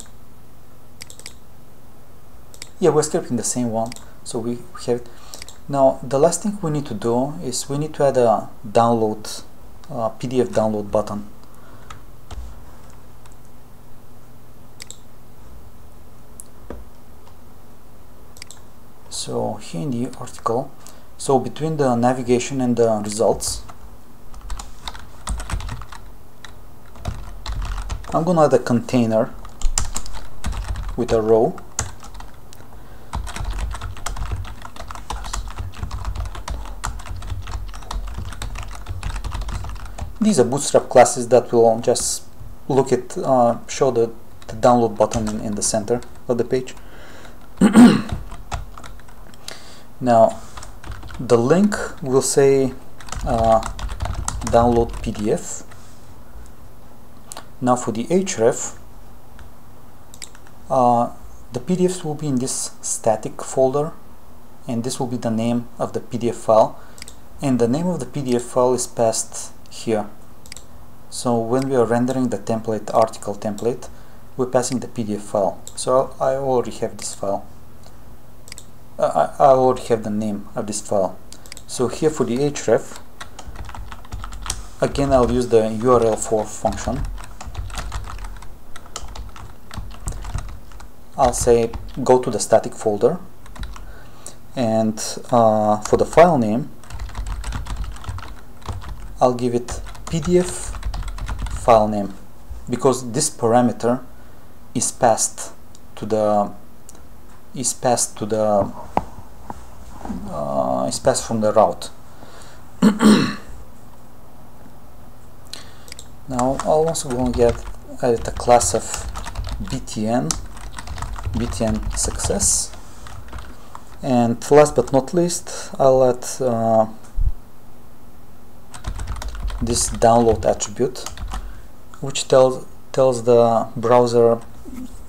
Speaker 1: yeah we're scripting the same one. So we have now the last thing we need to do is we need to add a download uh, PDF download button so here in the article so between the navigation and the results I'm gonna add a container with a row. These are bootstrap classes that will just look at uh, show the, the download button in, in the center of the page now the link will say uh, download PDF now for the href uh, the PDFs will be in this static folder and this will be the name of the PDF file. And the name of the PDF file is passed here. So when we are rendering the template article template we're passing the PDF file. So I already have this file I, I already have the name of this file. So here for the href again I'll use the URL for function. I'll say go to the static folder. And uh, for the file name I'll give it PDF file name because this parameter is passed to the is passed to the uh, is passed from the route. Now I'll also going to get add a class of btn btn success. And last but not least I'll add uh, this download attribute which tells tells the browser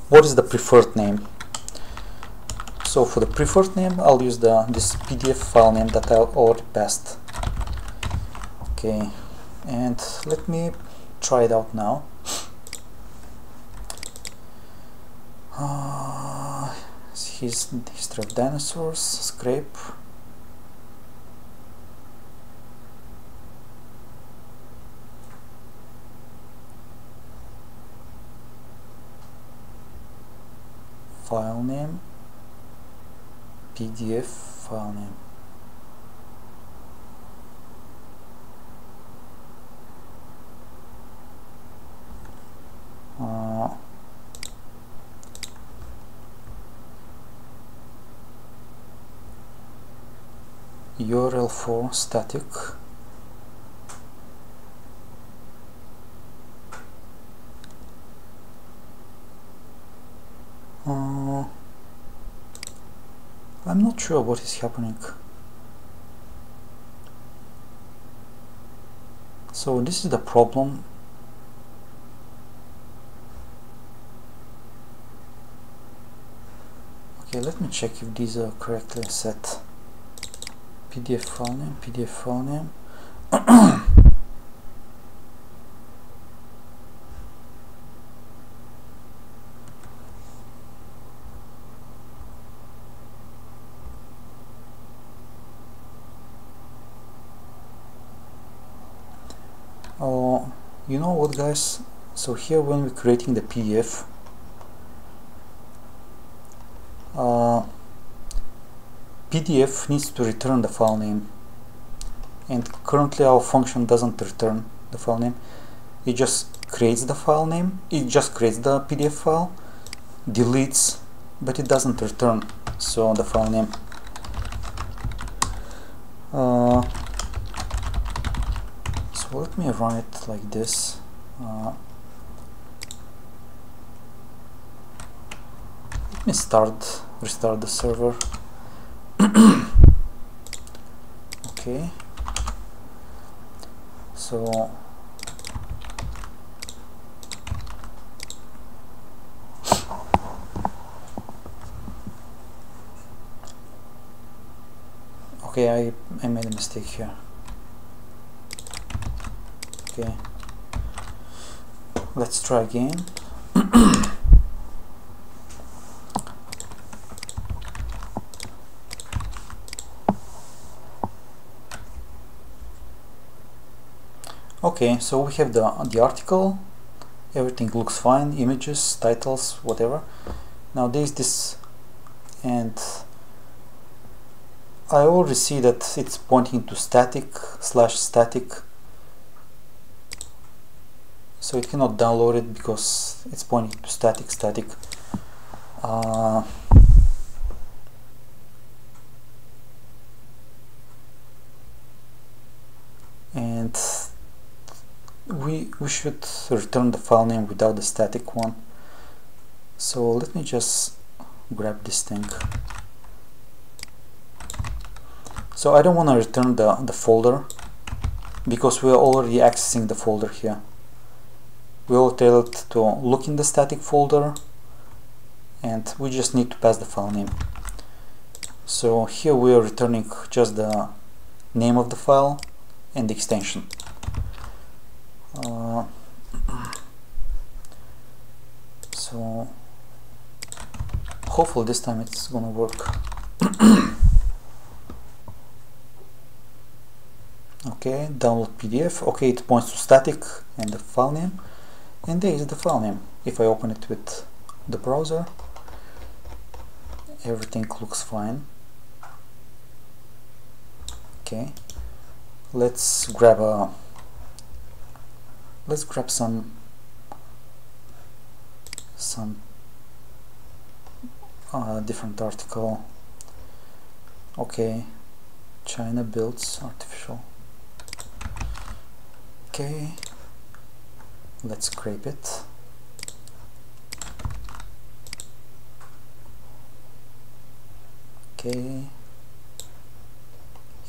Speaker 1: what is the preferred name so for the preferred name I'll use the this PDF file name that I already passed okay and let me try it out now. Uh, his history of dinosaurs scrape. File name PDF file name. Uh, url for static uh, I'm not sure what is happening. So this is the problem. Okay let me check if these are correctly set. Pdf file name pdf file name oh you know what so here when we're creating the pdf uh, PDF needs to return the file name. And currently our function doesn't return the file name. It just creates the file name. It just creates the PDF file deletes but it doesn't return so the file name. Uh, so let me run it like this uh, let me start restart the server. Okay. So okay I, I made a mistake here. Okay. Let's try again okay so we have the the article. Everything looks fine. Images titles whatever. Now there's this and I already see that it's pointing to static slash static. So it cannot download it because it's pointing to static static. Uh, and we should return the file name without the static one. So let me just grab this thing. So I don't want to return the, the folder because we are already accessing the folder here. We will tell it to look in the static folder and we just need to pass the file name. So here we are returning just the name of the file and the extension uh, so hopefully this time it's gonna work. Okay download PDF okay it points to static and the file name. And there is the file name. If I open it with the browser everything looks fine. Okay let's grab a let's grab some some uh, different article. Okay China builds artificial. Okay let's scrape it. Okay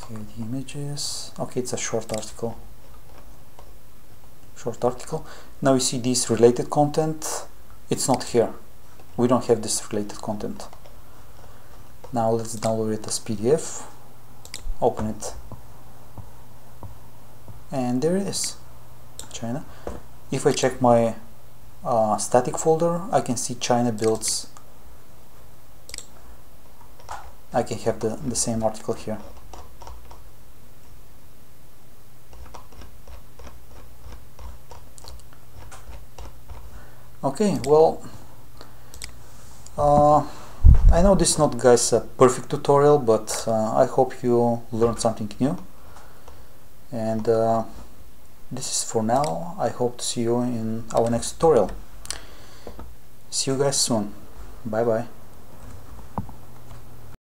Speaker 1: here the images. Okay it's a short article short article. Now you see this related content. It's not here. We don't have this related content. Now let's download it as PDF. Open it. And there it is China. If I check my uh, static folder I can see China builds. I can have the, the same article here okay well uh, I know this is not guys a perfect tutorial but uh, I hope you learned something new. And uh, this is for now. I hope to see you in our next tutorial. See you guys soon. Bye bye